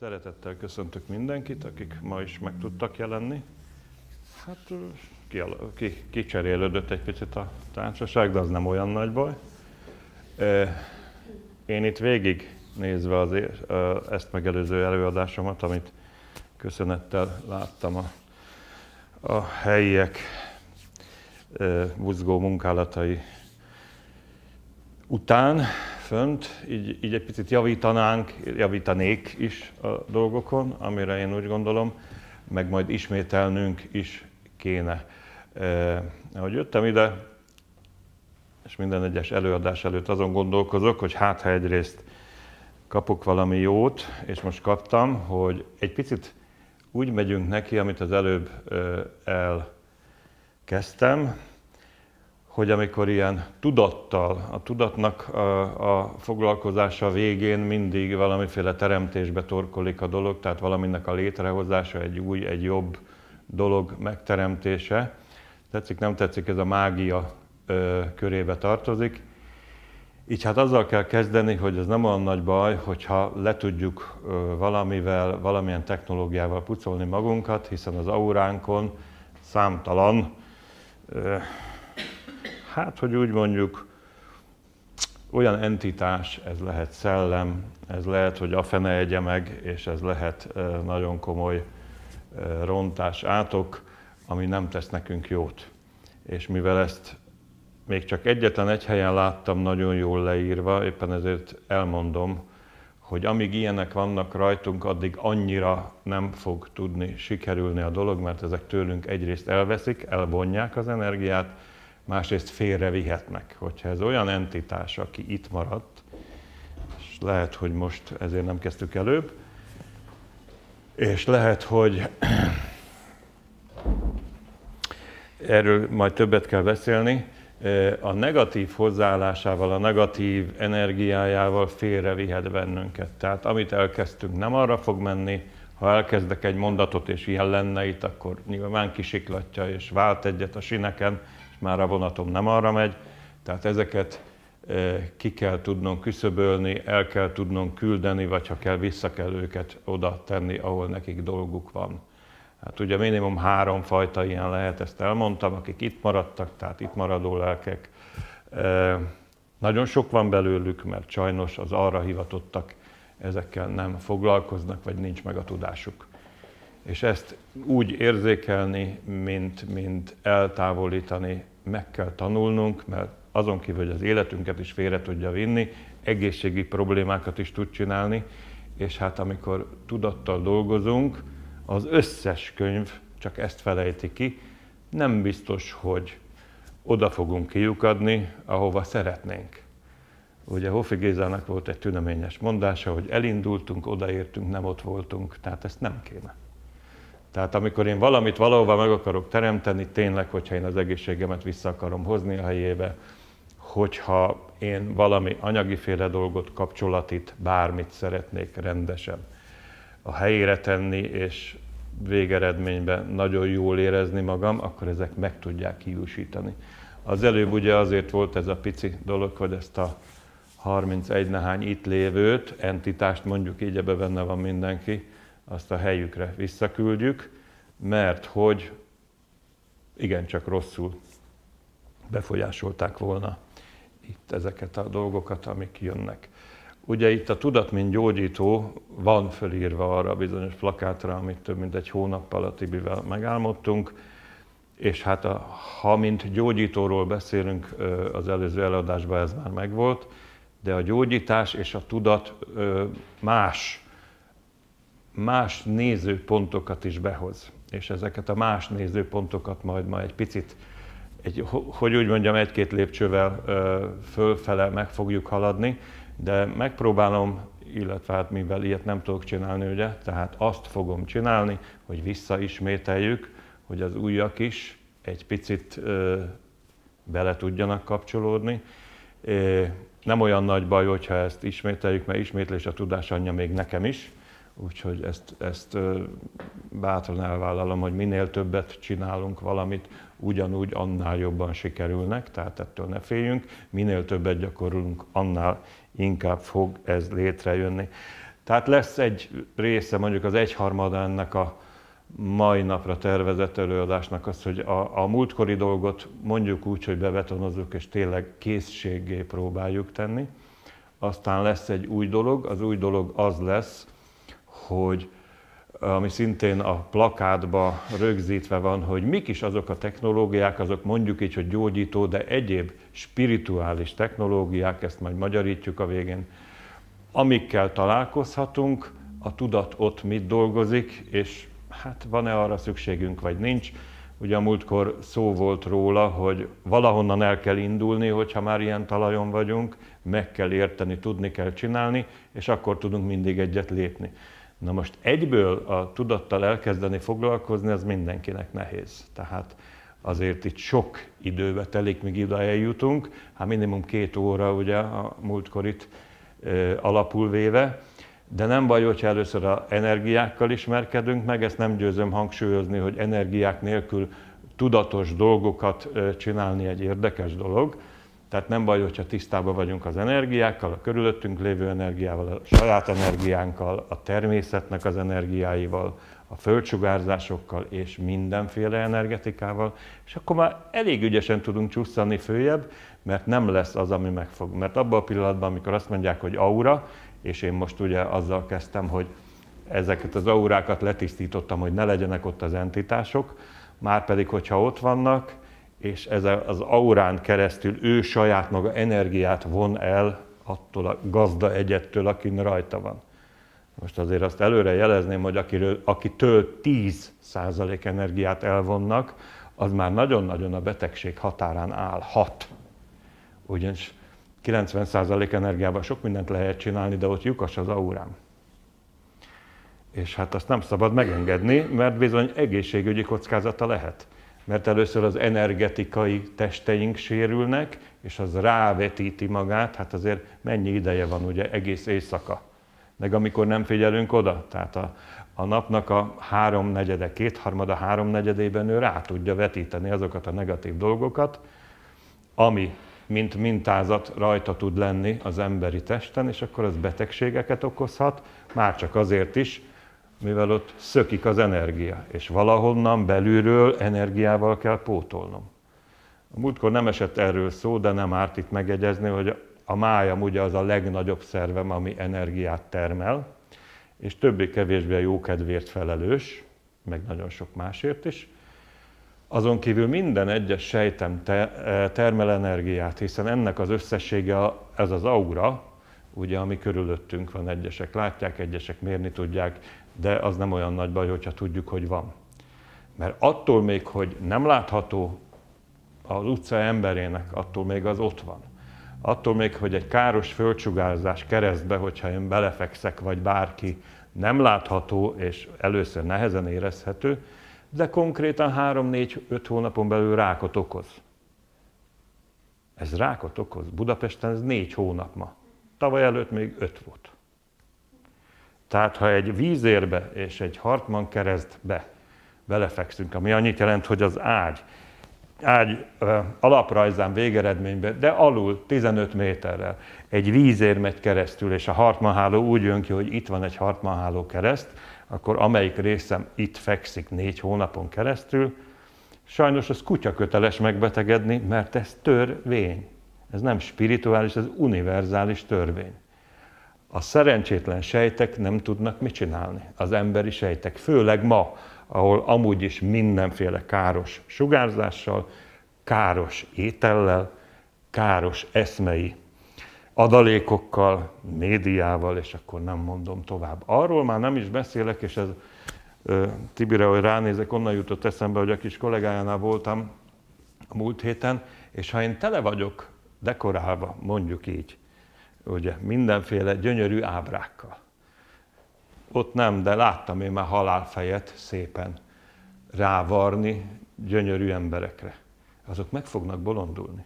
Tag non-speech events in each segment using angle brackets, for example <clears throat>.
Szeretettel köszöntök mindenkit, akik ma is meg tudtak jelenni. Hát ki, kicserélődött egy picit a társaság, de az nem olyan nagy baj. Én itt végig nézve az, ezt megelőző előadásomat, amit köszönettel láttam a, a helyiek buzgó munkálatai után, fönt, így, így egy picit javítanánk, javítanék is a dolgokon, amire én úgy gondolom, meg majd ismételnünk is kéne. Eh, ahogy jöttem ide, és minden egyes előadás előtt azon gondolkozok, hogy hát ha egyrészt kapok valami jót, és most kaptam, hogy egy picit úgy megyünk neki, amit az előbb elkezdtem, hogy amikor ilyen tudattal, a tudatnak a, a foglalkozása végén mindig valamiféle teremtésbe torkolik a dolog, tehát valaminek a létrehozása, egy új, egy jobb dolog megteremtése. Tetszik, nem tetszik, ez a mágia ö, körébe tartozik. Így hát azzal kell kezdeni, hogy ez nem olyan nagy baj, hogyha le tudjuk ö, valamivel, valamilyen technológiával pucolni magunkat, hiszen az auránkon számtalan ö, hát hogy úgy mondjuk, olyan entitás, ez lehet szellem, ez lehet, hogy a fene egye meg, és ez lehet nagyon komoly rontás átok, ami nem tesz nekünk jót. És mivel ezt még csak egyetlen egy helyen láttam nagyon jól leírva, éppen ezért elmondom, hogy amíg ilyenek vannak rajtunk, addig annyira nem fog tudni sikerülni a dolog, mert ezek tőlünk egyrészt elveszik, elvonják az energiát, másrészt félre vihetnek. Hogyha ez olyan entitás, aki itt maradt, és lehet, hogy most ezért nem kezdtük előbb, és lehet, hogy <clears throat> erről majd többet kell beszélni, a negatív hozzáállásával, a negatív energiájával félrevihet bennünket. Tehát amit elkezdtünk, nem arra fog menni, ha elkezdek egy mondatot, és ilyen lenne itt, akkor nyilván kisiklatja, és vált egyet a sineken, már a vonatom nem arra megy, tehát ezeket e, ki kell tudnunk küszöbölni, el kell tudnunk küldeni, vagy ha kell, vissza kell őket oda tenni, ahol nekik dolguk van. Hát ugye minimum három fajta ilyen lehet, ezt elmondtam, akik itt maradtak, tehát itt maradó lelkek. E, nagyon sok van belőlük, mert sajnos az arra hivatottak ezekkel nem foglalkoznak, vagy nincs meg a tudásuk és ezt úgy érzékelni, mint, mint eltávolítani meg kell tanulnunk, mert azon kívül, hogy az életünket is félre tudja vinni, egészségi problémákat is tud csinálni, és hát amikor tudattal dolgozunk, az összes könyv csak ezt felejti ki, nem biztos, hogy oda fogunk kiukadni, ahova szeretnénk. Ugye Hofi Gézának volt egy tüneményes mondása, hogy elindultunk, odaértünk, nem ott voltunk, tehát ezt nem kéne. Tehát amikor én valamit valahova meg akarok teremteni, tényleg, hogyha én az egészségemet vissza akarom hozni a helyébe, hogyha én valami anyagiféle dolgot, kapcsolatit, bármit szeretnék rendesen a helyére tenni, és végeredményben nagyon jól érezni magam, akkor ezek meg tudják kiúsítani. Az előbb ugye azért volt ez a pici dolog, hogy ezt a 31 nehány itt lévőt, entitást mondjuk így, ebbe benne van mindenki, azt a helyükre visszaküldjük, mert hogy igencsak rosszul befolyásolták volna itt ezeket a dolgokat, amik jönnek. Ugye itt a tudat, mint gyógyító van fölírva arra a bizonyos plakátra, amit több mint egy hónappal a Tibivel megálmodtunk, és hát a, ha mint gyógyítóról beszélünk, az előző előadásban ez már megvolt, de a gyógyítás és a tudat más más nézőpontokat is behoz. És ezeket a más nézőpontokat majd ma egy picit, egy, hogy úgy mondjam, egy-két lépcsővel fölfele meg fogjuk haladni, de megpróbálom, illetve hát mivel ilyet nem tudok csinálni, ugye, tehát azt fogom csinálni, hogy visszaismételjük, hogy az újak is egy picit bele tudjanak kapcsolódni. Nem olyan nagy baj, hogyha ezt ismételjük, mert ismétlés a tudás anyja még nekem is, Úgyhogy ezt, ezt bátran elvállalom, hogy minél többet csinálunk valamit, ugyanúgy annál jobban sikerülnek, tehát ettől ne féljünk, minél többet gyakorolunk, annál inkább fog ez létrejönni. Tehát lesz egy része, mondjuk az egyharmada ennek a mai napra tervezett előadásnak az, hogy a, a múltkori dolgot mondjuk úgy, hogy bebetonozzuk, és tényleg készségé próbáljuk tenni. Aztán lesz egy új dolog, az új dolog az lesz, hogy ami szintén a plakátba rögzítve van, hogy mik is azok a technológiák, azok mondjuk így, hogy gyógyító, de egyéb spirituális technológiák, ezt majd magyarítjuk a végén, amikkel találkozhatunk, a tudat ott mit dolgozik, és hát van-e arra szükségünk, vagy nincs. Ugye a múltkor szó volt róla, hogy valahonnan el kell indulni, hogyha már ilyen talajon vagyunk, meg kell érteni, tudni kell csinálni, és akkor tudunk mindig egyet lépni. Na most egyből a tudattal elkezdeni foglalkozni, az mindenkinek nehéz. Tehát azért itt sok időbe telik, míg ide eljutunk, hát minimum két óra ugye a múltkor itt alapul véve, de nem baj, hogyha először a energiákkal ismerkedünk meg, ezt nem győzöm hangsúlyozni, hogy energiák nélkül tudatos dolgokat csinálni egy érdekes dolog, tehát nem baj, hogyha tisztában vagyunk az energiákkal, a körülöttünk lévő energiával, a saját energiánkkal, a természetnek az energiáival, a földsugárzásokkal és mindenféle energetikával, és akkor már elég ügyesen tudunk csusszani följebb, mert nem lesz az, ami megfog. Mert abban a pillanatban, amikor azt mondják, hogy aura, és én most ugye azzal kezdtem, hogy ezeket az aurákat letisztítottam, hogy ne legyenek ott az entitások, már pedig, hogyha ott vannak, és ez az aurán keresztül ő saját maga energiát von el attól a gazda egyettől, akin rajta van. Most azért azt előre jelezném, hogy akiről, akitől 10% energiát elvonnak, az már nagyon-nagyon a betegség határán állhat. Ugyanis 90% energiával sok mindent lehet csinálni, de ott lyukas az aurám. És hát azt nem szabad megengedni, mert bizony egészségügyi kockázata lehet mert először az energetikai testeink sérülnek, és az rávetíti magát, hát azért mennyi ideje van ugye egész éjszaka. Meg amikor nem figyelünk oda, tehát a, a napnak a háromnegyede, kétharmada háromnegyedében ő rá tudja vetíteni azokat a negatív dolgokat, ami mint mintázat rajta tud lenni az emberi testen, és akkor az betegségeket okozhat, már csak azért is, mivel ott szökik az energia, és valahonnan belülről energiával kell pótolnom. A múltkor nem esett erről szó, de nem árt itt megegyezni, hogy a májam ugye az a legnagyobb szervem, ami energiát termel, és többé-kevésbé a jókedvért felelős, meg nagyon sok másért is. Azon kívül minden egyes sejtem te, e, termel energiát, hiszen ennek az összessége ez az aura, ugye, ami körülöttünk van, egyesek látják, egyesek mérni tudják, de az nem olyan nagy baj, hogyha tudjuk, hogy van. Mert attól még, hogy nem látható az utca emberének, attól még az ott van. Attól még, hogy egy káros földsugárzás keresztbe, hogyha én belefekszek, vagy bárki, nem látható és először nehezen érezhető, de konkrétan 3-4-5 hónapon belül rákot okoz. Ez rákot okoz. Budapesten ez 4 hónap ma. Tavaly előtt még 5 volt. Tehát ha egy vízérbe és egy Hartman keresztbe belefekszünk, ami annyit jelent, hogy az ágy, ágy ö, alaprajzán végeredményben, de alul 15 méterrel egy vízér megy keresztül, és a Hartman háló úgy jön ki, hogy itt van egy Hartman háló kereszt, akkor amelyik részem itt fekszik négy hónapon keresztül, sajnos az kutya köteles megbetegedni, mert ez törvény. Ez nem spirituális, ez univerzális törvény. A szerencsétlen sejtek nem tudnak mit csinálni. Az emberi sejtek, főleg ma, ahol amúgy is mindenféle káros sugárzással, káros étellel, káros eszmei adalékokkal, médiával, és akkor nem mondom tovább. Arról már nem is beszélek, és ez Tibire, hogy ránézek, onnan jutott eszembe, hogy a kis kollégájánál voltam a múlt héten, és ha én tele vagyok dekorálva, mondjuk így, ugye, mindenféle gyönyörű ábrákkal. Ott nem, de láttam én már halálfejet szépen rávarni gyönyörű emberekre. Azok meg fognak bolondulni.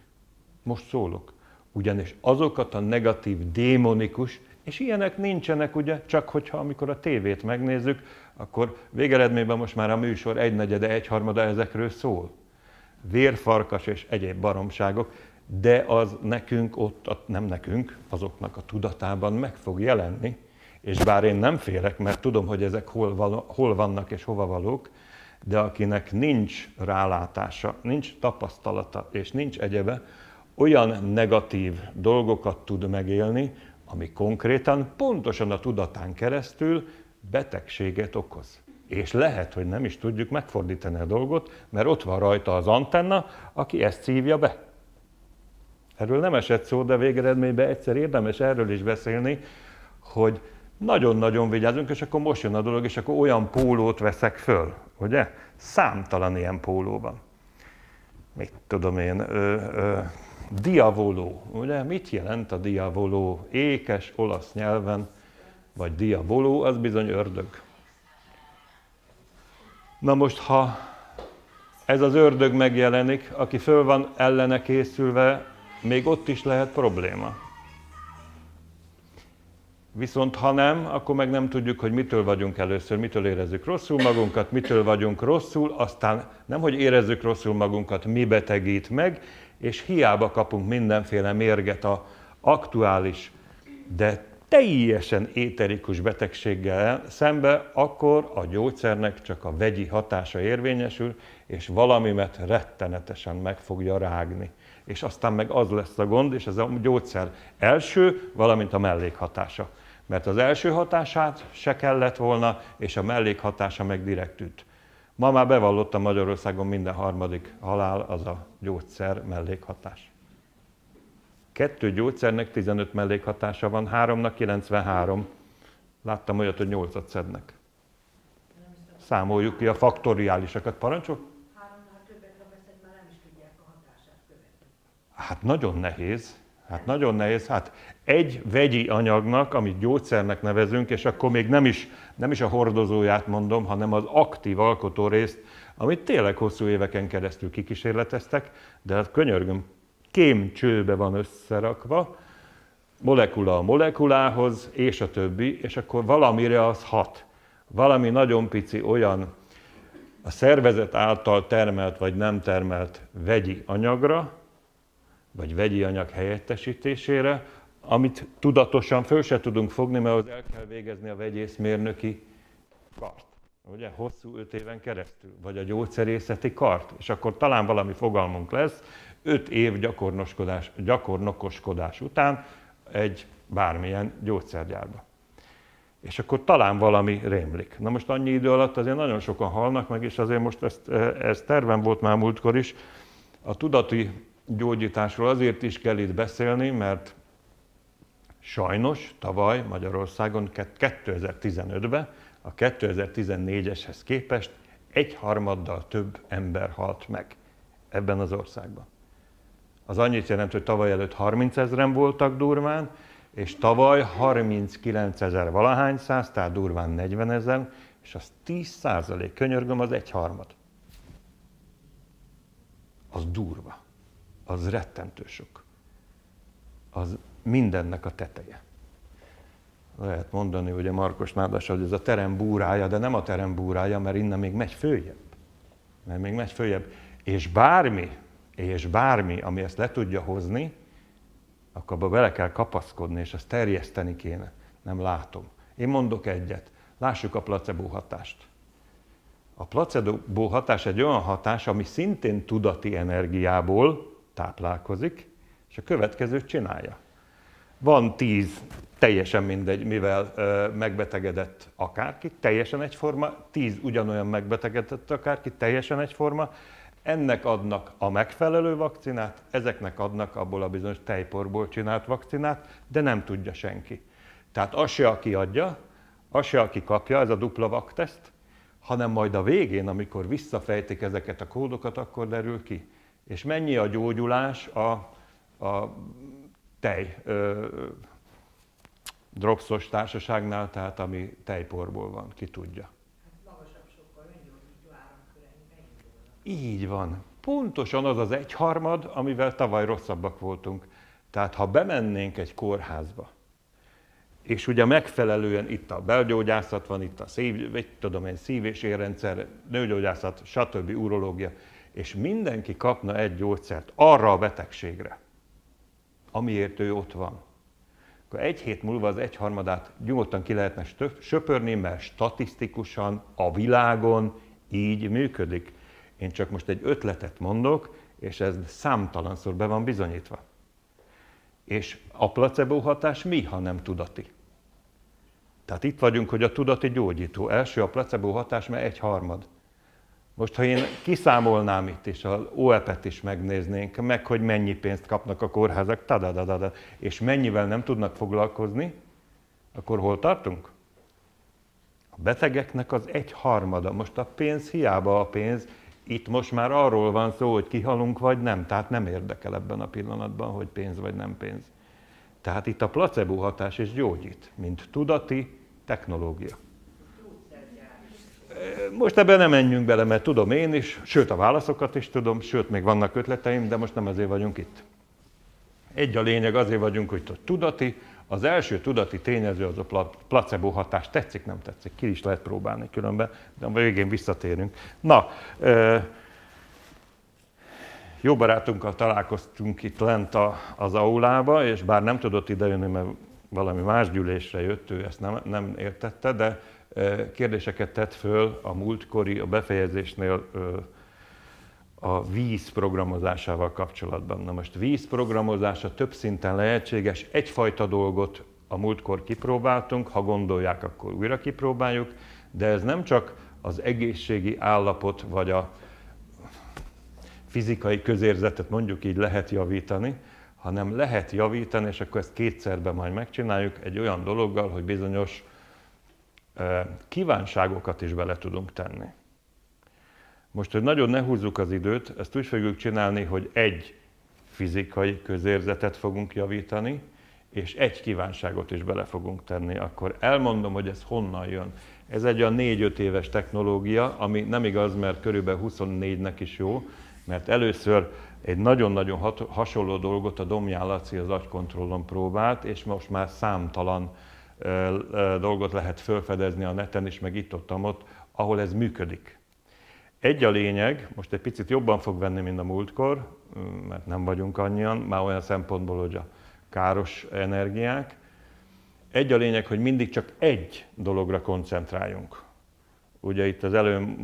Most szólok. Ugyanis azokat a negatív, démonikus, és ilyenek nincsenek, ugye, csak hogyha amikor a tévét megnézzük, akkor végeredményben most már a műsor egynegyede, egyharmada ezekről szól. Vérfarkas és egyéb baromságok, de az nekünk ott, nem nekünk, azoknak a tudatában meg fog jelenni, és bár én nem félek, mert tudom, hogy ezek hol, val- hol vannak és hova valók, de akinek nincs rálátása, nincs tapasztalata és nincs egyebe, olyan negatív dolgokat tud megélni, ami konkrétan pontosan a tudatán keresztül betegséget okoz. És lehet, hogy nem is tudjuk megfordítani a dolgot, mert ott van rajta az antenna, aki ezt szívja be. Erről nem esett szó, de végeredményben egyszer érdemes erről is beszélni, hogy nagyon-nagyon vigyázunk, és akkor most jön a dolog, és akkor olyan pólót veszek föl, ugye? Számtalan ilyen póló van. Mit tudom én, ö, ö, diavoló, ugye? Mit jelent a diavoló? Ékes olasz nyelven, vagy diavoló, az bizony ördög. Na most, ha ez az ördög megjelenik, aki föl van ellene készülve, még ott is lehet probléma. Viszont ha nem, akkor meg nem tudjuk, hogy mitől vagyunk először, mitől érezzük rosszul magunkat, mitől vagyunk rosszul, aztán nem, hogy érezzük rosszul magunkat, mi betegít meg, és hiába kapunk mindenféle mérget a aktuális, de teljesen éterikus betegséggel szembe, akkor a gyógyszernek csak a vegyi hatása érvényesül, és valamimet rettenetesen meg fogja rágni. És aztán meg az lesz a gond, és ez a gyógyszer első, valamint a mellékhatása. Mert az első hatását se kellett volna, és a mellékhatása meg direkt üt. Ma már bevallottam Magyarországon minden harmadik halál az a gyógyszer mellékhatás. Kettő gyógyszernek 15 mellékhatása van, háromnak 93. Láttam olyat, hogy nyolcat szednek. Számoljuk ki a faktoriálisakat. Parancsok? Hát nagyon nehéz. Hát nagyon nehéz. Hát egy vegyi anyagnak, amit gyógyszernek nevezünk, és akkor még nem is, nem is a hordozóját mondom, hanem az aktív alkotórészt, amit tényleg hosszú éveken keresztül kikísérleteztek, de hát könyörgöm, kém csőbe van összerakva, molekula a molekulához, és a többi, és akkor valamire az hat. Valami nagyon pici olyan a szervezet által termelt vagy nem termelt vegyi anyagra, vagy vegyi anyag helyettesítésére, amit tudatosan föl se tudunk fogni, mert az el kell végezni a vegyészmérnöki kart. Ugye, hosszú öt éven keresztül, vagy a gyógyszerészeti kart, és akkor talán valami fogalmunk lesz, öt év gyakornoskodás, gyakornokoskodás után egy bármilyen gyógyszergyárba. És akkor talán valami rémlik. Na most annyi idő alatt azért nagyon sokan halnak meg, és azért most ezt, ez tervem volt már múltkor is. A tudati gyógyításról azért is kell itt beszélni, mert sajnos tavaly Magyarországon 2015-ben a 2014-eshez képest egy harmaddal több ember halt meg ebben az országban. Az annyit jelent, hogy tavaly előtt 30 ezeren voltak durván, és tavaly 39 ezer valahány száz, tehát durván 40 ezer, és az 10 százalék, könyörgöm, az egy harmad. Az durva az rettentő sok. Az mindennek a teteje. Lehet mondani, ugye Markos Nádas, hogy ez a terem búrája, de nem a terem búrája, mert innen még megy följebb. Mert még megy följebb. És bármi, és bármi, ami ezt le tudja hozni, akkor abba bele kell kapaszkodni, és azt terjeszteni kéne. Nem látom. Én mondok egyet. Lássuk a placebo hatást. A placebo hatás egy olyan hatás, ami szintén tudati energiából, táplálkozik, és a következőt csinálja. Van tíz, teljesen mindegy, mivel megbetegedett akárki, teljesen egyforma, tíz ugyanolyan megbetegedett akárki, teljesen egyforma, ennek adnak a megfelelő vakcinát, ezeknek adnak abból a bizonyos tejporból csinált vakcinát, de nem tudja senki. Tehát az se, aki adja, az se, aki kapja, ez a dupla vakteszt, hanem majd a végén, amikor visszafejtik ezeket a kódokat, akkor derül ki. És mennyi a gyógyulás a, a tej ö, dropszos társaságnál, tehát ami tejporból van, ki tudja. Így van. Pontosan az az egyharmad, amivel tavaly rosszabbak voltunk. Tehát ha bemennénk egy kórházba, és ugye megfelelően itt a belgyógyászat van, itt a szív, vagy tudom én, szív- és érrendszer, nőgyógyászat, stb. urológia, és mindenki kapna egy gyógyszert arra a betegségre, amiért ő ott van, akkor egy hét múlva az egyharmadát nyugodtan ki lehetne söpörni, mert statisztikusan a világon így működik. Én csak most egy ötletet mondok, és ez számtalanszor be van bizonyítva. És a placebo hatás mi, ha nem tudati? Tehát itt vagyunk, hogy a tudati gyógyító. Első a placebo hatás, mert egy harmad. Most, ha én kiszámolnám itt, és az OEP-et is megnéznénk, meg hogy mennyi pénzt kapnak a kórházak, tadadadada, és mennyivel nem tudnak foglalkozni, akkor hol tartunk? A betegeknek az egy harmada. Most a pénz hiába a pénz, itt most már arról van szó, hogy kihalunk vagy nem, tehát nem érdekel ebben a pillanatban, hogy pénz vagy nem pénz. Tehát itt a placebo hatás is gyógyít, mint tudati technológia. Most ebben nem menjünk bele, mert tudom én is, sőt a válaszokat is tudom, sőt még vannak ötleteim, de most nem azért vagyunk itt. Egy a lényeg, azért vagyunk, hogy a tudati, az első tudati tényező az a placebo hatás. Tetszik, nem tetszik, ki is lehet próbálni különben, de a végén visszatérünk. Na, jó barátunkkal találkoztunk itt lent az aulába, és bár nem tudott idejönni, mert valami más gyűlésre jött, ő ezt nem, nem értette, de kérdéseket tett föl a múltkori, a befejezésnél a víz programozásával kapcsolatban. Na most víz programozása több szinten lehetséges, egyfajta dolgot a múltkor kipróbáltunk, ha gondolják, akkor újra kipróbáljuk, de ez nem csak az egészségi állapot vagy a fizikai közérzetet mondjuk így lehet javítani, hanem lehet javítani, és akkor ezt kétszerben majd megcsináljuk egy olyan dologgal, hogy bizonyos kívánságokat is bele tudunk tenni. Most, hogy nagyon ne húzzuk az időt, ezt úgy fogjuk csinálni, hogy egy fizikai közérzetet fogunk javítani, és egy kívánságot is bele fogunk tenni. Akkor elmondom, hogy ez honnan jön. Ez egy a 4-5 éves technológia, ami nem igaz, mert körülbelül 24-nek is jó, mert először egy nagyon-nagyon hasonló dolgot a Domján Laci az agykontrollon próbált, és most már számtalan dolgot lehet felfedezni a neten is, meg itt ott, ahol ez működik. Egy a lényeg, most egy picit jobban fog venni, mint a múltkor, mert nem vagyunk annyian, már olyan szempontból, hogy a káros energiák. Egy a lényeg, hogy mindig csak egy dologra koncentráljunk. Ugye itt az előbb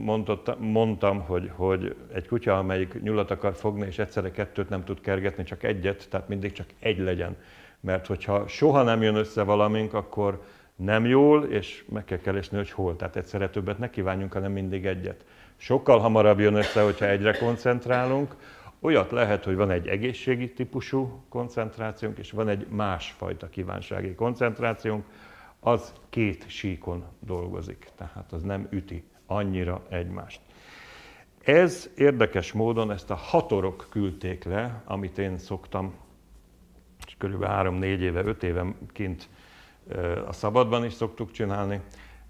mondtam, hogy, hogy egy kutya, amelyik nyulat akar fogni, és egyszerre kettőt nem tud kergetni, csak egyet, tehát mindig csak egy legyen. Mert hogyha soha nem jön össze valamink, akkor nem jól, és meg kell keresni, hogy hol. Tehát egyszerre többet ne kívánjunk, hanem mindig egyet. Sokkal hamarabb jön össze, hogyha egyre koncentrálunk. Olyat lehet, hogy van egy egészségi típusú koncentrációnk, és van egy másfajta kívánsági koncentrációnk, az két síkon dolgozik, tehát az nem üti annyira egymást. Ez érdekes módon ezt a hatorok küldték le, amit én szoktam körülbelül három-négy éve, öt éve kint a szabadban is szoktuk csinálni.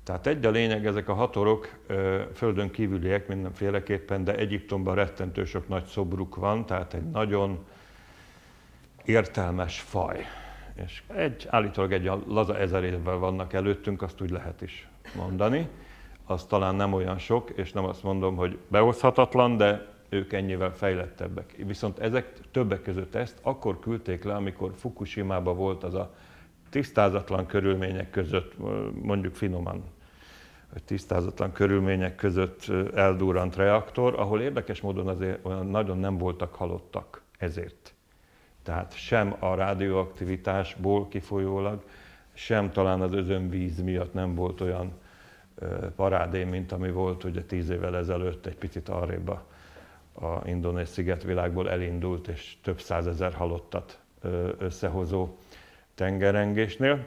Tehát egy a lényeg, ezek a hatorok földön kívüliek mindenféleképpen, de Egyiptomban rettentő sok nagy szobruk van, tehát egy nagyon értelmes faj. És egy, állítólag egy laza ezer évvel vannak előttünk, azt úgy lehet is mondani. Az talán nem olyan sok, és nem azt mondom, hogy behozhatatlan, de ők ennyivel fejlettebbek. Viszont ezek többek között ezt akkor küldték le, amikor Fukushima-ban volt az a tisztázatlan körülmények között, mondjuk finoman, tisztázatlan körülmények között eldurrant reaktor, ahol érdekes módon azért olyan nagyon nem voltak halottak ezért. Tehát sem a rádióaktivitásból kifolyólag, sem talán az özönvíz miatt nem volt olyan parádé, mint ami volt ugye tíz évvel ezelőtt egy picit arrébb a, a indonéz szigetvilágból elindult, és több százezer halottat összehozó tengerengésnél.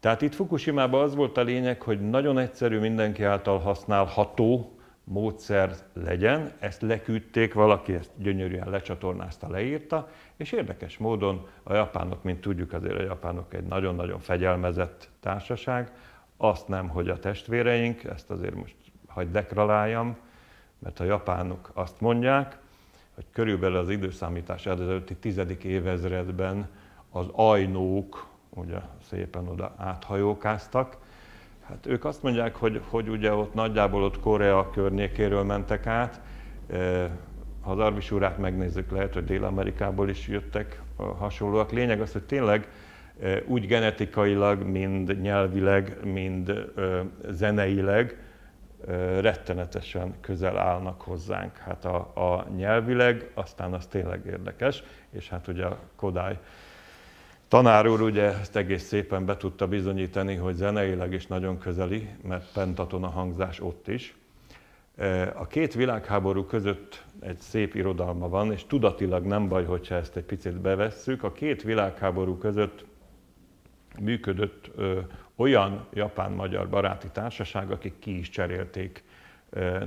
Tehát itt Fukushima-ban az volt a lényeg, hogy nagyon egyszerű, mindenki által használható módszer legyen, ezt leküldték, valaki ezt gyönyörűen lecsatornázta, leírta, és érdekes módon a japánok, mint tudjuk, azért a japánok egy nagyon-nagyon fegyelmezett társaság, azt nem, hogy a testvéreink, ezt azért most hagyd dekraláljam, mert a japánok azt mondják, hogy körülbelül az időszámítás előtti tizedik évezredben az ajnók, ugye szépen oda áthajókáztak, Hát ők azt mondják, hogy, hogy ugye ott nagyjából ott Korea környékéről mentek át, ha az arvisúrát megnézzük, lehet, hogy Dél-Amerikából is jöttek hasonlóak. Lényeg az, hogy tényleg úgy genetikailag, mind nyelvileg, mind zeneileg rettenetesen közel állnak hozzánk. Hát a, a nyelvileg, aztán az tényleg érdekes, és hát ugye a Kodály tanár úr ugye ezt egész szépen be tudta bizonyítani, hogy zeneileg is nagyon közeli, mert pentaton a hangzás ott is. A két világháború között egy szép irodalma van, és tudatilag nem baj, hogyha ezt egy picit bevesszük. A két világháború között működött olyan japán-magyar baráti társaság, akik ki is cserélték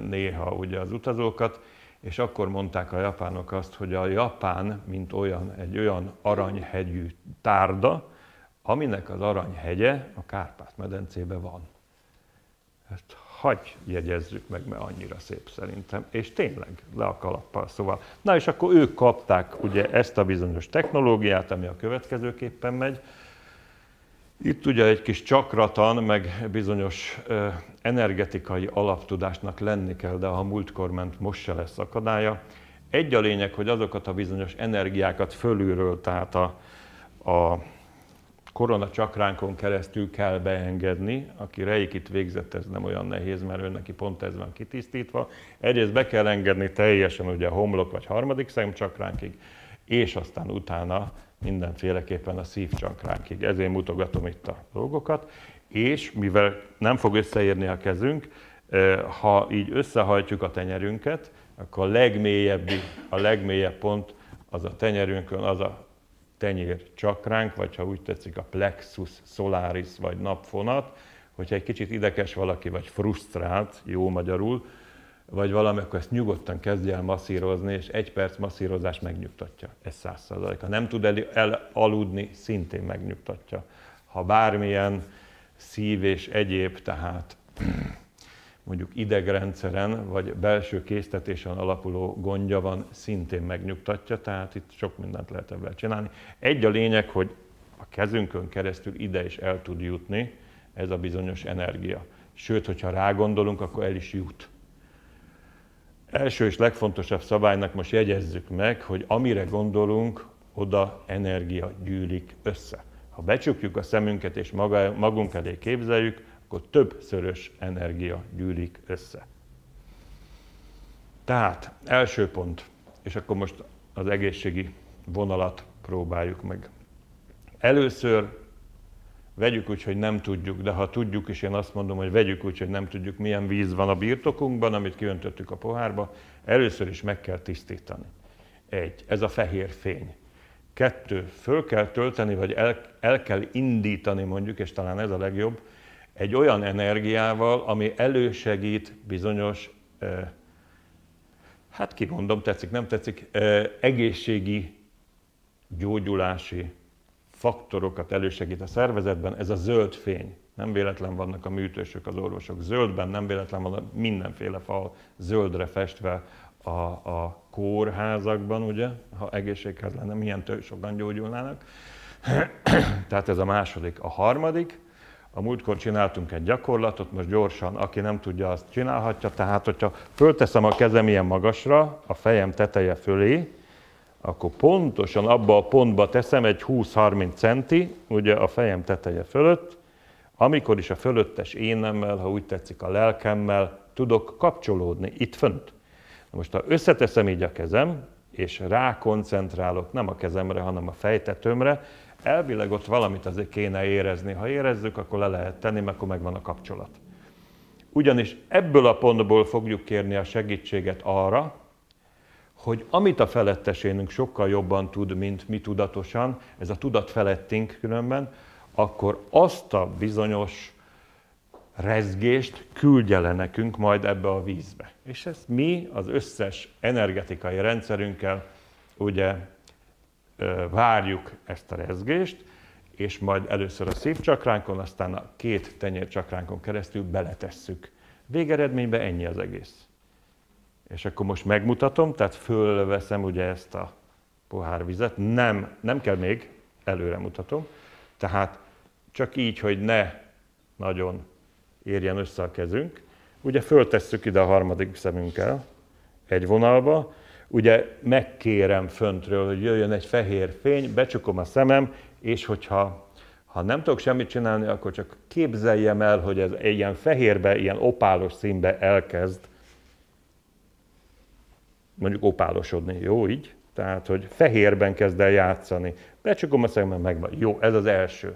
néha ugye az utazókat, és akkor mondták a japánok azt, hogy a Japán, mint olyan, egy olyan aranyhegyű tárda, aminek az aranyhegye a Kárpát-medencében van. Ezt hagy jegyezzük meg, mert annyira szép szerintem. És tényleg, le a kalappal, szóval. Na és akkor ők kapták ugye ezt a bizonyos technológiát, ami a következőképpen megy, itt ugye egy kis csakratan, meg bizonyos energetikai alaptudásnak lenni kell, de ha múltkor ment, most se lesz akadálya. Egy a lényeg, hogy azokat a bizonyos energiákat fölülről, tehát a, a korona csakránkon keresztül kell beengedni. Aki reikit végzett, ez nem olyan nehéz, mert ő neki pont ez van kitisztítva. Egyrészt be kell engedni teljesen ugye a homlok vagy harmadik szemcsakránkig, és aztán utána mindenféleképpen a szívcsankránkig. Ezért mutogatom itt a dolgokat, és mivel nem fog összeérni a kezünk, ha így összehajtjuk a tenyerünket, akkor a legmélyebb, a legmélyebb pont az a tenyerünkön, az a tenyér csakránk, vagy ha úgy tetszik a plexus solaris, vagy napfonat, hogyha egy kicsit idekes valaki, vagy frusztrált, jó magyarul, vagy valami, akkor ezt nyugodtan kezdje el masszírozni, és egy perc masszírozás megnyugtatja. Ez száz százalék. Ha nem tud el, el aludni, szintén megnyugtatja. Ha bármilyen szív és egyéb, tehát mondjuk idegrendszeren, vagy belső késztetésen alapuló gondja van, szintén megnyugtatja, tehát itt sok mindent lehet ebben csinálni. Egy a lényeg, hogy a kezünkön keresztül ide is el tud jutni ez a bizonyos energia. Sőt, hogyha rágondolunk, akkor el is jut első és legfontosabb szabálynak most jegyezzük meg, hogy amire gondolunk, oda energia gyűlik össze. Ha becsukjuk a szemünket és maga, magunk elé képzeljük, akkor többszörös energia gyűlik össze. Tehát első pont, és akkor most az egészségi vonalat próbáljuk meg. Először Vegyük úgy, hogy nem tudjuk, de ha tudjuk, és én azt mondom, hogy vegyük úgy, hogy nem tudjuk, milyen víz van a birtokunkban, amit kiöntöttük a pohárba, először is meg kell tisztítani. Egy, ez a fehér fény. Kettő, föl kell tölteni, vagy el, el kell indítani mondjuk, és talán ez a legjobb, egy olyan energiával, ami elősegít bizonyos, eh, hát kimondom, tetszik, nem tetszik, eh, egészségi, gyógyulási faktorokat elősegít a szervezetben, ez a zöld fény. Nem véletlen vannak a műtősök, az orvosok zöldben, nem véletlen van mindenféle fal zöldre festve a, a kórházakban, ugye, ha egészséghez lenne, milyen tő, sokan gyógyulnának. <clears throat> Tehát ez a második. A harmadik, a múltkor csináltunk egy gyakorlatot, most gyorsan, aki nem tudja, azt csinálhatja. Tehát, hogyha fölteszem a kezem ilyen magasra, a fejem teteje fölé, akkor pontosan abba a pontba teszem egy 20-30 centi, ugye a fejem teteje fölött, amikor is a fölöttes énemmel, ha úgy tetszik a lelkemmel, tudok kapcsolódni itt fönt. Na most ha összeteszem így a kezem, és rákoncentrálok nem a kezemre, hanem a fejtetőmre, elvileg ott valamit azért kéne érezni. Ha érezzük, akkor le lehet tenni, mert akkor megvan a kapcsolat. Ugyanis ebből a pontból fogjuk kérni a segítséget arra, hogy amit a felettesénünk sokkal jobban tud, mint mi tudatosan, ez a tudat felettünk különben, akkor azt a bizonyos rezgést küldje le nekünk majd ebbe a vízbe. És ezt mi az összes energetikai rendszerünkkel ugye várjuk ezt a rezgést, és majd először a szívcsakránkon, aztán a két tenyércsakránkon keresztül beletesszük. Végeredményben ennyi az egész. És akkor most megmutatom, tehát fölveszem ugye ezt a pohár vizet, nem, nem kell még, előre mutatom, tehát csak így, hogy ne nagyon érjen össze a kezünk. Ugye föltesszük ide a harmadik szemünkkel egy vonalba, ugye megkérem föntről, hogy jöjjön egy fehér fény, becsukom a szemem, és hogyha Ha nem tudok semmit csinálni, akkor csak képzeljem el, hogy ez ilyen fehérbe, ilyen opálos színbe elkezd mondjuk opálosodni, jó így? Tehát, hogy fehérben kezd el játszani. Becsukom a szemem, megvan. Jó, ez az első.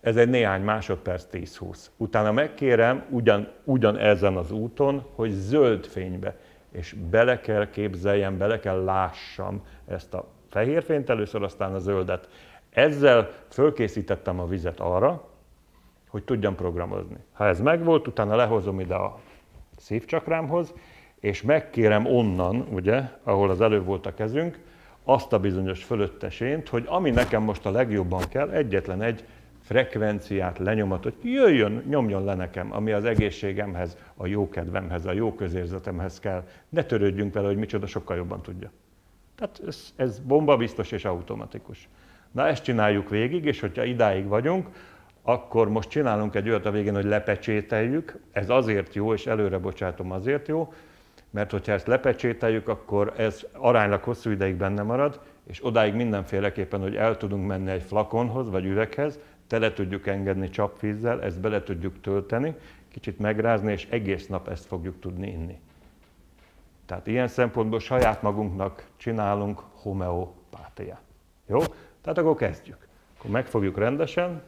Ez egy néhány másodperc, 10-20. Utána megkérem ugyan, ugyan ezen az úton, hogy zöld fénybe, és bele kell képzeljem, bele kell lássam ezt a fehér fényt először, aztán a zöldet. Ezzel fölkészítettem a vizet arra, hogy tudjam programozni. Ha ez megvolt, utána lehozom ide a szívcsakrámhoz, és megkérem onnan, ugye, ahol az előbb volt a kezünk, azt a bizonyos fölöttesént, hogy ami nekem most a legjobban kell, egyetlen egy frekvenciát, lenyomatot, jöjjön, nyomjon le nekem, ami az egészségemhez, a jó kedvemhez, a jó közérzetemhez kell. Ne törődjünk vele, hogy micsoda sokkal jobban tudja. Tehát ez, ez bomba biztos és automatikus. Na ezt csináljuk végig, és hogyha idáig vagyunk, akkor most csinálunk egy olyat a végén, hogy lepecsételjük. Ez azért jó, és előre bocsátom azért jó, mert hogyha ezt lepecsételjük, akkor ez aránylag hosszú ideig benne marad, és odáig mindenféleképpen, hogy el tudunk menni egy flakonhoz vagy üveghez, tele tudjuk engedni csapvízzel, ezt bele tudjuk tölteni, kicsit megrázni, és egész nap ezt fogjuk tudni inni. Tehát ilyen szempontból saját magunknak csinálunk homeopátiát. Jó? Tehát akkor kezdjük. Akkor megfogjuk rendesen.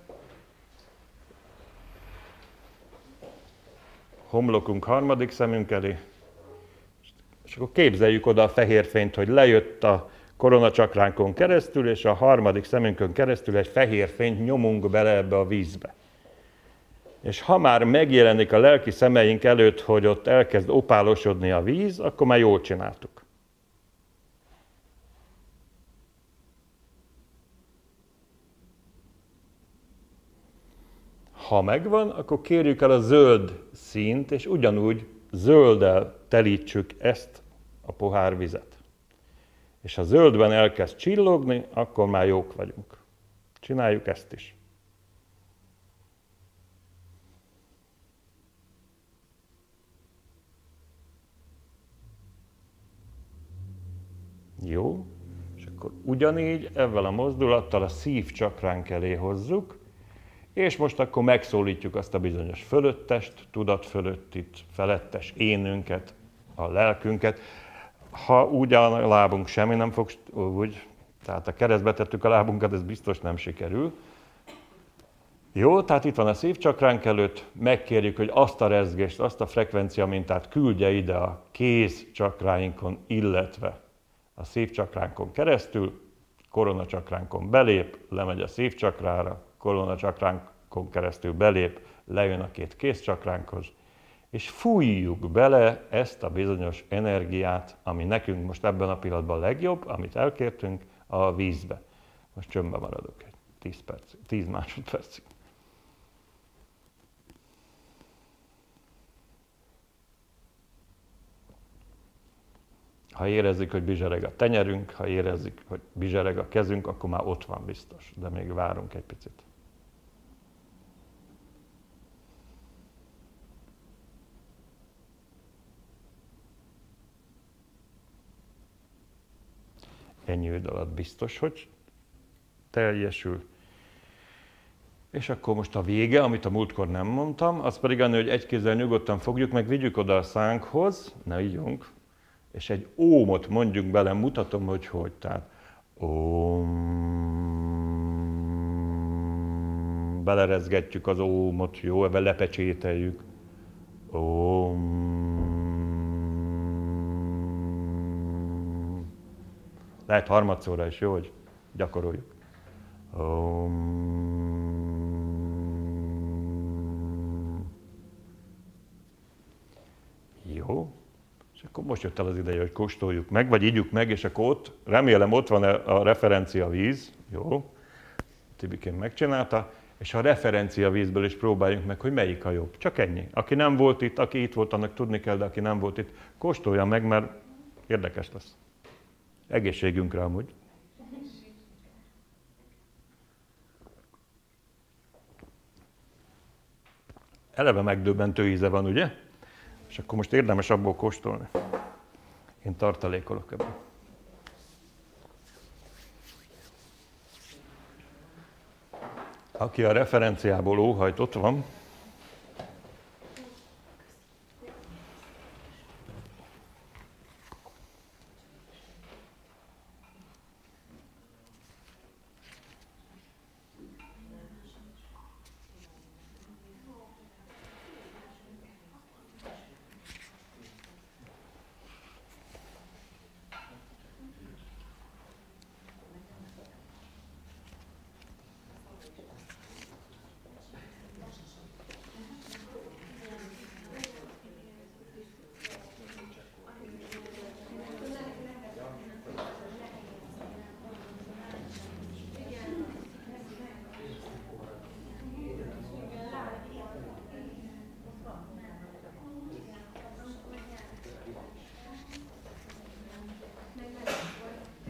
Homlokunk harmadik szemünk elé. És akkor képzeljük oda a fehér fényt, hogy lejött a koronacsakránkon keresztül, és a harmadik szemünkön keresztül egy fehér fényt nyomunk bele ebbe a vízbe. És ha már megjelenik a lelki szemeink előtt, hogy ott elkezd opálosodni a víz, akkor már jól csináltuk. Ha megvan, akkor kérjük el a zöld színt, és ugyanúgy zölddel telítsük ezt a pohár vizet. És ha zöldben elkezd csillogni, akkor már jók vagyunk. Csináljuk ezt is. Jó, és akkor ugyanígy ezzel a mozdulattal a szív csakránk elé hozzuk, és most akkor megszólítjuk azt a bizonyos fölöttest, tudat fölöttit, felettes énünket, a lelkünket. Ha úgy a lábunk, semmi nem fog úgy, tehát a keresztbe tettük a lábunkat, ez biztos nem sikerül. Jó, tehát itt van a szívcsakránk előtt, megkérjük, hogy azt a rezgést, azt a frekvencia mintát küldje ide a kéz csakráinkon, illetve a szívcsakránkon keresztül, koronacsakránkon belép, lemegy a szívcsakrára, koronacsakránkon keresztül belép, lejön a két kézcsakránkhoz, és fújjuk bele ezt a bizonyos energiát, ami nekünk most ebben a pillanatban legjobb, amit elkértünk, a vízbe. Most csömbbe maradok egy 10, perc, 10 másodpercig. Ha érezzük, hogy bizsereg a tenyerünk, ha érezzük, hogy bizsereg a kezünk, akkor már ott van biztos, de még várunk egy picit. Ennyi idő alatt biztos, hogy teljesül. És akkor most a vége, amit a múltkor nem mondtam, az pedig annyi, hogy egy kézzel nyugodtan fogjuk, meg vigyük oda a szánkhoz, ne ígyunk, és egy ómot mondjuk bele, mutatom, hogy hogy. Tehát óm, belerezgetjük az ómot, jó, ebbe lepecsételjük. Óm, Lehet harmadszorra is jó, hogy gyakoroljuk. Um, jó. És akkor most jött el az ideje, hogy kóstoljuk meg, vagy ígyük meg, és akkor ott, remélem ott van a referencia víz, jó, Tibikén megcsinálta, és a referencia vízből is próbáljunk meg, hogy melyik a jobb. Csak ennyi. Aki nem volt itt, aki itt volt, annak tudni kell, de aki nem volt itt, kóstolja meg, mert érdekes lesz. Egészségünkre amúgy. Eleve megdöbbentő íze van, ugye? És akkor most érdemes abból kóstolni. Én tartalékolok ebből. Aki a referenciából óhajt, ott van.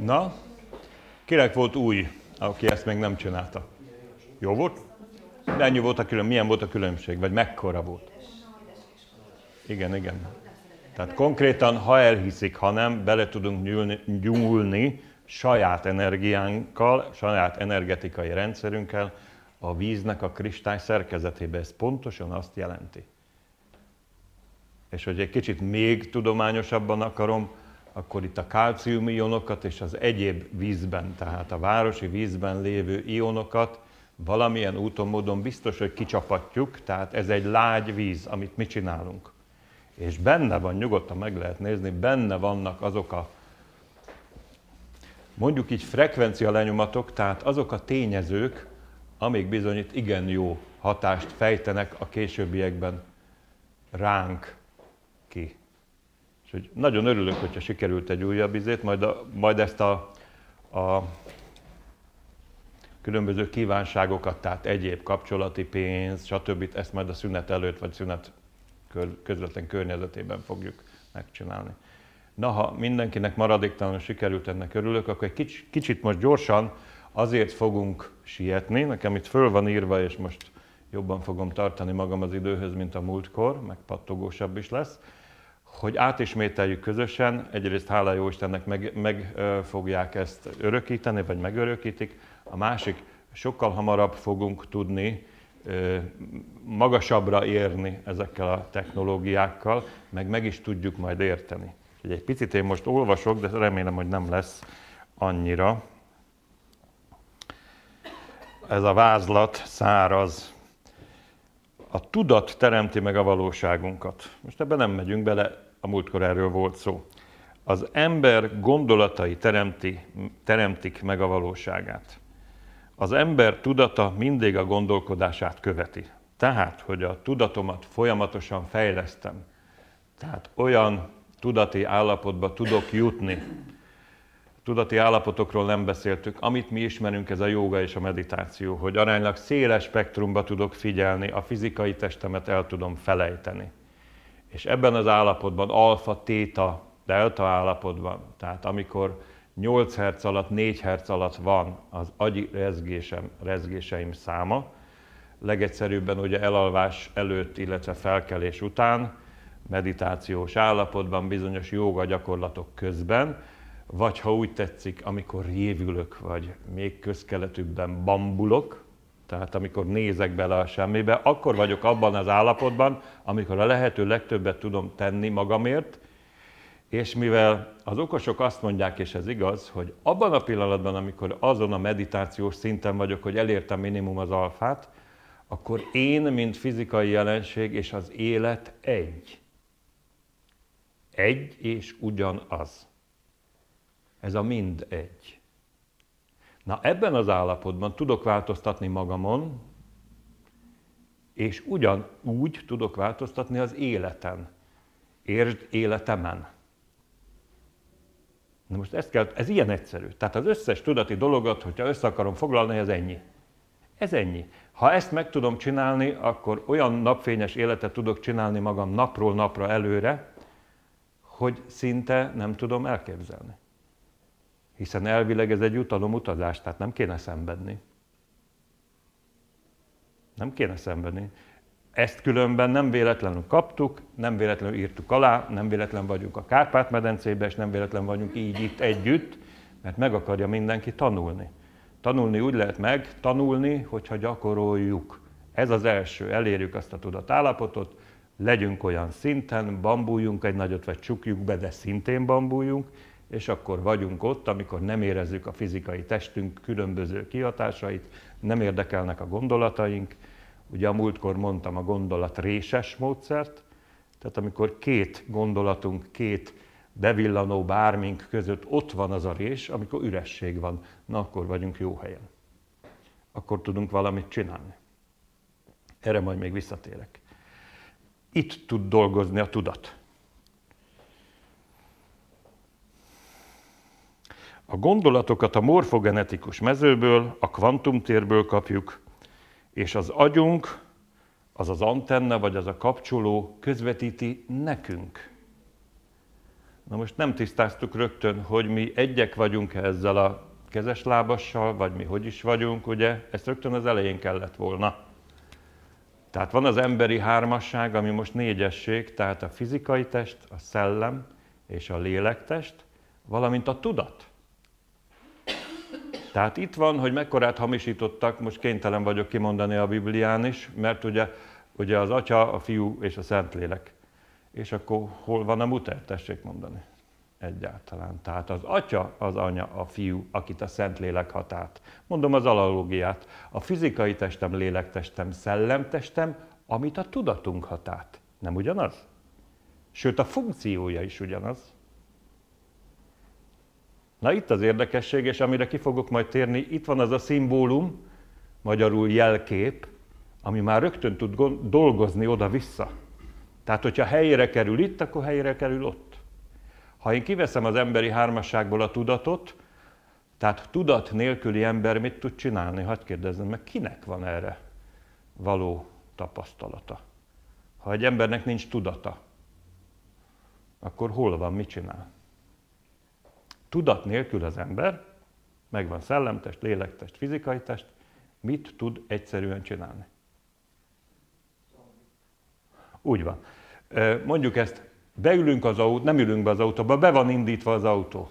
Na, kinek volt új, aki ezt még nem csinálta? Jó volt? Mennyi volt a külön, milyen volt a különbség, vagy mekkora volt? Igen, igen. Tehát konkrétan, ha elhiszik, ha nem, bele tudunk nyúlni, nyúlni saját energiánkkal, saját energetikai rendszerünkkel a víznek a kristály szerkezetébe. Ez pontosan azt jelenti. És hogy egy kicsit még tudományosabban akarom, akkor itt a kálcium ionokat és az egyéb vízben, tehát a városi vízben lévő ionokat valamilyen úton, módon biztos, hogy kicsapatjuk, tehát ez egy lágy víz, amit mi csinálunk. És benne van, nyugodtan meg lehet nézni, benne vannak azok a mondjuk így frekvencia lenyomatok, tehát azok a tényezők, amik bizonyít igen jó hatást fejtenek a későbbiekben ránk. Úgyhogy nagyon örülök, hogyha sikerült egy újabb izét, majd, a, majd ezt a, a különböző kívánságokat, tehát egyéb kapcsolati pénz, stb. ezt majd a szünet előtt, vagy szünet közvetlen környezetében fogjuk megcsinálni. Na, ha mindenkinek maradéktalanul sikerült ennek örülök, akkor egy kicsit most gyorsan azért fogunk sietni. Nekem itt föl van írva, és most jobban fogom tartani magam az időhöz, mint a múltkor, meg pattogósabb is lesz hogy átismételjük közösen, egyrészt hála jó Istennek meg, meg fogják ezt örökíteni, vagy megörökítik, a másik, sokkal hamarabb fogunk tudni magasabbra érni ezekkel a technológiákkal, meg meg is tudjuk majd érteni. Egy picit én most olvasok, de remélem, hogy nem lesz annyira. Ez a vázlat száraz, a tudat teremti meg a valóságunkat. Most ebben nem megyünk bele, a múltkor erről volt szó. Az ember gondolatai teremti, teremtik meg a valóságát. Az ember tudata mindig a gondolkodását követi. Tehát, hogy a tudatomat folyamatosan fejlesztem. Tehát olyan tudati állapotba tudok jutni. Tudati állapotokról nem beszéltük. Amit mi ismerünk, ez a jóga és a meditáció, hogy aránylag széles spektrumba tudok figyelni, a fizikai testemet el tudom felejteni. És ebben az állapotban, alfa, téta, delta állapotban, tehát amikor 8 Hz alatt, 4 Hz alatt van az agyi rezgésem, rezgéseim száma, legegyszerűbben ugye elalvás előtt, illetve felkelés után, meditációs állapotban, bizonyos jóga gyakorlatok közben, vagy ha úgy tetszik, amikor révülök, vagy még közkeletűbben bambulok, tehát amikor nézek bele a semmibe, akkor vagyok abban az állapotban, amikor a lehető legtöbbet tudom tenni magamért, és mivel az okosok azt mondják, és ez igaz, hogy abban a pillanatban, amikor azon a meditációs szinten vagyok, hogy elértem minimum az alfát, akkor én, mint fizikai jelenség és az élet egy. Egy és ugyanaz. Ez a mind egy. Na ebben az állapotban tudok változtatni magamon, és ugyanúgy tudok változtatni az életen. Értsd életemen. Na most ezt kell, ez ilyen egyszerű. Tehát az összes tudati dologot, hogyha össze akarom foglalni, ez ennyi. Ez ennyi. Ha ezt meg tudom csinálni, akkor olyan napfényes életet tudok csinálni magam napról napra előre, hogy szinte nem tudom elképzelni. Hiszen elvileg ez egy jutalomutazás, tehát nem kéne szenvedni. Nem kéne szenvedni. Ezt különben nem véletlenül kaptuk, nem véletlenül írtuk alá, nem véletlen vagyunk a Kárpát-medencében, és nem véletlen vagyunk így itt együtt, mert meg akarja mindenki tanulni. Tanulni úgy lehet meg, tanulni, hogyha gyakoroljuk. Ez az első, elérjük azt a tudatállapotot, legyünk olyan szinten, bambuljunk egy nagyot, vagy csukjuk be, de szintén bambuljunk, és akkor vagyunk ott, amikor nem érezzük a fizikai testünk különböző kihatásait, nem érdekelnek a gondolataink. Ugye a múltkor mondtam a gondolat réses módszert, tehát amikor két gondolatunk, két bevillanó bármink között ott van az a rés, amikor üresség van, na akkor vagyunk jó helyen. Akkor tudunk valamit csinálni. Erre majd még visszatérek. Itt tud dolgozni a tudat. A gondolatokat a morfogenetikus mezőből, a kvantumtérből kapjuk, és az agyunk, az az antenna, vagy az a kapcsoló közvetíti nekünk. Na most nem tisztáztuk rögtön, hogy mi egyek vagyunk ezzel a kezes lábassal, vagy mi hogy is vagyunk, ugye? Ezt rögtön az elején kellett volna. Tehát van az emberi hármasság, ami most négyesség, tehát a fizikai test, a szellem és a lélektest, valamint a tudat. Tehát itt van, hogy mekkorát hamisítottak, most kénytelen vagyok kimondani a Biblián is, mert ugye, ugye az Atya, a Fiú és a Szentlélek. És akkor hol van a muter? Tessék mondani. Egyáltalán. Tehát az Atya, az Anya, a Fiú, akit a Szentlélek hat át. Mondom az analógiát. A fizikai testem, lélektestem, szellemtestem, amit a tudatunk hat át. Nem ugyanaz? Sőt, a funkciója is ugyanaz. Na itt az érdekesség, és amire ki fogok majd térni, itt van az a szimbólum, magyarul jelkép, ami már rögtön tud dolgozni oda-vissza. Tehát, hogyha helyére kerül itt, akkor helyére kerül ott. Ha én kiveszem az emberi hármasságból a tudatot, tehát tudat nélküli ember mit tud csinálni? Hadd kérdezzem meg, kinek van erre való tapasztalata? Ha egy embernek nincs tudata, akkor hol van, mit csinál? Tudat nélkül az ember, megvan szellemtest, lélektest, fizikai test, mit tud egyszerűen csinálni? Úgy van. Mondjuk ezt, beülünk az autó, nem ülünk be az autóba, be van indítva az autó.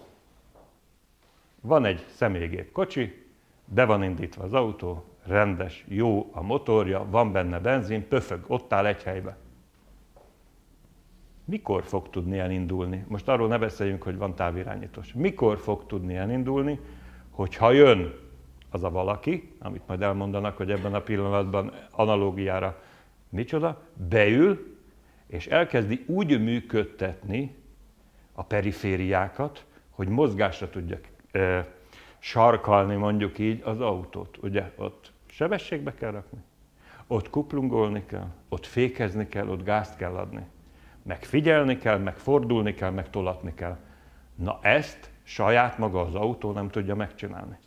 Van egy személygép kocsi, be van indítva az autó, rendes, jó a motorja, van benne benzin, pöfög, ott áll egy helybe. Mikor fog tudni elindulni? Most arról ne beszéljünk, hogy van távirányítós. Mikor fog tudni elindulni, hogyha jön az a valaki, amit majd elmondanak, hogy ebben a pillanatban analógiára micsoda, beül, és elkezdi úgy működtetni a perifériákat, hogy mozgásra tudja e, sarkalni mondjuk így az autót. Ugye ott sebességbe kell rakni, ott kuplungolni kell, ott fékezni kell, ott gázt kell adni meg figyelni kell, meg fordulni kell, meg tolatni kell. Na ezt saját maga az autó nem tudja megcsinálni.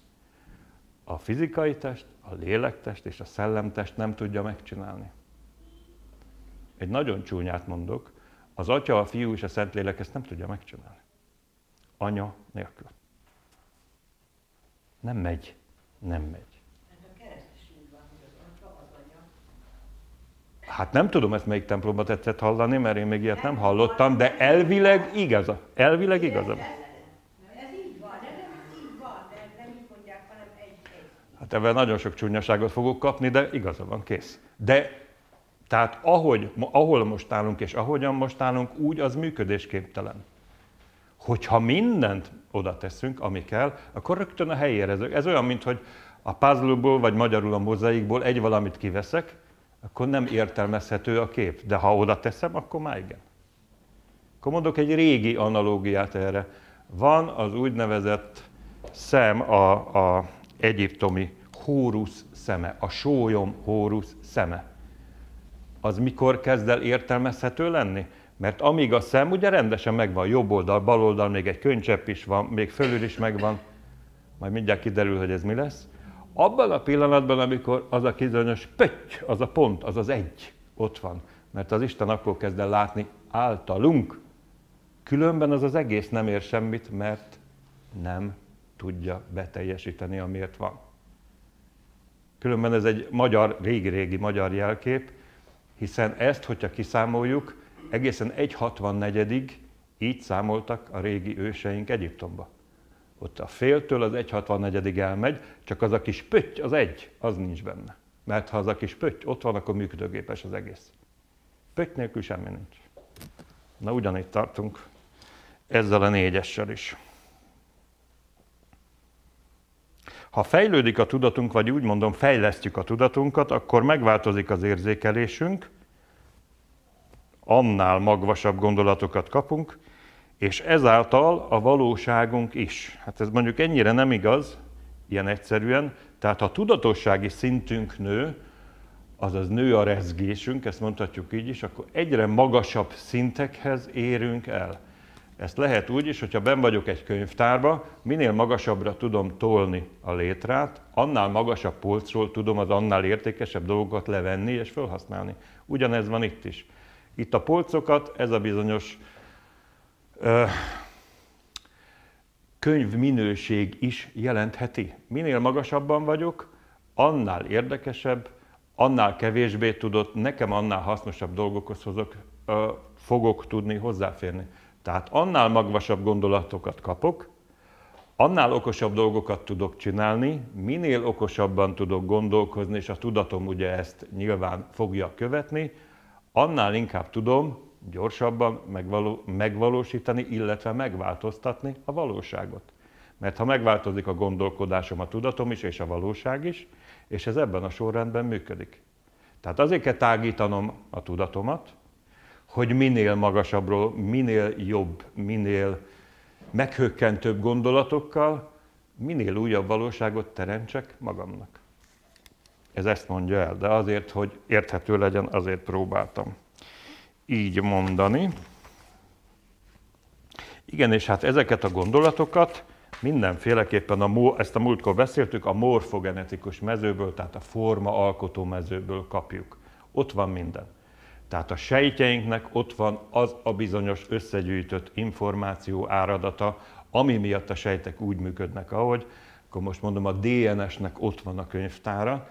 A fizikai test, a lélektest és a szellemtest nem tudja megcsinálni. Egy nagyon csúnyát mondok, az Atya, a Fiú és a Szentlélek ezt nem tudja megcsinálni. Anya nélkül. Nem megy. Nem megy. Hát nem tudom ezt melyik templomba tetszett hallani, mert én még ilyet nem hallottam, de elvileg igaz. Elvileg igaz. Hát ebben nagyon sok csúnyaságot fogok kapni, de igaza van, kész. De tehát ahogy, ahol most állunk és ahogyan most állunk, úgy az működésképtelen. Hogyha mindent oda teszünk, ami kell, akkor rögtön a helyére. Ez olyan, mint hogy a puzzle vagy magyarul a mozaikból egy valamit kiveszek, akkor nem értelmezhető a kép. De ha oda teszem, akkor már igen. Akkor mondok egy régi analógiát erre. Van az úgynevezett szem, a, a egyiptomi hórusz szeme, a sólyom hórusz szeme. Az mikor kezd el értelmezhető lenni? Mert amíg a szem ugye rendesen megvan, jobb oldal, bal oldal, még egy könycsepp is van, még fölül is megvan, majd mindjárt kiderül, hogy ez mi lesz. Abban a pillanatban, amikor az a kizonyos pötty, az a pont, az az egy ott van, mert az Isten akkor kezd el látni általunk. Különben az az egész nem ér semmit, mert nem tudja beteljesíteni, amiért van. Különben ez egy magyar, régi-régi magyar jelkép, hiszen ezt, hogyha kiszámoljuk, egészen 1.64-ig így számoltak a régi őseink Egyiptomba. Ott a féltől az 1,64 elmegy, csak az a kis pötty, az egy, az nincs benne. Mert ha az a kis pötty ott van, akkor működőgépes az egész. Pötty nélkül semmi nincs. Na ugyanígy tartunk ezzel a négyessel is. Ha fejlődik a tudatunk, vagy úgy mondom, fejlesztjük a tudatunkat, akkor megváltozik az érzékelésünk, annál magvasabb gondolatokat kapunk, és ezáltal a valóságunk is. Hát ez mondjuk ennyire nem igaz, ilyen egyszerűen, tehát ha tudatossági szintünk nő, azaz nő a rezgésünk, ezt mondhatjuk így is, akkor egyre magasabb szintekhez érünk el. Ezt lehet úgy is, hogyha ben vagyok egy könyvtárba, minél magasabbra tudom tolni a létrát, annál magasabb polcról tudom az annál értékesebb dolgokat levenni és felhasználni. Ugyanez van itt is. Itt a polcokat ez a bizonyos ö, könyvminőség is jelentheti. Minél magasabban vagyok, annál érdekesebb, annál kevésbé tudott, nekem annál hasznosabb dolgokhoz hozok, fogok tudni hozzáférni. Tehát annál magvasabb gondolatokat kapok, annál okosabb dolgokat tudok csinálni, minél okosabban tudok gondolkozni, és a tudatom ugye ezt nyilván fogja követni, annál inkább tudom gyorsabban megvaló, megvalósítani, illetve megváltoztatni a valóságot. Mert ha megváltozik a gondolkodásom, a tudatom is, és a valóság is, és ez ebben a sorrendben működik. Tehát azért kell tágítanom a tudatomat, hogy minél magasabbról, minél jobb, minél meghökkentőbb gondolatokkal, minél újabb valóságot teremtsek magamnak. Ez ezt mondja el, de azért, hogy érthető legyen, azért próbáltam így mondani. Igen, és hát ezeket a gondolatokat mindenféleképpen, a, ezt a múltkor beszéltük, a morfogenetikus mezőből, tehát a forma alkotó mezőből kapjuk. Ott van minden. Tehát a sejtjeinknek ott van az a bizonyos összegyűjtött információ áradata, ami miatt a sejtek úgy működnek, ahogy, akkor most mondom, a DNS-nek ott van a könyvtára,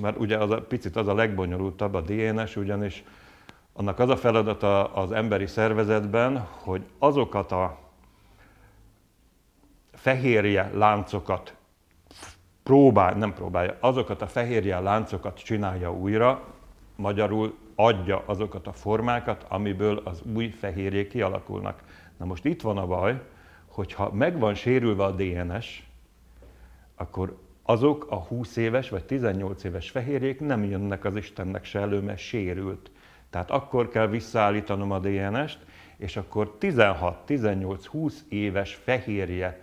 mert ugye az a, picit az a legbonyolultabb a DNS, ugyanis annak az a feladata az emberi szervezetben, hogy azokat a fehérje láncokat próbál, nem próbálja, azokat a fehérje láncokat csinálja újra, magyarul adja azokat a formákat, amiből az új fehérjék kialakulnak. Na most itt van a baj, hogyha meg van sérülve a DNS, akkor azok a 20 éves vagy 18 éves fehérjék nem jönnek az Istennek se elő, mert sérült. Tehát akkor kell visszaállítanom a DNS-t, és akkor 16, 18, 20 éves fehérje,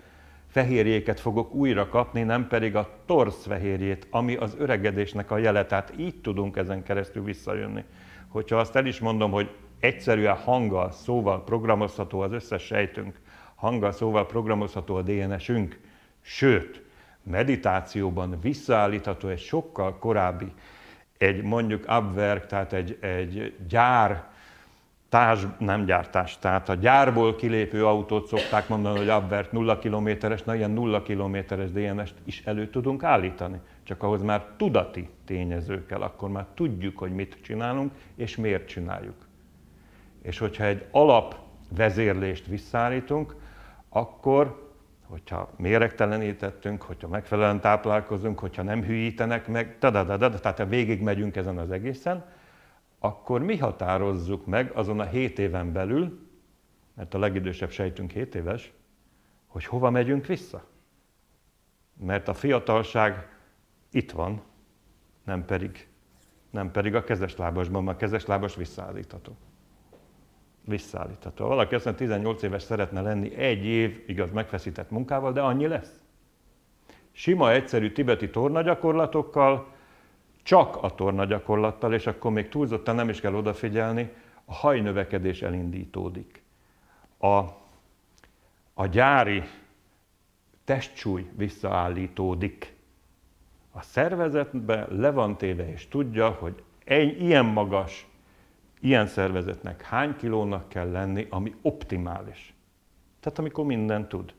fehérjéket fogok újra kapni, nem pedig a torsz fehérjét, ami az öregedésnek a jele. Tehát így tudunk ezen keresztül visszajönni. Hogyha azt el is mondom, hogy egyszerűen hanggal, szóval programozható az összes sejtünk, hanggal, szóval programozható a DNS-ünk, sőt, meditációban visszaállítható egy sokkal korábbi, egy mondjuk abwerk, tehát egy, egy gyár, társ, nem gyártás, tehát a gyárból kilépő autót szokták mondani, hogy abwerk nulla kilométeres, na ilyen nulla kilométeres DNS-t is elő tudunk állítani. Csak ahhoz már tudati tényező kell, akkor már tudjuk, hogy mit csinálunk, és miért csináljuk. És hogyha egy alap vezérlést visszaállítunk, akkor hogyha méregtelenítettünk, hogyha megfelelően táplálkozunk, hogyha nem hülyítenek meg, tadadadad, tehát ha végig megyünk ezen az egészen, akkor mi határozzuk meg azon a 7 éven belül, mert a legidősebb sejtünk 7 éves, hogy hova megyünk vissza. Mert a fiatalság itt van, nem pedig, nem pedig a kezes lábasban, mert a kezes lábas visszaállítható visszaállítható. Ha valaki azt mondja, 18 éves szeretne lenni, egy év, igaz, megfeszített munkával, de annyi lesz. Sima, egyszerű tibeti tornagyakorlatokkal, csak a tornagyakorlattal, és akkor még túlzottan nem is kell odafigyelni, a hajnövekedés elindítódik. A, a gyári testsúly visszaállítódik. A szervezetbe le van téve, és tudja, hogy egy ilyen magas ilyen szervezetnek hány kilónak kell lenni, ami optimális. Tehát amikor minden tud.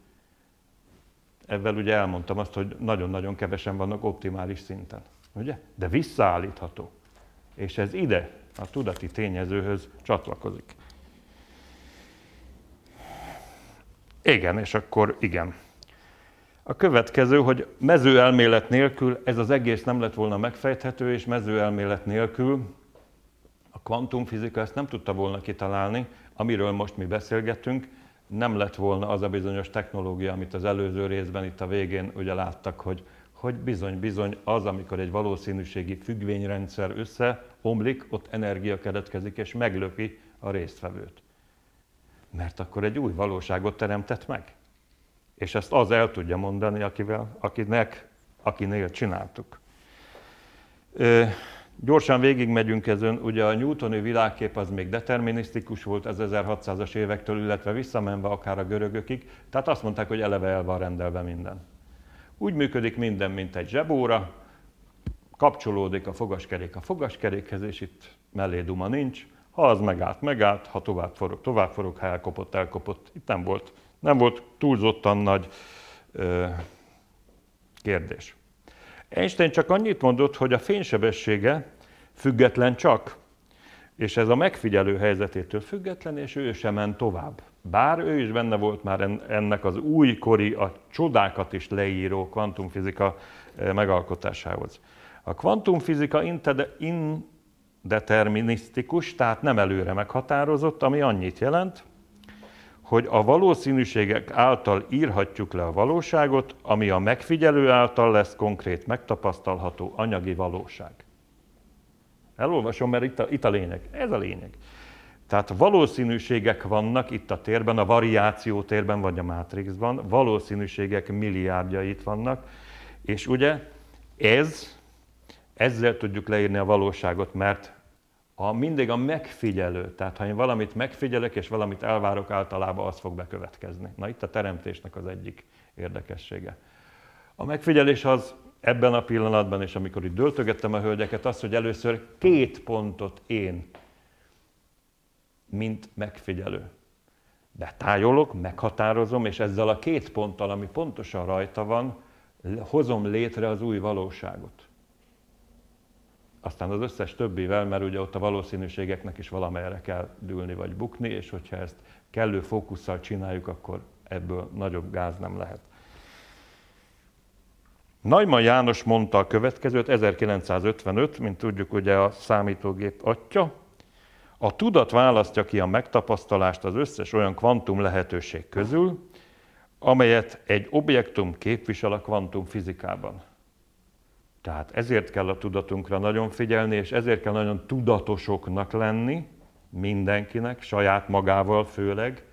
Ezzel ugye elmondtam azt, hogy nagyon-nagyon kevesen vannak optimális szinten. Ugye? De visszaállítható. És ez ide, a tudati tényezőhöz csatlakozik. Igen, és akkor igen. A következő, hogy mezőelmélet nélkül ez az egész nem lett volna megfejthető, és mezőelmélet nélkül kvantumfizika ezt nem tudta volna kitalálni, amiről most mi beszélgetünk, nem lett volna az a bizonyos technológia, amit az előző részben itt a végén ugye láttak, hogy, hogy bizony, bizony az, amikor egy valószínűségi függvényrendszer összeomlik, ott energia keletkezik és meglöpi a résztvevőt. Mert akkor egy új valóságot teremtett meg. És ezt az el tudja mondani, akivel, akinek, akinél csináltuk. Ö, gyorsan végigmegyünk ezen, ugye a Newtoni világkép az még determinisztikus volt az 1600-as évektől, illetve visszamenve akár a görögökig, tehát azt mondták, hogy eleve el van rendelve minden. Úgy működik minden, mint egy zsebóra, kapcsolódik a fogaskerék a fogaskerékhez, és itt mellé duma nincs, ha az megállt, megállt, ha tovább forog, tovább forog, ha elkopott, elkopott. Itt nem volt nem volt túlzottan nagy ö, kérdés. Einstein csak annyit mondott, hogy a fénysebessége független csak, és ez a megfigyelő helyzetétől független, és ő sem ment tovább. Bár ő is benne volt már ennek az újkori, a csodákat is leíró kvantumfizika megalkotásához. A kvantumfizika indeterminisztikus, tehát nem előre meghatározott, ami annyit jelent, hogy a valószínűségek által írhatjuk le a valóságot, ami a megfigyelő által lesz konkrét, megtapasztalható anyagi valóság. Elolvasom, mert itt a, itt a lényeg. Ez a lényeg. Tehát valószínűségek vannak itt a térben, a variáció térben vagy a mátrixban, valószínűségek milliárdjait vannak, és ugye ez, ezzel tudjuk leírni a valóságot, mert a, mindig a megfigyelő. Tehát ha én valamit megfigyelek és valamit elvárok, általában az fog bekövetkezni. Na itt a teremtésnek az egyik érdekessége. A megfigyelés az ebben a pillanatban, és amikor itt döltögettem a hölgyeket, az, hogy először két pontot én, mint megfigyelő. Betájolok, meghatározom, és ezzel a két ponttal, ami pontosan rajta van, hozom létre az új valóságot aztán az összes többivel, mert ugye ott a valószínűségeknek is valamelyre kell dűlni vagy bukni, és hogyha ezt kellő fókusszal csináljuk, akkor ebből nagyobb gáz nem lehet. Nagyman János mondta a következőt, 1955, mint tudjuk, ugye a számítógép atya, a tudat választja ki a megtapasztalást az összes olyan kvantum lehetőség közül, amelyet egy objektum képvisel a kvantum fizikában. Tehát ezért kell a tudatunkra nagyon figyelni, és ezért kell nagyon tudatosoknak lenni, mindenkinek, saját magával főleg,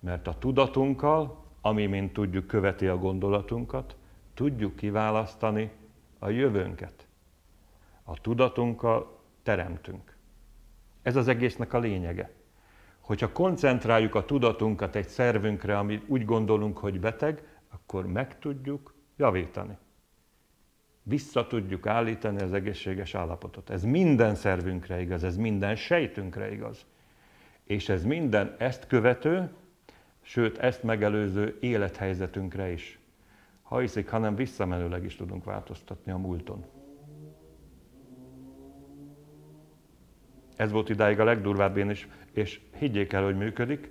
mert a tudatunkkal, ami, mint tudjuk, követi a gondolatunkat, tudjuk kiválasztani a jövőnket. A tudatunkkal teremtünk. Ez az egésznek a lényege. Hogyha koncentráljuk a tudatunkat egy szervünkre, amit úgy gondolunk, hogy beteg, akkor meg tudjuk javítani vissza tudjuk állítani az egészséges állapotot. Ez minden szervünkre igaz, ez minden sejtünkre igaz. És ez minden ezt követő, sőt ezt megelőző élethelyzetünkre is. Ha hiszik, hanem visszamenőleg is tudunk változtatni a múlton. Ez volt idáig a legdurvább én is, és higgyék el, hogy működik.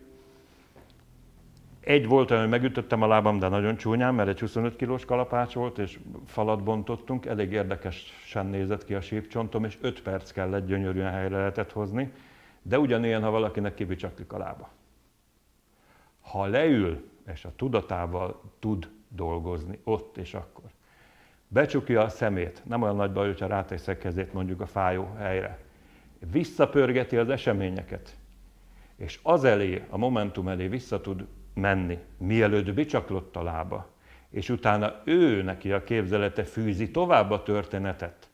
Egy volt, hogy megütöttem a lábam, de nagyon csúnyán, mert egy 25 kilós kalapács volt, és falat bontottunk, elég érdekesen nézett ki a sípcsontom, és 5 perc kellett gyönyörűen helyre lehetett hozni, de ugyanilyen, ha valakinek kibicsaklik a lába. Ha leül, és a tudatával tud dolgozni ott és akkor, becsukja a szemét, nem olyan nagy baj, hogyha ráteszek kezét mondjuk a fájó helyre, visszapörgeti az eseményeket, és az elé, a momentum elé vissza tud menni, mielőtt bicsaklott a lába, és utána ő neki a képzelete fűzi tovább a történetet,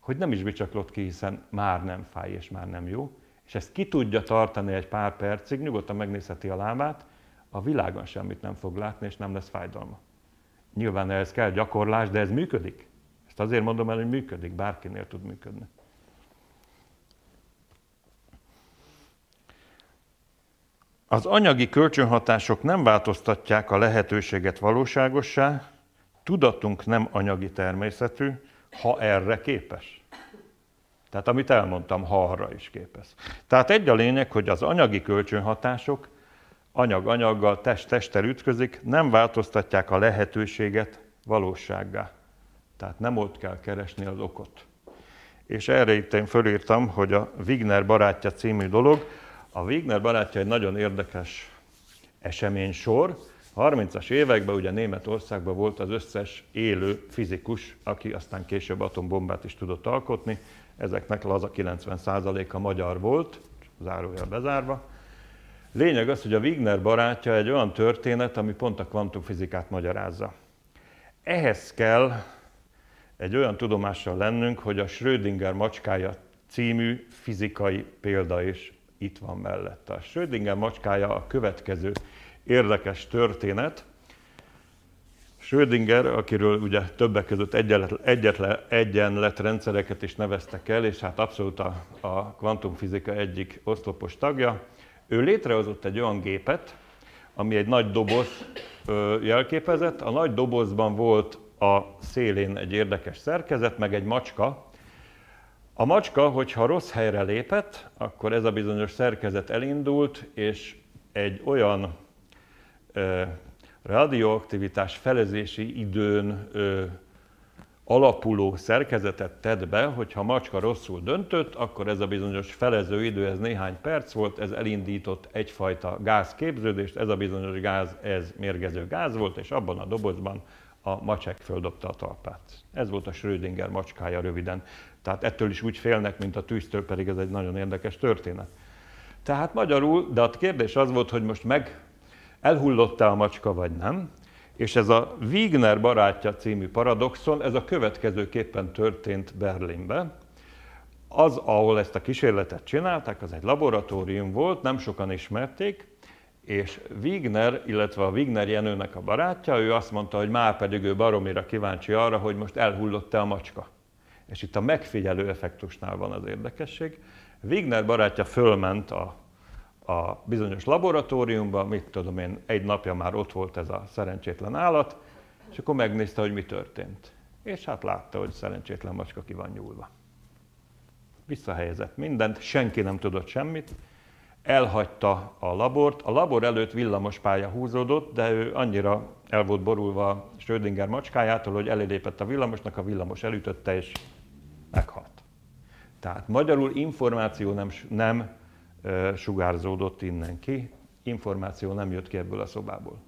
hogy nem is bicsaklott ki, hiszen már nem fáj és már nem jó, és ezt ki tudja tartani egy pár percig, nyugodtan megnézheti a lábát, a világon semmit nem fog látni, és nem lesz fájdalma. Nyilván ehhez kell gyakorlás, de ez működik. Ezt azért mondom el, hogy működik, bárkinél tud működni. Az anyagi kölcsönhatások nem változtatják a lehetőséget valóságossá, tudatunk nem anyagi természetű, ha erre képes. Tehát amit elmondtam, ha arra is képes. Tehát egy a lényeg, hogy az anyagi kölcsönhatások anyag anyaggal, test testtel ütközik, nem változtatják a lehetőséget valósággá. Tehát nem ott kell keresni az okot. És erre itt én fölírtam, hogy a Wigner barátja című dolog. A Wigner barátja egy nagyon érdekes eseménysor. 30-as években ugye Németországban volt az összes élő fizikus, aki aztán később atombombát is tudott alkotni. Ezeknek az a 90%-a magyar volt, zárójel bezárva. Lényeg az, hogy a Wigner barátja egy olyan történet, ami pont a kvantumfizikát magyarázza. Ehhez kell egy olyan tudomással lennünk, hogy a Schrödinger macskája című fizikai példa is itt van mellette. A Schrödinger macskája a következő érdekes történet. Schrödinger, akiről ugye többek között egyetlen, egyenlet rendszereket is neveztek el, és hát abszolút a, a kvantumfizika egyik oszlopos tagja, ő létrehozott egy olyan gépet, ami egy nagy doboz jelképezett. A nagy dobozban volt a szélén egy érdekes szerkezet, meg egy macska. A macska, hogyha rossz helyre lépett, akkor ez a bizonyos szerkezet elindult, és egy olyan ö, radioaktivitás felezési időn ö, alapuló szerkezetet tett be, hogyha a macska rosszul döntött, akkor ez a bizonyos felező idő, ez néhány perc volt, ez elindított egyfajta gázképződést, ez a bizonyos gáz, ez mérgező gáz volt, és abban a dobozban a macsek földobta a talpát. Ez volt a Schrödinger macskája röviden. Tehát ettől is úgy félnek, mint a tűztől, pedig ez egy nagyon érdekes történet. Tehát magyarul, de a kérdés az volt, hogy most meg elhullott-e a macska, vagy nem. És ez a Wigner barátja című paradoxon, ez a következőképpen történt Berlinben. Az, ahol ezt a kísérletet csinálták, az egy laboratórium volt, nem sokan ismerték, és Wigner, illetve a Wigner Jenőnek a barátja, ő azt mondta, hogy már pedig ő baromira kíváncsi arra, hogy most elhullott-e a macska. És itt a megfigyelő effektusnál van az érdekesség. Wigner barátja fölment a a bizonyos laboratóriumban, mit tudom én, egy napja már ott volt ez a szerencsétlen állat, és akkor megnézte, hogy mi történt. És hát látta, hogy szerencsétlen macska ki van nyúlva. Visszahelyezett mindent, senki nem tudott semmit, elhagyta a labort. A labor előtt villamos pálya húzódott, de ő annyira el volt borulva Schrödinger macskájától, hogy elélépett a villamosnak, a villamos elütötte és meghalt. Tehát magyarul információ nem, nem sugárzódott innen ki, információ nem jött ki ebből a szobából.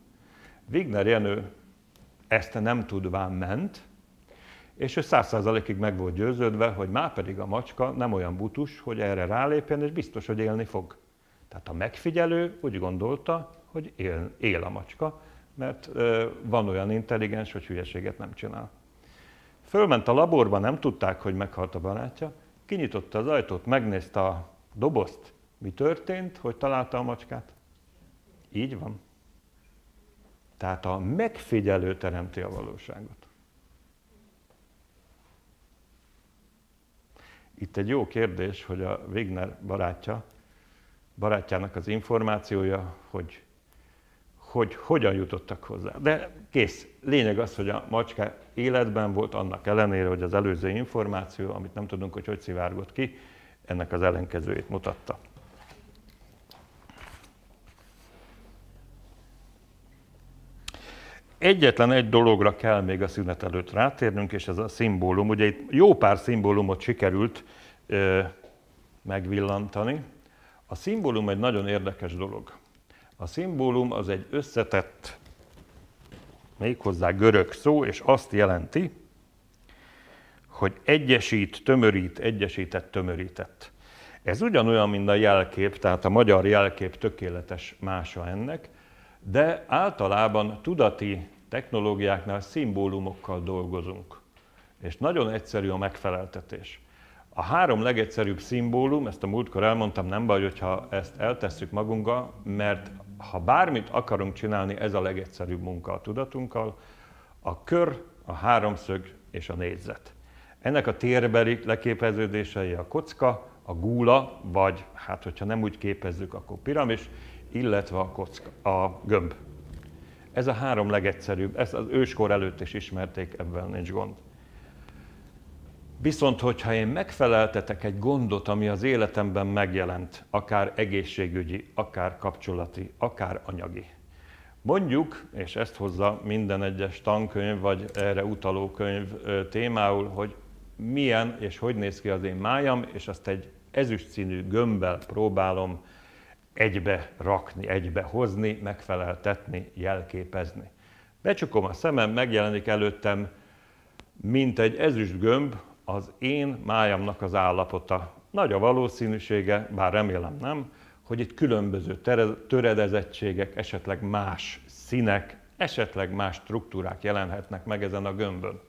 Wigner Jenő ezt nem tudván ment, és ő száz százalékig meg volt győződve, hogy már pedig a macska nem olyan butus, hogy erre rálépjen, és biztos, hogy élni fog. Tehát a megfigyelő úgy gondolta, hogy él, él a macska, mert ö, van olyan intelligens, hogy hülyeséget nem csinál. Fölment a laborba, nem tudták, hogy meghalt a barátja, kinyitotta az ajtót, megnézte a dobozt, mi történt, hogy találta a macskát? Így van. Tehát a megfigyelő teremti a valóságot. Itt egy jó kérdés, hogy a Wigner barátja, barátjának az információja, hogy, hogy hogyan jutottak hozzá. De kész. Lényeg az, hogy a macska életben volt annak ellenére, hogy az előző információ, amit nem tudunk, hogy hogy szivárgott ki, ennek az ellenkezőjét mutatta. Egyetlen egy dologra kell még a szünet előtt rátérnünk, és ez a szimbólum. Ugye itt jó pár szimbólumot sikerült ö, megvillantani. A szimbólum egy nagyon érdekes dolog. A szimbólum az egy összetett, méghozzá görög szó, és azt jelenti, hogy egyesít, tömörít, egyesített, tömörített. Ez ugyanolyan, mint a jelkép, tehát a magyar jelkép tökéletes mása ennek, de általában tudati technológiáknál szimbólumokkal dolgozunk. És nagyon egyszerű a megfeleltetés. A három legegyszerűbb szimbólum, ezt a múltkor elmondtam, nem baj, hogyha ezt eltesszük magunkba, mert ha bármit akarunk csinálni, ez a legegyszerűbb munka a tudatunkkal, a kör, a háromszög és a négyzet. Ennek a térbeli leképeződései a kocka, a gúla, vagy hát hogyha nem úgy képezzük, akkor piramis, illetve a, kocka, a gömb. Ez a három legegyszerűbb, ezt az őskor előtt is ismerték, ebben nincs gond. Viszont, hogyha én megfeleltetek egy gondot, ami az életemben megjelent, akár egészségügyi, akár kapcsolati, akár anyagi. Mondjuk, és ezt hozza minden egyes tankönyv, vagy erre utaló könyv témául, hogy milyen és hogy néz ki az én májam, és azt egy ezüst színű gömbbel próbálom egybe rakni, egybe hozni, megfeleltetni, jelképezni. Becsukom a szemem, megjelenik előttem, mint egy ezüst gömb, az én májamnak az állapota. Nagy a valószínűsége, bár remélem nem, hogy itt különböző töredezettségek, esetleg más színek, esetleg más struktúrák jelenhetnek meg ezen a gömbön.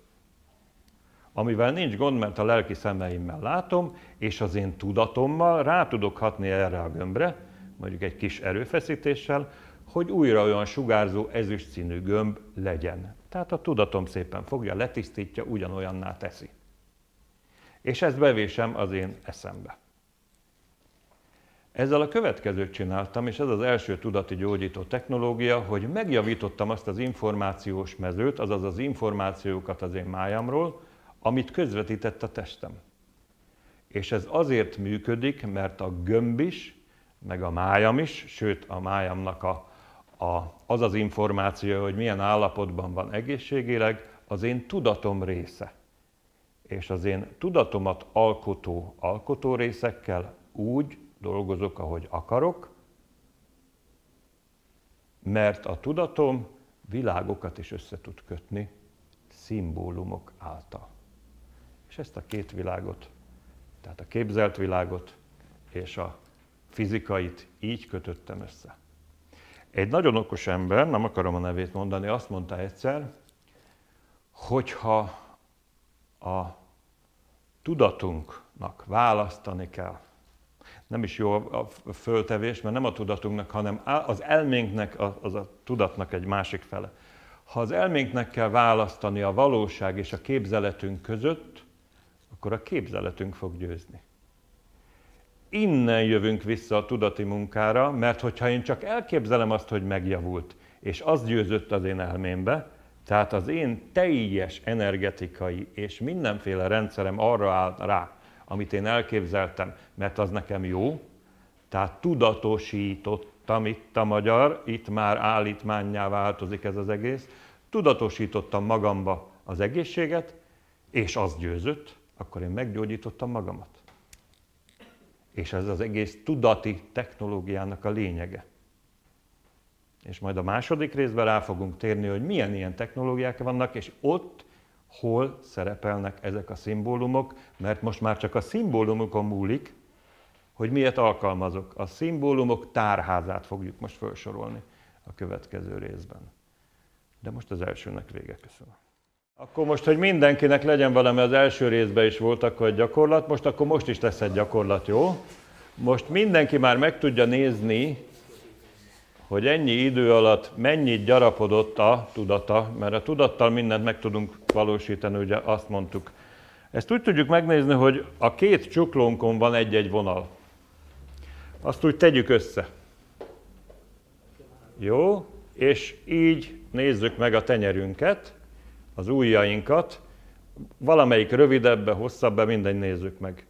Amivel nincs gond, mert a lelki szemeimmel látom, és az én tudatommal rá tudok hatni erre a gömbre, mondjuk egy kis erőfeszítéssel, hogy újra olyan sugárzó ezüst színű gömb legyen. Tehát a tudatom szépen fogja, letisztítja, ugyanolyanná teszi. És ezt bevésem az én eszembe. Ezzel a következőt csináltam, és ez az első tudati gyógyító technológia, hogy megjavítottam azt az információs mezőt, azaz az információkat az én májamról, amit közvetített a testem. És ez azért működik, mert a gömb is, meg a májam is, sőt a májamnak a, a, az az információ, hogy milyen állapotban van egészségileg, az én tudatom része. És az én tudatomat alkotó alkotó részekkel úgy dolgozok, ahogy akarok, mert a tudatom világokat is össze tud kötni szimbólumok által. És ezt a két világot, tehát a képzelt világot és a fizikait így kötöttem össze. Egy nagyon okos ember, nem akarom a nevét mondani, azt mondta egyszer, hogyha a tudatunknak választani kell nem is jó a föltevés, mert nem a tudatunknak, hanem az elménknek, az a tudatnak egy másik fele. Ha az elménknek kell választani a valóság és a képzeletünk között, akkor a képzeletünk fog győzni. Innen jövünk vissza a tudati munkára, mert hogyha én csak elképzelem azt, hogy megjavult, és az győzött az én elmémbe, tehát az én teljes energetikai és mindenféle rendszerem arra áll rá, amit én elképzeltem, mert az nekem jó, tehát tudatosítottam itt a magyar, itt már állítmányá változik ez az egész, tudatosítottam magamba az egészséget, és az győzött, akkor én meggyógyítottam magamat. És ez az egész tudati technológiának a lényege. És majd a második részben rá fogunk térni, hogy milyen ilyen technológiák vannak, és ott hol szerepelnek ezek a szimbólumok, mert most már csak a szimbólumokon múlik, hogy miért alkalmazok. A szimbólumok tárházát fogjuk most felsorolni a következő részben. De most az elsőnek vége, köszönöm. Akkor most, hogy mindenkinek legyen valami, az első részben is volt akkor egy gyakorlat, most akkor most is lesz egy gyakorlat, jó? Most mindenki már meg tudja nézni hogy ennyi idő alatt mennyit gyarapodott a tudata, mert a tudattal mindent meg tudunk valósítani, ugye azt mondtuk. Ezt úgy tudjuk megnézni, hogy a két csuklónkon van egy-egy vonal. Azt úgy tegyük össze. Jó? És így nézzük meg a tenyerünket, az ujjainkat, valamelyik rövidebb, hosszabb, mindegy nézzük meg.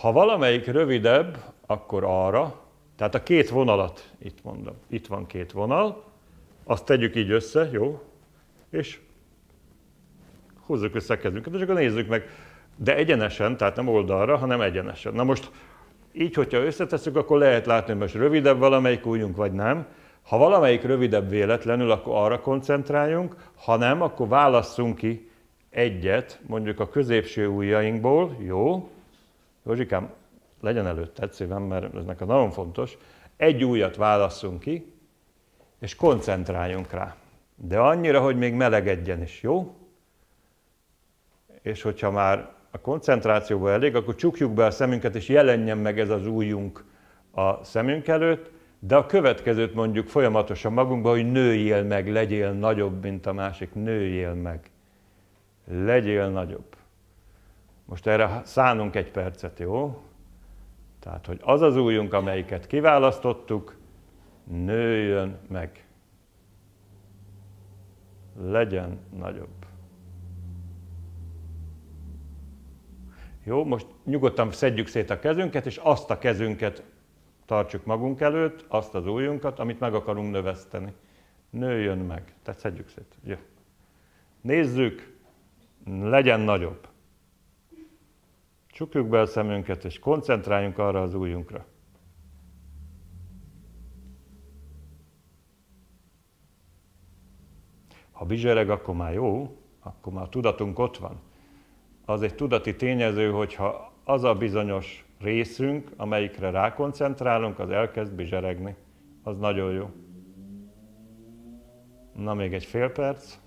Ha valamelyik rövidebb, akkor arra, tehát a két vonalat, itt mondom, itt van két vonal, azt tegyük így össze, jó? És húzzuk össze a kezünket, és akkor nézzük meg. De egyenesen, tehát nem oldalra, hanem egyenesen. Na most így, hogyha összetesszük, akkor lehet látni, hogy most rövidebb valamelyik ujjunk, vagy nem. Ha valamelyik rövidebb véletlenül, akkor arra koncentráljunk, ha nem, akkor válasszunk ki egyet, mondjuk a középső ujjainkból, jó? Józsikám, legyen előtt szívem, mert ez nekem nagyon fontos, egy újat válasszunk ki, és koncentráljunk rá. De annyira, hogy még melegedjen is, jó? És hogyha már a koncentrációban elég, akkor csukjuk be a szemünket, és jelenjen meg ez az újunk a szemünk előtt, de a következőt mondjuk folyamatosan magunkba, hogy nőjél meg, legyél nagyobb, mint a másik, nőjél meg. Legyél nagyobb. Most erre szánunk egy percet, jó? Tehát, hogy az az újunk, amelyiket kiválasztottuk, nőjön meg. Legyen nagyobb. Jó, most nyugodtan szedjük szét a kezünket, és azt a kezünket tartsuk magunk előtt, azt az ujjunkat, amit meg akarunk növeszteni. Nőjön meg. Tehát szedjük szét. Jó. Nézzük, legyen nagyobb. Csukjuk be a szemünket, és koncentráljunk arra az ujjunkra. Ha bizsereg, akkor már jó, akkor már a tudatunk ott van. Az egy tudati tényező, hogyha az a bizonyos részünk, amelyikre rákoncentrálunk, az elkezd bizseregni. Az nagyon jó. Na, még egy fél perc.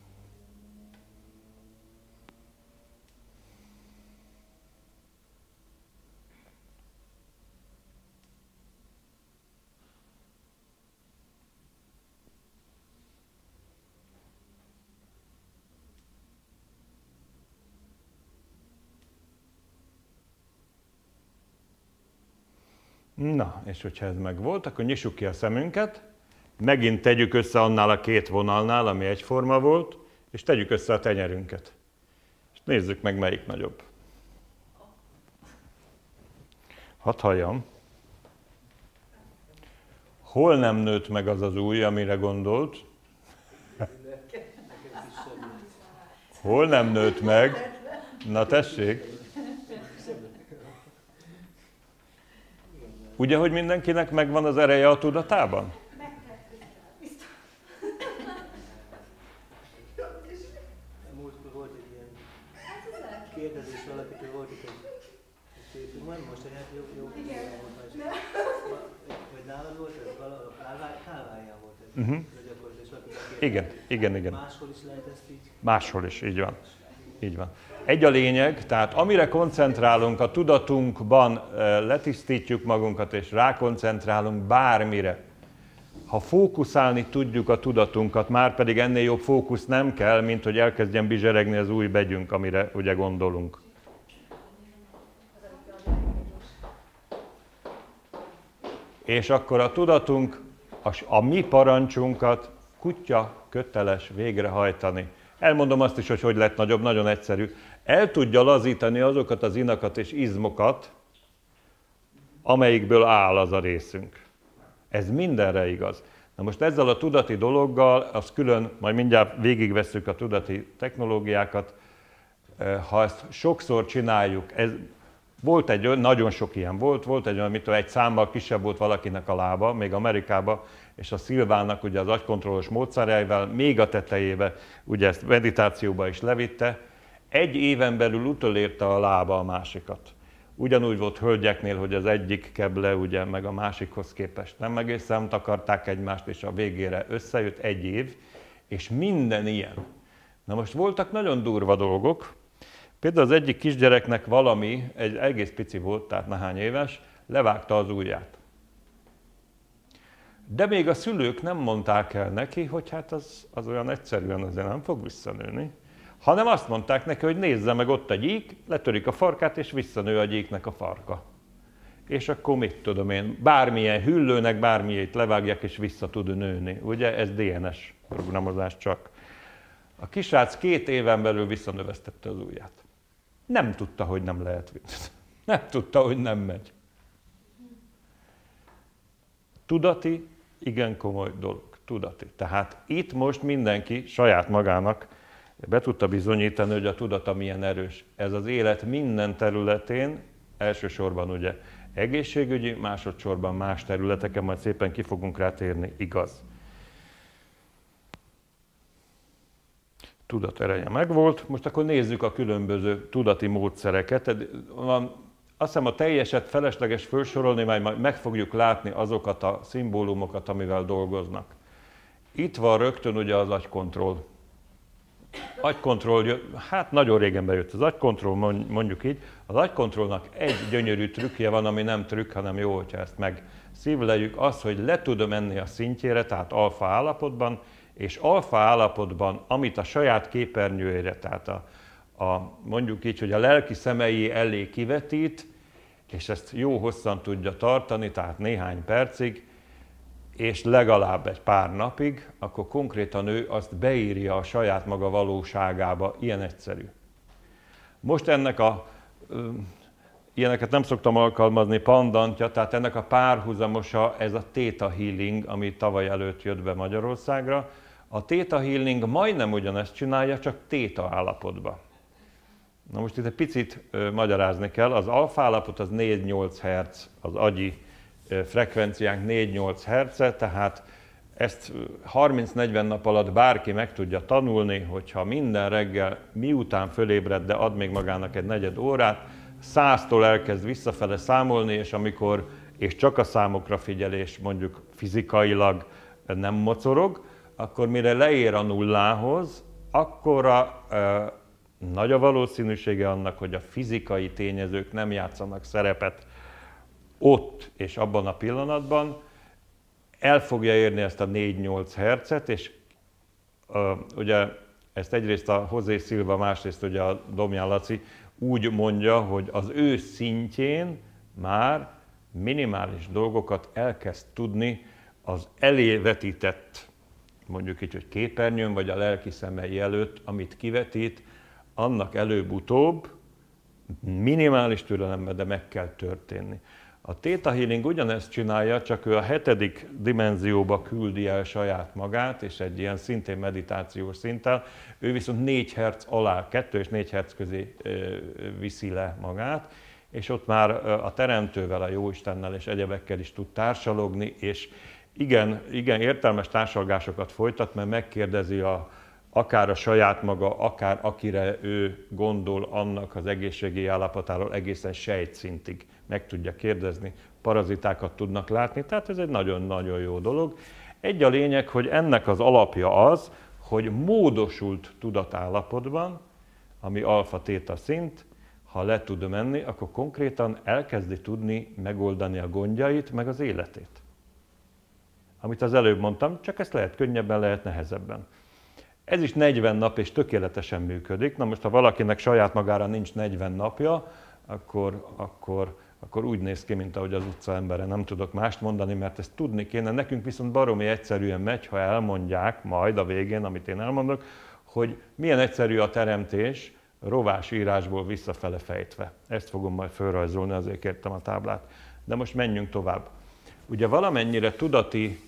Na, és hogyha ez meg volt, akkor nyissuk ki a szemünket, megint tegyük össze annál a két vonalnál, ami egyforma volt, és tegyük össze a tenyerünket. És nézzük meg, melyik nagyobb. Hadd halljam. Hol nem nőtt meg az az új, amire gondolt? Hol nem nőtt meg? Na tessék! Ugye, hogy mindenkinek megvan az ereje a tudatában? Kérdezés valakitől, volt itt egy nem most egy jó, jó volt, vagy nálad volt ez, valahol kálvárián volt ez, uh-huh. Igen, igen, igen. Máshol is lehet ezt így? Máshol is, így van. Így van. Egy a lényeg, tehát amire koncentrálunk, a tudatunkban letisztítjuk magunkat, és rákoncentrálunk bármire. Ha fókuszálni tudjuk a tudatunkat, már pedig ennél jobb fókusz nem kell, mint hogy elkezdjen bizseregni az új begyünk, amire ugye gondolunk. És akkor a tudatunk, a, a mi parancsunkat kutya köteles végrehajtani. Elmondom azt is, hogy hogy lett nagyobb, nagyon egyszerű el tudja lazítani azokat az inakat és izmokat, amelyikből áll az a részünk. Ez mindenre igaz. Na most ezzel a tudati dologgal, az külön, majd mindjárt végigvesszük a tudati technológiákat, eh, ha ezt sokszor csináljuk, ez, volt egy, nagyon sok ilyen volt, volt egy olyan, mitől egy számmal kisebb volt valakinek a lába, még Amerikában, és a Szilvának ugye az agykontrollos módszereivel még a tetejébe, ugye ezt meditációba is levitte, egy éven belül utolérte a lába a másikat. Ugyanúgy volt hölgyeknél, hogy az egyik keble ugye, meg a másikhoz képest nem egészen takarták egymást, és a végére összejött egy év, és minden ilyen. Na most voltak nagyon durva dolgok. Például az egyik kisgyereknek valami, egy egész pici volt, tehát nehány éves, levágta az ujját. De még a szülők nem mondták el neki, hogy hát az, az olyan egyszerűen azért nem fog visszanőni hanem azt mondták neki, hogy nézze meg ott a gyík, letörik a farkát, és visszanő a gyíknek a farka. És akkor mit tudom én, bármilyen hüllőnek, bármilyet levágják, és vissza tud nőni. Ugye ez DNS programozás csak. A kisrác két éven belül visszanövesztette az ujját. Nem tudta, hogy nem lehet vissza. <laughs> Nem tudta, hogy nem megy. Tudati, igen komoly dolog. Tudati. Tehát itt most mindenki saját magának be tudta bizonyítani, hogy a tudata milyen erős. Ez az élet minden területén, elsősorban ugye egészségügyi, másodszorban más területeken, majd szépen ki fogunk rátérni, igaz. Tudat ereje megvolt. Most akkor nézzük a különböző tudati módszereket. Azt hiszem a teljeset felesleges felsorolni, majd meg fogjuk látni azokat a szimbólumokat, amivel dolgoznak. Itt van rögtön ugye az agykontroll agykontroll, hát nagyon régen bejött az agykontroll, mondjuk így. Az agykontrollnak egy gyönyörű trükkje van, ami nem trükk, hanem jó, hogyha ezt meg szívleljük, az, hogy le tudom menni a szintjére, tehát alfa állapotban, és alfa állapotban, amit a saját képernyőjére, tehát a, a, mondjuk így, hogy a lelki szemei elé kivetít, és ezt jó hosszan tudja tartani, tehát néhány percig, és legalább egy pár napig, akkor konkrétan ő azt beírja a saját maga valóságába, ilyen egyszerű. Most ennek a ilyeneket nem szoktam alkalmazni, pandantja, tehát ennek a párhuzamosa ez a Theta Healing, ami tavaly előtt jött be Magyarországra. A Theta Healing majdnem ugyanezt csinálja, csak Theta állapotba. Na most itt egy picit ö, magyarázni kell, az alfa állapot az 4-8 Hz, az agyi frekvenciánk 4-8 Hz, tehát ezt 30-40 nap alatt bárki meg tudja tanulni, hogyha minden reggel miután fölébred, de ad még magának egy negyed órát, száztól elkezd visszafele számolni, és amikor, és csak a számokra figyelés mondjuk fizikailag nem mocorog, akkor mire leér a nullához, akkora e, nagy a valószínűsége annak, hogy a fizikai tényezők nem játszanak szerepet ott és abban a pillanatban, el fogja érni ezt a 4-8 hercet, és uh, ugye ezt egyrészt a Hozé Szilva, másrészt ugye a Domján Laci úgy mondja, hogy az ő szintjén már minimális dolgokat elkezd tudni az elévetített, mondjuk így, hogy képernyőn, vagy a lelki szemei előtt, amit kivetít, annak előbb-utóbb minimális türelemben, de meg kell történni. A Theta Healing ugyanezt csinálja, csak ő a hetedik dimenzióba küldi el saját magát, és egy ilyen szintén meditációs szinten, ő viszont 4 Hz alá, 2 és 4 Hz közé viszi le magát, és ott már a Teremtővel, a Jóistennel és egyebekkel is tud társalogni, és igen, igen értelmes társalgásokat folytat, mert megkérdezi a, akár a saját maga, akár akire ő gondol annak az egészségi állapotáról egészen sejtszintig meg tudja kérdezni, parazitákat tudnak látni, tehát ez egy nagyon-nagyon jó dolog. Egy a lényeg, hogy ennek az alapja az, hogy módosult tudatállapotban, ami alfa-téta szint, ha le tud menni, akkor konkrétan elkezdi tudni megoldani a gondjait, meg az életét. Amit az előbb mondtam, csak ezt lehet könnyebben, lehet nehezebben. Ez is 40 nap és tökéletesen működik. Na most, ha valakinek saját magára nincs 40 napja, akkor, akkor akkor úgy néz ki, mint ahogy az utca embere, nem tudok mást mondani, mert ezt tudni kéne. Nekünk viszont baromi egyszerűen megy, ha elmondják majd a végén, amit én elmondok, hogy milyen egyszerű a teremtés, rovás írásból visszafele fejtve. Ezt fogom majd felrajzolni, azért kértem a táblát. De most menjünk tovább. Ugye valamennyire tudati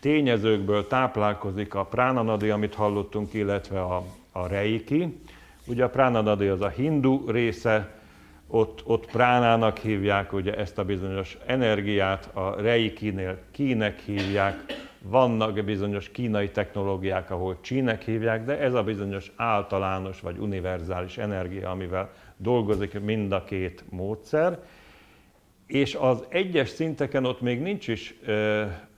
tényezőkből táplálkozik a pránanadi, amit hallottunk, illetve a, a reiki. Ugye a pránanadi az a hindu része, ott, ott pránának hívják ugye ezt a bizonyos energiát, a reikinél kínek hívják, vannak bizonyos kínai technológiák, ahol csínek hívják, de ez a bizonyos általános vagy univerzális energia, amivel dolgozik mind a két módszer. És az egyes szinteken ott még nincs is e,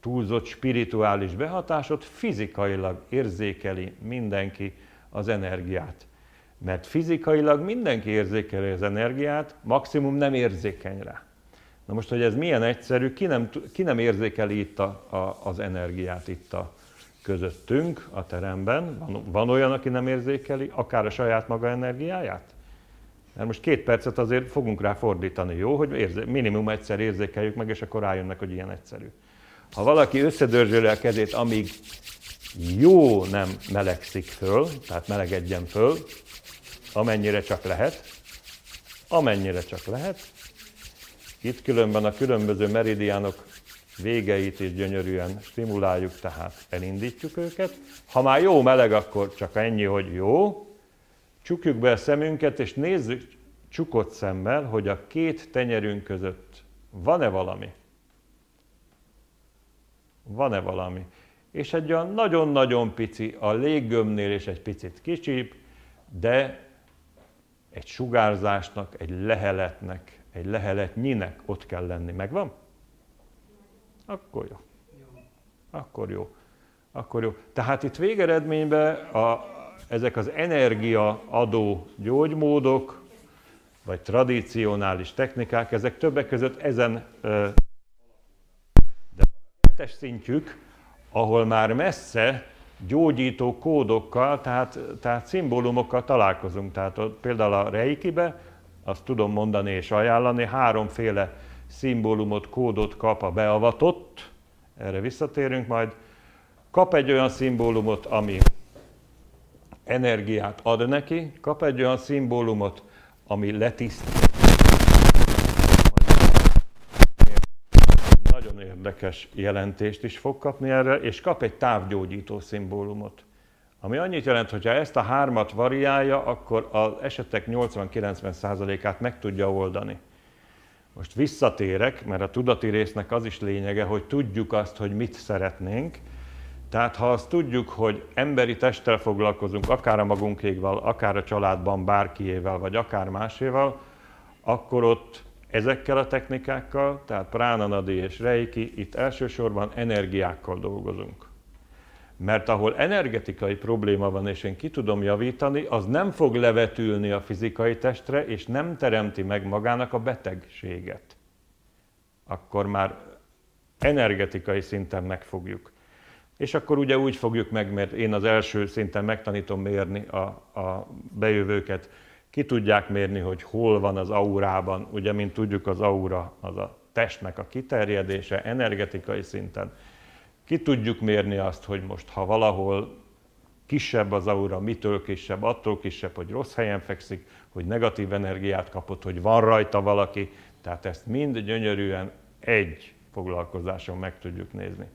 túlzott spirituális behatás, ott fizikailag érzékeli mindenki az energiát. Mert fizikailag mindenki érzékeli az energiát, maximum nem érzékeny rá. Na most, hogy ez milyen egyszerű, ki nem, ki nem érzékeli itt a, a, az energiát itt a közöttünk, a teremben? Van, van olyan, aki nem érzékeli, akár a saját maga energiáját? Mert most két percet azért fogunk rá fordítani, jó? Hogy érzé, minimum egyszer érzékeljük meg, és akkor rájönnek, hogy ilyen egyszerű. Ha valaki összedörzsöli a kezét, amíg jó nem melegszik föl, tehát melegedjen föl, amennyire csak lehet, amennyire csak lehet. Itt különben a különböző meridiánok végeit is gyönyörűen stimuláljuk, tehát elindítjuk őket. Ha már jó meleg, akkor csak ennyi, hogy jó. Csukjuk be a szemünket, és nézzük csukott szemmel, hogy a két tenyerünk között van-e valami. Van-e valami. És egy olyan nagyon-nagyon pici, a léggömnél és egy picit kicsibb, de egy sugárzásnak, egy leheletnek, egy leheletnyinek ott kell lenni. Megvan? Akkor jó. Akkor jó. Akkor jó. Tehát itt végeredményben a, ezek az energiaadó gyógymódok, vagy tradicionális technikák, ezek többek között ezen de a szintjük, ahol már messze gyógyító kódokkal, tehát, tehát szimbólumokkal találkozunk. Tehát ott, például a Reikibe, azt tudom mondani és ajánlani, háromféle szimbólumot, kódot kap a beavatott, erre visszatérünk majd, kap egy olyan szimbólumot, ami energiát ad neki, kap egy olyan szimbólumot, ami letiszt, érdekes jelentést is fog kapni erre, és kap egy távgyógyító szimbólumot. Ami annyit jelent, hogy ha ezt a hármat variálja, akkor az esetek 80-90%-át meg tudja oldani. Most visszatérek, mert a tudati résznek az is lényege, hogy tudjuk azt, hogy mit szeretnénk. Tehát ha azt tudjuk, hogy emberi testtel foglalkozunk, akár a magunkéval, akár a családban bárkiével, vagy akár máséval, akkor ott ezekkel a technikákkal, tehát pránanadi és reiki, itt elsősorban energiákkal dolgozunk. Mert ahol energetikai probléma van, és én ki tudom javítani, az nem fog levetülni a fizikai testre, és nem teremti meg magának a betegséget. Akkor már energetikai szinten megfogjuk. És akkor ugye úgy fogjuk meg, mert én az első szinten megtanítom mérni a, a bejövőket, ki tudják mérni, hogy hol van az aurában. Ugye, mint tudjuk, az aura az a testnek a kiterjedése energetikai szinten. Ki tudjuk mérni azt, hogy most ha valahol kisebb az aura, mitől kisebb, attól kisebb, hogy rossz helyen fekszik, hogy negatív energiát kapott, hogy van rajta valaki. Tehát ezt mind gyönyörűen egy foglalkozáson meg tudjuk nézni.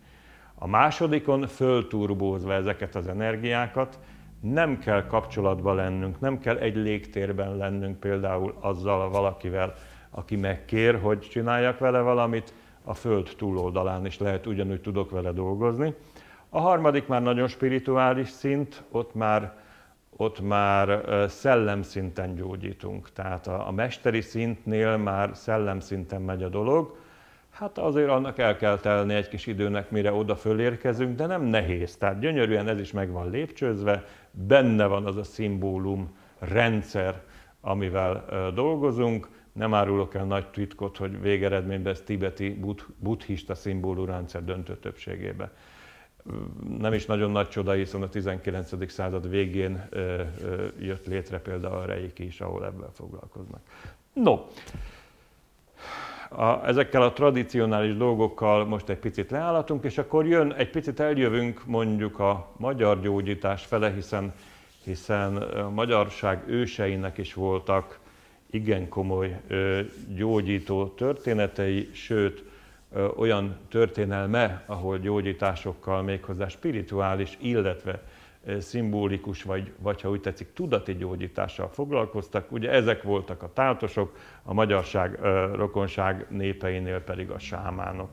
A másodikon fölturbózva ezeket az energiákat, nem kell kapcsolatban lennünk, nem kell egy légtérben lennünk például azzal a valakivel, aki megkér, hogy csináljak vele valamit, a föld túloldalán is lehet ugyanúgy tudok vele dolgozni. A harmadik már nagyon spirituális szint, ott már, ott már szellemszinten gyógyítunk. Tehát a, a mesteri szintnél már szellemszinten megy a dolog. Hát azért annak el kell telni egy kis időnek, mire oda fölérkezünk, de nem nehéz. Tehát gyönyörűen ez is meg van lépcsőzve, benne van az a szimbólum rendszer, amivel dolgozunk. Nem árulok el nagy titkot, hogy végeredményben ez tibeti buddhista szimbólumrendszer döntő többségében. Nem is nagyon nagy csoda, hiszen a 19. század végén jött létre például a reiki is, ahol ebben foglalkoznak. No, a, ezekkel a tradicionális dolgokkal most egy picit leállatunk, és akkor jön, egy picit eljövünk mondjuk a magyar gyógyítás fele, hiszen, hiszen a magyarság őseinek is voltak igen komoly ö, gyógyító történetei, sőt, ö, olyan történelme, ahol gyógyításokkal méghozzá spirituális, illetve szimbolikus, vagy, vagy ha úgy tetszik, tudati gyógyítással foglalkoztak. Ugye ezek voltak a táltosok, a magyarság, rokonság népeinél pedig a sámánok.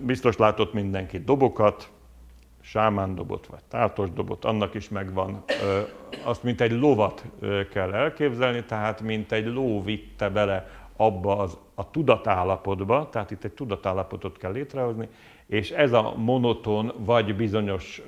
Biztos látott mindenki dobokat, sámán dobot vagy táltos dobot, annak is megvan. Azt, mint egy lovat kell elképzelni, tehát mint egy ló vitte bele abba az, a tudatállapotba, tehát itt egy tudatállapotot kell létrehozni, és ez a monoton vagy bizonyos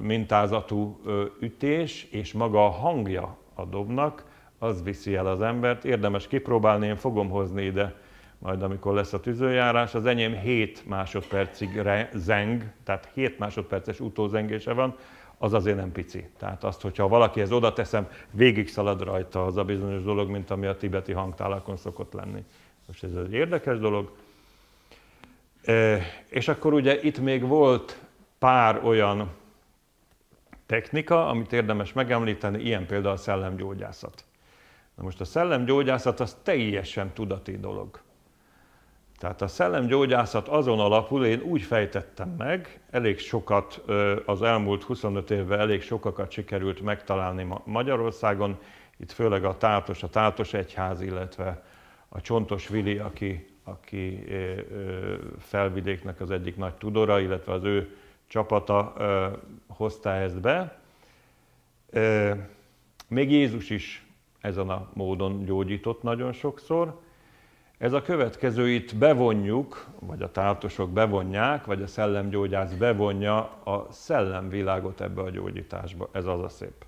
mintázatú ütés, és maga a hangja a dobnak, az viszi el az embert. Érdemes kipróbálni, én fogom hozni ide, majd amikor lesz a tüzőjárás. Az enyém 7 másodpercig zeng, tehát 7 másodperces utózengése van, az azért nem pici. Tehát azt, hogyha valakihez oda teszem, végig szalad rajta az a bizonyos dolog, mint ami a tibeti hangtálakon szokott lenni. Most ez egy érdekes dolog. És akkor ugye itt még volt pár olyan technika, amit érdemes megemlíteni, ilyen például a szellemgyógyászat. Na most a szellemgyógyászat az teljesen tudati dolog. Tehát a szellemgyógyászat azon alapul, én úgy fejtettem meg, elég sokat, az elmúlt 25 évben elég sokakat sikerült megtalálni Magyarországon, itt főleg a Tátos, a Tátos Egyház, illetve a Csontos Vili, aki, aki felvidéknek az egyik nagy tudora, illetve az ő csapata hozta ezt be. Még Jézus is ezen a módon gyógyított nagyon sokszor. Ez a következő bevonjuk, vagy a táltosok bevonják, vagy a szellemgyógyász bevonja a szellemvilágot ebbe a gyógyításba. Ez az a szép.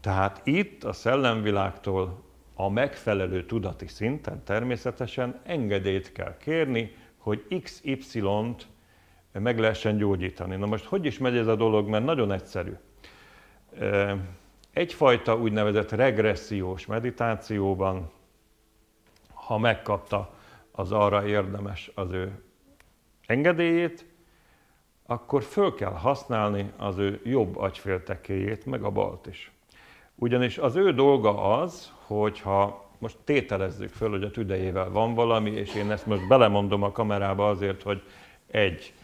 Tehát itt a szellemvilágtól a megfelelő tudati szinten természetesen engedélyt kell kérni, hogy XY-t meg lehessen gyógyítani. Na most hogy is megy ez a dolog, mert nagyon egyszerű. Egyfajta úgynevezett regressziós meditációban, ha megkapta az arra érdemes az ő engedélyét, akkor föl kell használni az ő jobb agyféltekéjét, meg a balt is. Ugyanis az ő dolga az, hogyha most tételezzük föl, hogy a tüdejével van valami, és én ezt most belemondom a kamerába azért, hogy egy,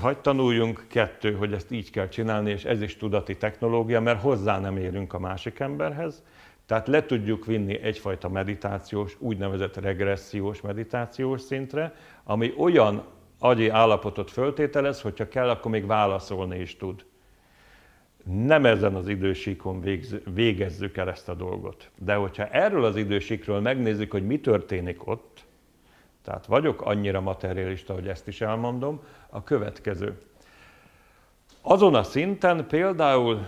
hagy tanuljunk, kettő, hogy ezt így kell csinálni, és ez is tudati technológia, mert hozzá nem érünk a másik emberhez, tehát le tudjuk vinni egyfajta meditációs, úgynevezett regressziós meditációs szintre, ami olyan agyi állapotot föltételez, hogyha kell, akkor még válaszolni is tud. Nem ezen az idősíkon végezzük el ezt a dolgot. De hogyha erről az idősíkről megnézzük, hogy mi történik ott, tehát vagyok annyira materialista, hogy ezt is elmondom, a következő. Azon a szinten például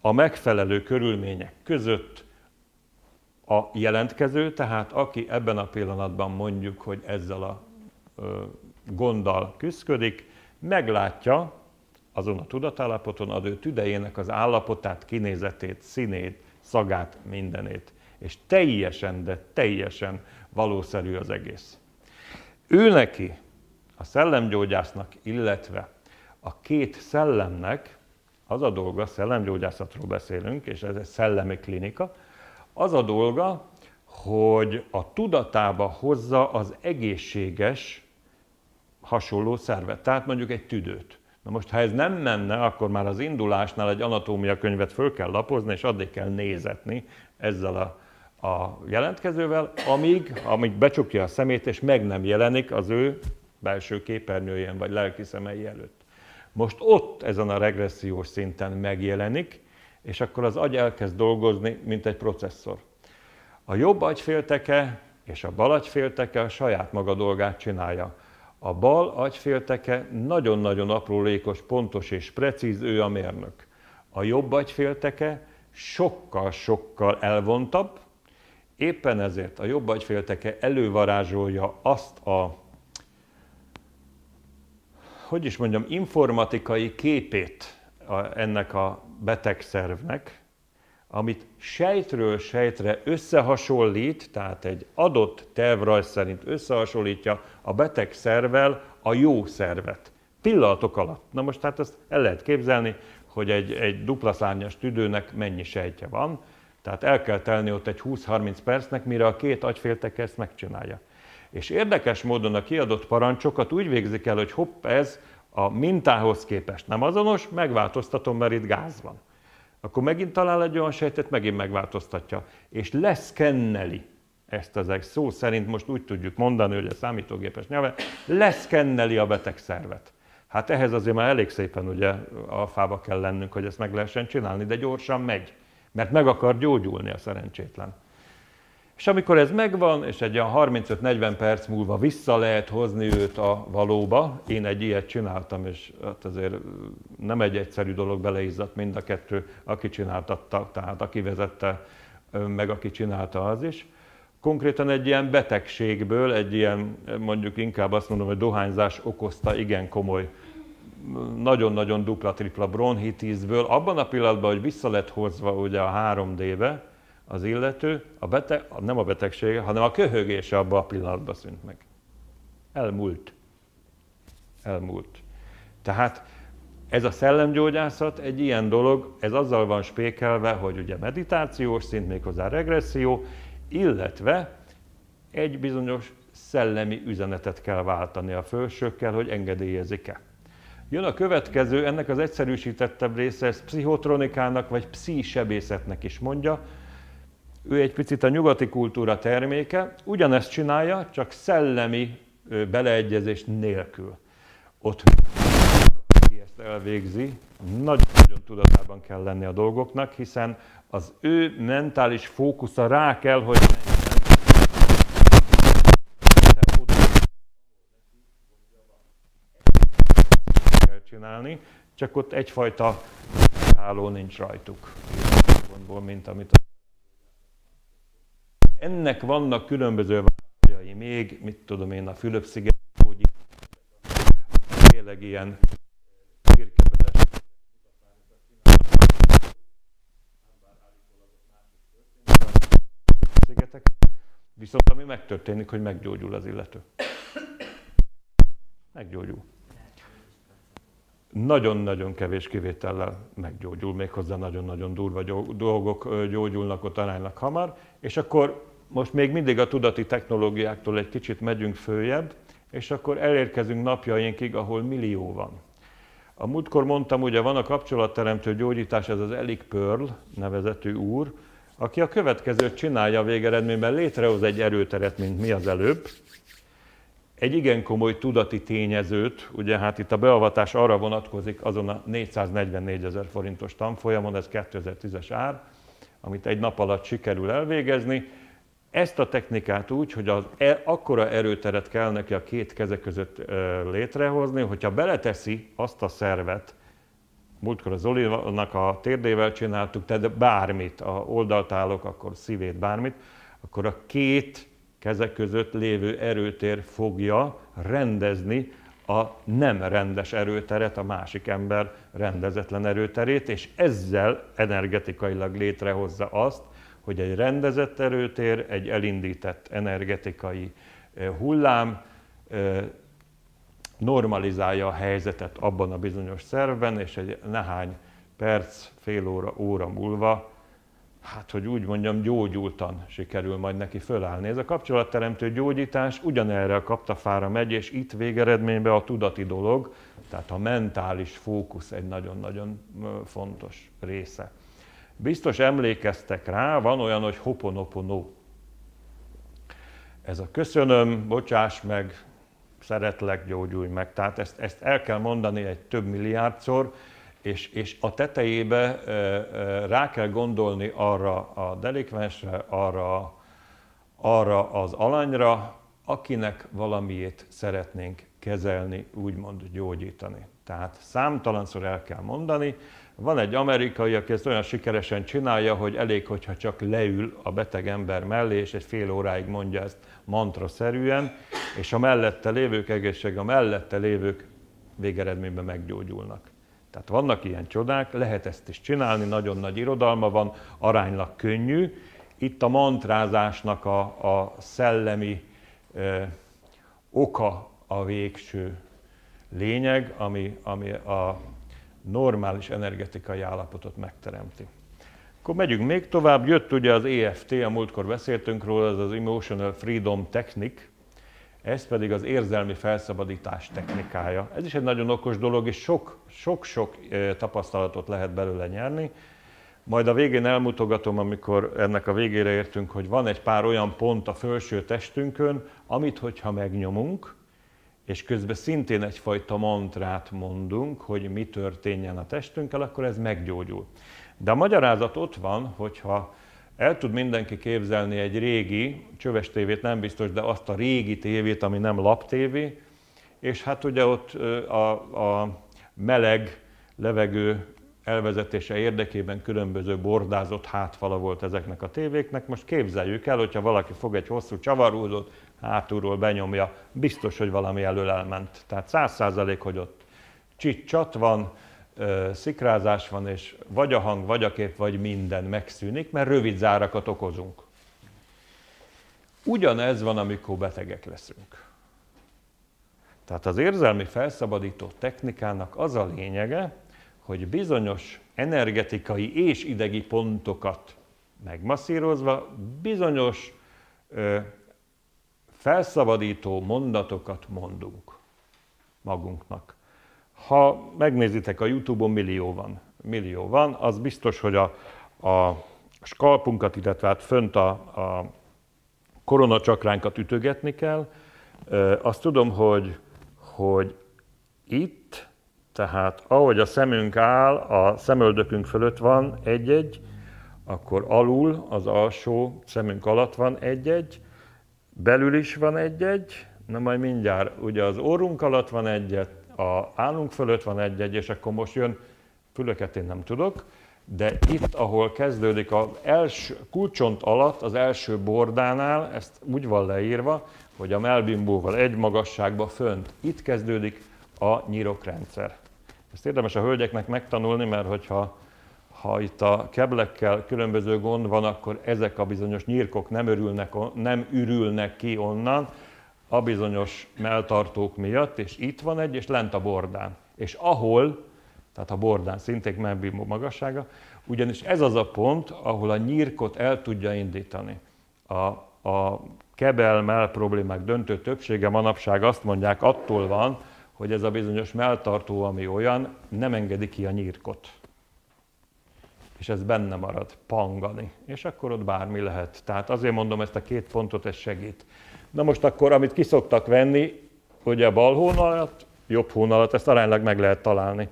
a megfelelő körülmények között a jelentkező, tehát aki ebben a pillanatban mondjuk, hogy ezzel a gonddal küzdik, meglátja azon a tudatállapoton az ő tüdejének az állapotát, kinézetét, színét, szagát, mindenét. És teljesen, de teljesen valószerű az egész. Ő neki, a szellemgyógyásznak, illetve a két szellemnek, az a dolga, szellemgyógyászatról beszélünk, és ez egy szellemi klinika, az a dolga, hogy a tudatába hozza az egészséges hasonló szervet, tehát mondjuk egy tüdőt. Na most, ha ez nem menne, akkor már az indulásnál egy anatómia könyvet föl kell lapozni, és addig kell nézetni ezzel a, a jelentkezővel, amíg, amíg becsukja a szemét, és meg nem jelenik az ő belső képernyőjén, vagy lelki szemei előtt. Most ott ezen a regressziós szinten megjelenik, és akkor az agy elkezd dolgozni, mint egy processzor. A jobb agyfélteke és a bal agyfélteke a saját maga dolgát csinálja. A bal agyfélteke nagyon-nagyon aprólékos, pontos és precíz, ő a mérnök. A jobb agyfélteke sokkal-sokkal elvontabb, éppen ezért a jobb agyfélteke elővarázsolja azt a, hogy is mondjam, informatikai képét a, ennek a betegszervnek, amit sejtről sejtre összehasonlít, tehát egy adott tervrajz szerint összehasonlítja a beteg szervvel a jó szervet. Pillanatok alatt. Na most hát ezt el lehet képzelni, hogy egy, egy dupla szárnyas tüdőnek mennyi sejtje van, tehát el kell telni ott egy 20-30 percnek, mire a két agyféltek ezt megcsinálja. És érdekes módon a kiadott parancsokat úgy végzik el, hogy hopp, ez a mintához képest nem azonos, megváltoztatom, mert itt gáz van. Akkor megint talál egy olyan sejtet, megint megváltoztatja. És leszkenneli ezt az egész szó szerint most úgy tudjuk mondani, hogy a számítógépes nyelve, leszkenneli a beteg szervet. Hát ehhez azért már elég szépen ugye alfába kell lennünk, hogy ezt meg lehessen csinálni, de gyorsan megy, mert meg akar gyógyulni a szerencsétlen. És amikor ez megvan, és egy olyan 35-40 perc múlva vissza lehet hozni őt a valóba, én egy ilyet csináltam, és hát azért nem egy egyszerű dolog beleizzadt mind a kettő, aki csináltatta, tehát aki vezette, meg aki csinálta az is. Konkrétan egy ilyen betegségből, egy ilyen, mondjuk inkább azt mondom, hogy dohányzás okozta igen komoly, nagyon-nagyon dupla-tripla bronhitisből, abban a pillanatban, hogy vissza lett hozva ugye a 3D-be, az illető, a beteg, nem a betegsége, hanem a köhögése abban a pillanatban szűnt meg. Elmúlt. Elmúlt. Tehát ez a szellemgyógyászat egy ilyen dolog, ez azzal van spékelve, hogy ugye meditációs szint, méghozzá regresszió, illetve egy bizonyos szellemi üzenetet kell váltani a fölsőkkel, hogy engedélyezik-e. Jön a következő, ennek az egyszerűsítettebb része, ezt pszichotronikának vagy pszisebészetnek is mondja, ő egy picit a nyugati kultúra terméke, ugyanezt csinálja, csak szellemi beleegyezés nélkül. Ott, aki ezt elvégzi, nagyon-nagyon tudatában kell lenni a dolgoknak, hiszen az ő mentális fókusza rá kell, hogy kell csinálni, csak ott egyfajta háló nincs rajtuk, mint amit a ennek vannak különböző változói még, mit tudom én, a Fülöp-sziget, tényleg ilyen viszont ami megtörténik, hogy meggyógyul az illető. Meggyógyul. Nagyon-nagyon kevés kivétellel meggyógyul, méghozzá nagyon-nagyon durva dolgok gyógyulnak ott aránylag hamar, és akkor most még mindig a tudati technológiáktól egy kicsit megyünk följebb, és akkor elérkezünk napjainkig, ahol millió van. A múltkor mondtam, ugye van a kapcsolatteremtő gyógyítás, ez az Elik Pearl nevezetű úr, aki a következőt csinálja a végeredményben, létrehoz egy erőteret, mint mi az előbb, egy igen komoly tudati tényezőt, ugye hát itt a beavatás arra vonatkozik azon a 444 ezer forintos tanfolyamon, ez 2010-es ár, amit egy nap alatt sikerül elvégezni. Ezt a technikát úgy, hogy az e, akkora erőteret kell neki a két keze között e, létrehozni, hogyha beleteszi azt a szervet, múltkor az Zolinak a térdével csináltuk, tehát bármit, a oldaltálok, akkor szívét, bármit, akkor a két kezek között lévő erőtér fogja rendezni a nem rendes erőteret, a másik ember rendezetlen erőterét, és ezzel energetikailag létrehozza azt, hogy egy rendezett erőtér, egy elindített energetikai eh, hullám eh, normalizálja a helyzetet abban a bizonyos szervben, és egy nehány perc, fél óra, óra múlva hát hogy úgy mondjam, gyógyultan sikerül majd neki fölállni. Ez a kapcsolatteremtő gyógyítás ugyanerre a kaptafára megy, és itt végeredményben a tudati dolog, tehát a mentális fókusz egy nagyon-nagyon fontos része. Biztos emlékeztek rá, van olyan, hogy hoponopono. Ez a köszönöm, bocsáss meg, szeretlek, gyógyulj meg. Tehát ezt, ezt el kell mondani egy több milliárdszor, és, és a tetejébe rá kell gondolni arra a delikvensre, arra, arra az alanyra, akinek valamiét szeretnénk kezelni, úgymond gyógyítani. Tehát számtalanszor el kell mondani. Van egy amerikai, aki ezt olyan sikeresen csinálja, hogy elég, hogyha csak leül a beteg ember mellé, és egy fél óráig mondja ezt mantra-szerűen, és a mellette lévők egészség, a mellette lévők végeredményben meggyógyulnak. Tehát vannak ilyen csodák, lehet ezt is csinálni, nagyon nagy irodalma van, aránylag könnyű. Itt a mantrázásnak a, a szellemi ö, oka a végső lényeg, ami, ami a normális energetikai állapotot megteremti. Akkor megyünk még tovább, jött ugye az EFT, a múltkor beszéltünk róla, ez az Emotional Freedom Technique, ez pedig az érzelmi felszabadítás technikája. Ez is egy nagyon okos dolog, és sok-sok tapasztalatot lehet belőle nyerni. Majd a végén elmutogatom, amikor ennek a végére értünk, hogy van egy pár olyan pont a felső testünkön, amit hogyha megnyomunk, és közben szintén egyfajta mantrát mondunk, hogy mi történjen a testünkkel, akkor ez meggyógyul. De a magyarázat ott van, hogyha el tud mindenki képzelni egy régi, csöves tévét nem biztos, de azt a régi tévét, ami nem laptévé, és hát ugye ott a, a meleg levegő elvezetése érdekében különböző bordázott hátfala volt ezeknek a tévéknek. Most képzeljük el, hogyha valaki fog egy hosszú csavarúzót, hátulról benyomja, biztos, hogy valami elől elment. Tehát száz százalék, hogy ott csicsat van, szikrázás van, és vagy a hang, vagy a kép, vagy minden megszűnik, mert rövid zárakat okozunk. Ugyanez van, amikor betegek leszünk. Tehát az érzelmi felszabadító technikának az a lényege, hogy bizonyos energetikai és idegi pontokat megmasszírozva, bizonyos ö, felszabadító mondatokat mondunk magunknak. Ha megnézitek a Youtube-on, millió van. Millió van, az biztos, hogy a, a skalpunkat, illetve hát fönt a, a koronacsakránkat ütögetni kell. Azt tudom, hogy, hogy itt, tehát ahogy a szemünk áll, a szemöldökünk fölött van egy-egy, akkor alul, az alsó szemünk alatt van egy-egy, belül is van egy-egy, na majd mindjárt, ugye az orrunk alatt van egyet, a állunk fölött van egy-egy, és akkor most jön, fülöket én nem tudok, de itt, ahol kezdődik az első kulcsont alatt, az első bordánál, ezt úgy van leírva, hogy a melbimbóval egy magasságba fönt. Itt kezdődik a nyirokrendszer. Ezt érdemes a hölgyeknek megtanulni, mert hogyha ha itt a keblekkel különböző gond van, akkor ezek a bizonyos nyírkok nem, örülnek, nem ürülnek ki onnan, a bizonyos melltartók miatt, és itt van egy, és lent a bordán. És ahol, tehát a bordán szintén membimó magassága, ugyanis ez az a pont, ahol a nyírkot el tudja indítani. A a kebel-mell problémák döntő többsége manapság azt mondják, attól van, hogy ez a bizonyos melltartó, ami olyan, nem engedi ki a nyírkot. És ez benne marad, pangani. És akkor ott bármi lehet. Tehát azért mondom ezt a két pontot, ez segít. Na most akkor, amit kiszoktak venni, ugye a bal hónalat, jobb hónalat, ezt aránylag meg lehet találni.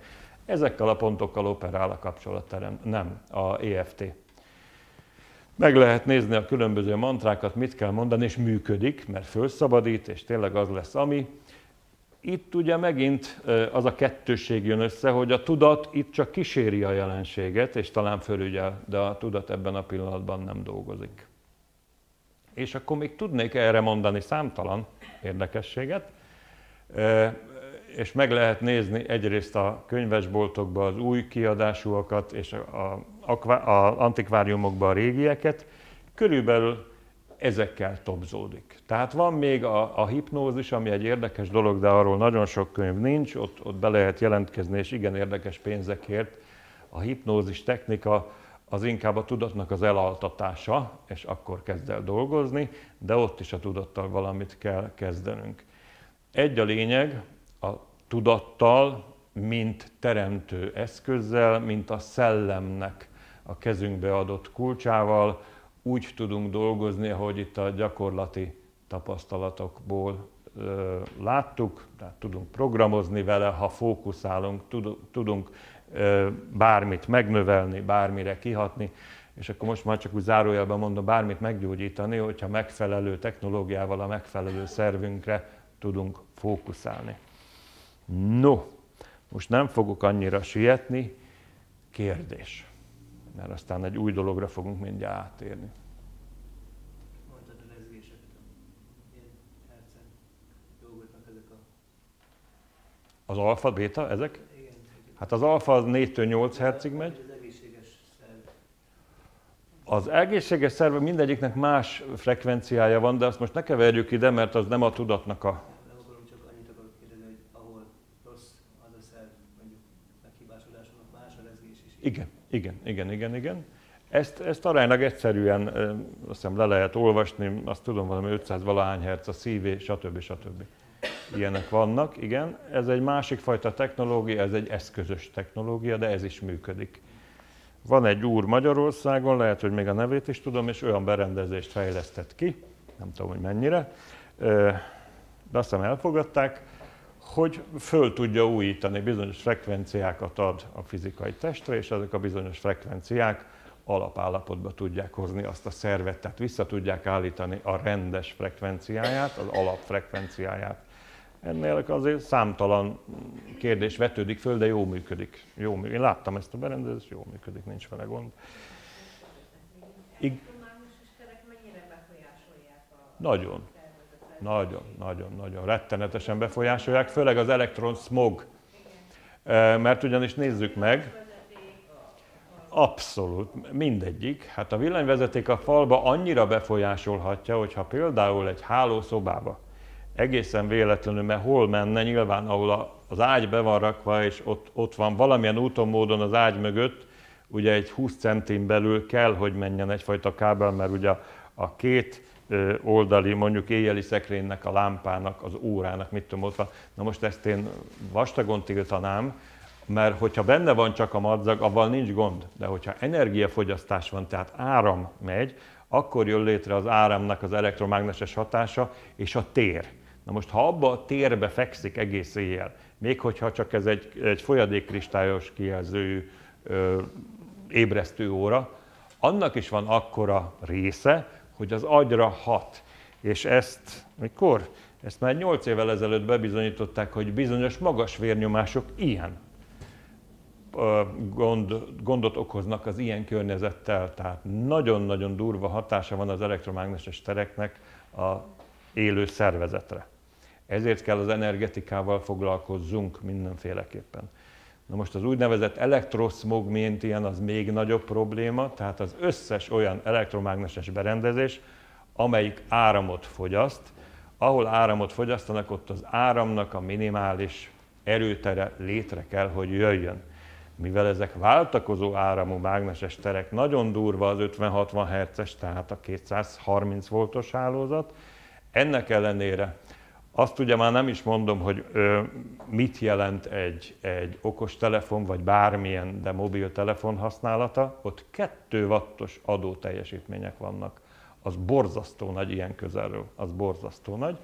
Ezekkel a pontokkal operál a kapcsolatterem, nem a EFT. Meg lehet nézni a különböző mantrákat, mit kell mondani, és működik, mert fölszabadít, és tényleg az lesz, ami. Itt ugye megint az a kettősség jön össze, hogy a tudat itt csak kíséri a jelenséget, és talán fölügyel, de a tudat ebben a pillanatban nem dolgozik. És akkor még tudnék erre mondani számtalan érdekességet, és meg lehet nézni egyrészt a könyvesboltokban az új kiadásúakat, és a, a, a antikváriumokban a régieket, körülbelül ezekkel topzódik. Tehát van még a, a hipnózis, ami egy érdekes dolog, de arról nagyon sok könyv nincs, ott, ott be lehet jelentkezni, és igen érdekes pénzekért. A hipnózis technika az inkább a tudatnak az elaltatása, és akkor kezd el dolgozni, de ott is a tudattal valamit kell kezdenünk. Egy a lényeg, a tudattal, mint teremtő eszközzel, mint a szellemnek a kezünkbe adott kulcsával, úgy tudunk dolgozni, ahogy itt a gyakorlati tapasztalatokból láttuk, tehát tudunk programozni vele, ha fókuszálunk, tudunk bármit megnövelni, bármire kihatni, és akkor most már csak úgy zárójelben mondom, bármit meggyógyítani, hogyha megfelelő technológiával a megfelelő szervünkre tudunk fókuszálni. No, most nem fogok annyira sietni, kérdés mert aztán egy új dologra fogunk mindjárt a... Az alfa, beta, ezek? Hát az alfa az 4-től 8 hercig megy. Az egészséges szerve mindegyiknek más frekvenciája van, de azt most ne keverjük ide, mert az nem a tudatnak a Nem akarom csak annyit akarok kérdezni, hogy ahol rossz az a szerv, mondjuk meghibásodásnak más a rezgés is. Igen, igen, igen, igen, igen. Ezt, ezt aránylag egyszerűen azt hiszem le lehet olvasni, azt tudom valami 500 valahány herc a szívé, stb. stb. Ilyenek vannak, igen. Ez egy másik fajta technológia, ez egy eszközös technológia, de ez is működik. Van egy úr Magyarországon, lehet, hogy még a nevét is tudom, és olyan berendezést fejlesztett ki, nem tudom, hogy mennyire, de azt hiszem elfogadták, hogy föl tudja újítani, bizonyos frekvenciákat ad a fizikai testre, és ezek a bizonyos frekvenciák alapállapotba tudják hozni azt a szervet, tehát vissza tudják állítani a rendes frekvenciáját, az alapfrekvenciáját. Ennél azért számtalan kérdés vetődik föl, de jó működik. Jó működik. Én láttam ezt a berendezést, jó működik, nincs vele gond. Ig- nagyon, nagyon, nagyon, nagyon rettenetesen befolyásolják, főleg az elektron smog. Mert ugyanis nézzük meg, abszolút, mindegyik. Hát a villanyvezeték a falba annyira befolyásolhatja, hogyha például egy hálószobába egészen véletlenül, mert hol menne, nyilván ahol az ágy be van rakva, és ott, ott van valamilyen úton, módon az ágy mögött, ugye egy 20 centin belül kell, hogy menjen egyfajta kábel, mert ugye a két oldali, mondjuk éjjeli szekrénynek, a lámpának, az órának, mit tudom, ott van. Na most ezt én vastagon tiltanám, mert hogyha benne van csak a madzag, avval nincs gond. De hogyha energiafogyasztás van, tehát áram megy, akkor jön létre az áramnak az elektromágneses hatása és a tér. Na most, ha abba a térbe fekszik egész éjjel, még hogyha csak ez egy, egy folyadékkristályos kijelző ö, ébresztő óra, annak is van akkora része, hogy az agyra hat. És ezt mikor? Ezt már 8 évvel ezelőtt bebizonyították, hogy bizonyos magas vérnyomások ilyen gond, gondot okoznak az ilyen környezettel, tehát nagyon-nagyon durva hatása van az elektromágneses tereknek a élő szervezetre. Ezért kell az energetikával foglalkozzunk mindenféleképpen. Na most az úgynevezett elektroszmog, mint ilyen, az még nagyobb probléma, tehát az összes olyan elektromágneses berendezés, amelyik áramot fogyaszt, ahol áramot fogyasztanak, ott az áramnak a minimális erőtere létre kell, hogy jöjjön. mivel ezek váltakozó áramú mágneses terek, nagyon durva az 50-60 Hz-es, tehát a 230 voltos hálózat, ennek ellenére azt ugye már nem is mondom, hogy ö, mit jelent egy, egy okos telefon, vagy bármilyen, de mobiltelefon használata, ott 2 wattos adó teljesítmények vannak. Az borzasztó nagy ilyen közelről, az borzasztó nagy.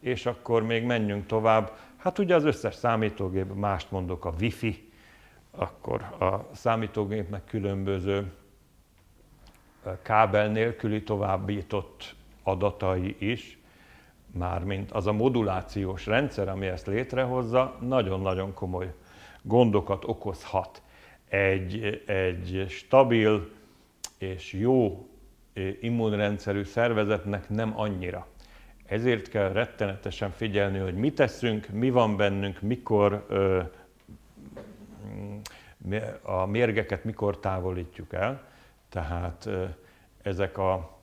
És akkor még menjünk tovább. Hát ugye az összes számítógép, mást mondok, a Wi-Fi, akkor a számítógépnek különböző kábel nélküli továbbított adatai is, mármint az a modulációs rendszer, ami ezt létrehozza, nagyon-nagyon komoly gondokat okozhat. Egy, egy stabil és jó immunrendszerű szervezetnek nem annyira. Ezért kell rettenetesen figyelni, hogy mit teszünk, mi van bennünk, mikor ö, a mérgeket mikor távolítjuk el. Tehát ö, ezek a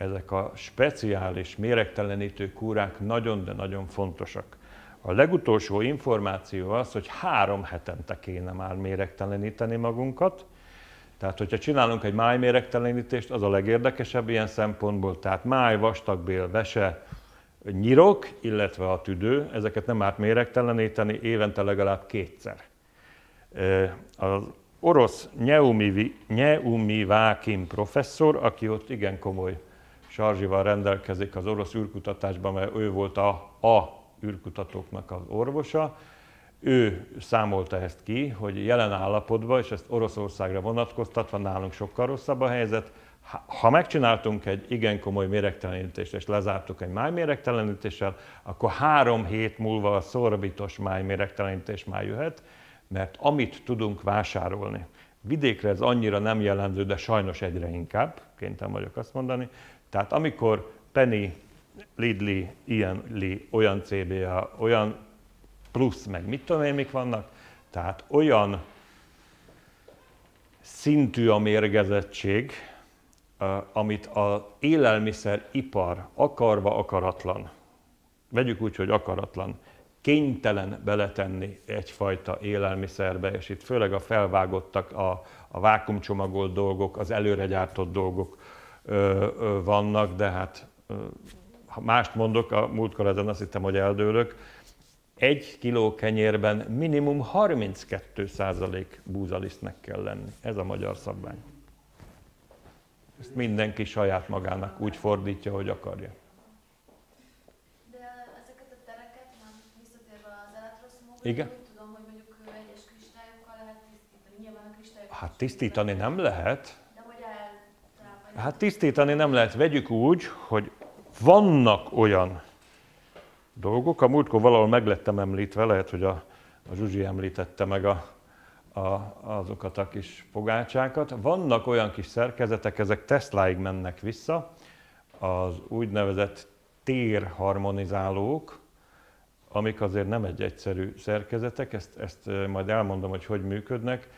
ezek a speciális méregtelenítő kúrák nagyon, de nagyon fontosak. A legutolsó információ az, hogy három hetente kéne már méregteleníteni magunkat, tehát, hogyha csinálunk egy májméregtelenítést, az a legérdekesebb ilyen szempontból, tehát máj, vastagbél, vese, nyirok, illetve a tüdő, ezeket nem árt méregteleníteni évente legalább kétszer. Az orosz Neumi, Neumi Vákim professzor, aki ott igen komoly Sarzsival rendelkezik az orosz űrkutatásban, mert ő volt a, a űrkutatóknak az orvosa. Ő számolta ezt ki, hogy jelen állapotban, és ezt Oroszországra vonatkoztatva nálunk sokkal rosszabb a helyzet, ha megcsináltunk egy igen komoly méregtelenítést, és lezártuk egy májméregtelenítéssel, akkor három hét múlva a szorbitos májméregtelenítés már jöhet, mert amit tudunk vásárolni, vidékre ez annyira nem jellemző, de sajnos egyre inkább, kénytelen vagyok azt mondani, tehát amikor Penny, Lidli, ilyen li, olyan CBA, olyan plusz, meg mit tudom én, mik vannak, tehát olyan szintű a mérgezettség, amit az élelmiszeripar akarva akaratlan, vegyük úgy, hogy akaratlan, kénytelen beletenni egyfajta élelmiszerbe, és itt főleg a felvágottak, a, a vákumcsomagolt dolgok, az előre gyártott dolgok vannak, de hát ha mást mondok, a múltkor ezen azt hittem, hogy eldőlök, egy kiló kenyérben minimum 32 százalék búzalisztnek kell lenni. Ez a magyar szabvány. Ezt mindenki saját magának úgy fordítja, hogy akarja. De ezeket a tereket, már visszatérve az elektroszmogra, Igen. tudom, hogy mondjuk egyes kristályokkal lehet tisztítani. Nyilván a kristályokat Hát tisztítani nem lehet. Hát tisztítani nem lehet. Vegyük úgy, hogy vannak olyan dolgok, a múltkor valahol meglettem említve, lehet, hogy a, a Zsuzsi említette meg a, a, azokat a kis pogácsákat. Vannak olyan kis szerkezetek, ezek Tesláig mennek vissza, az úgynevezett térharmonizálók, amik azért nem egy egyszerű szerkezetek, ezt, ezt majd elmondom, hogy hogy működnek.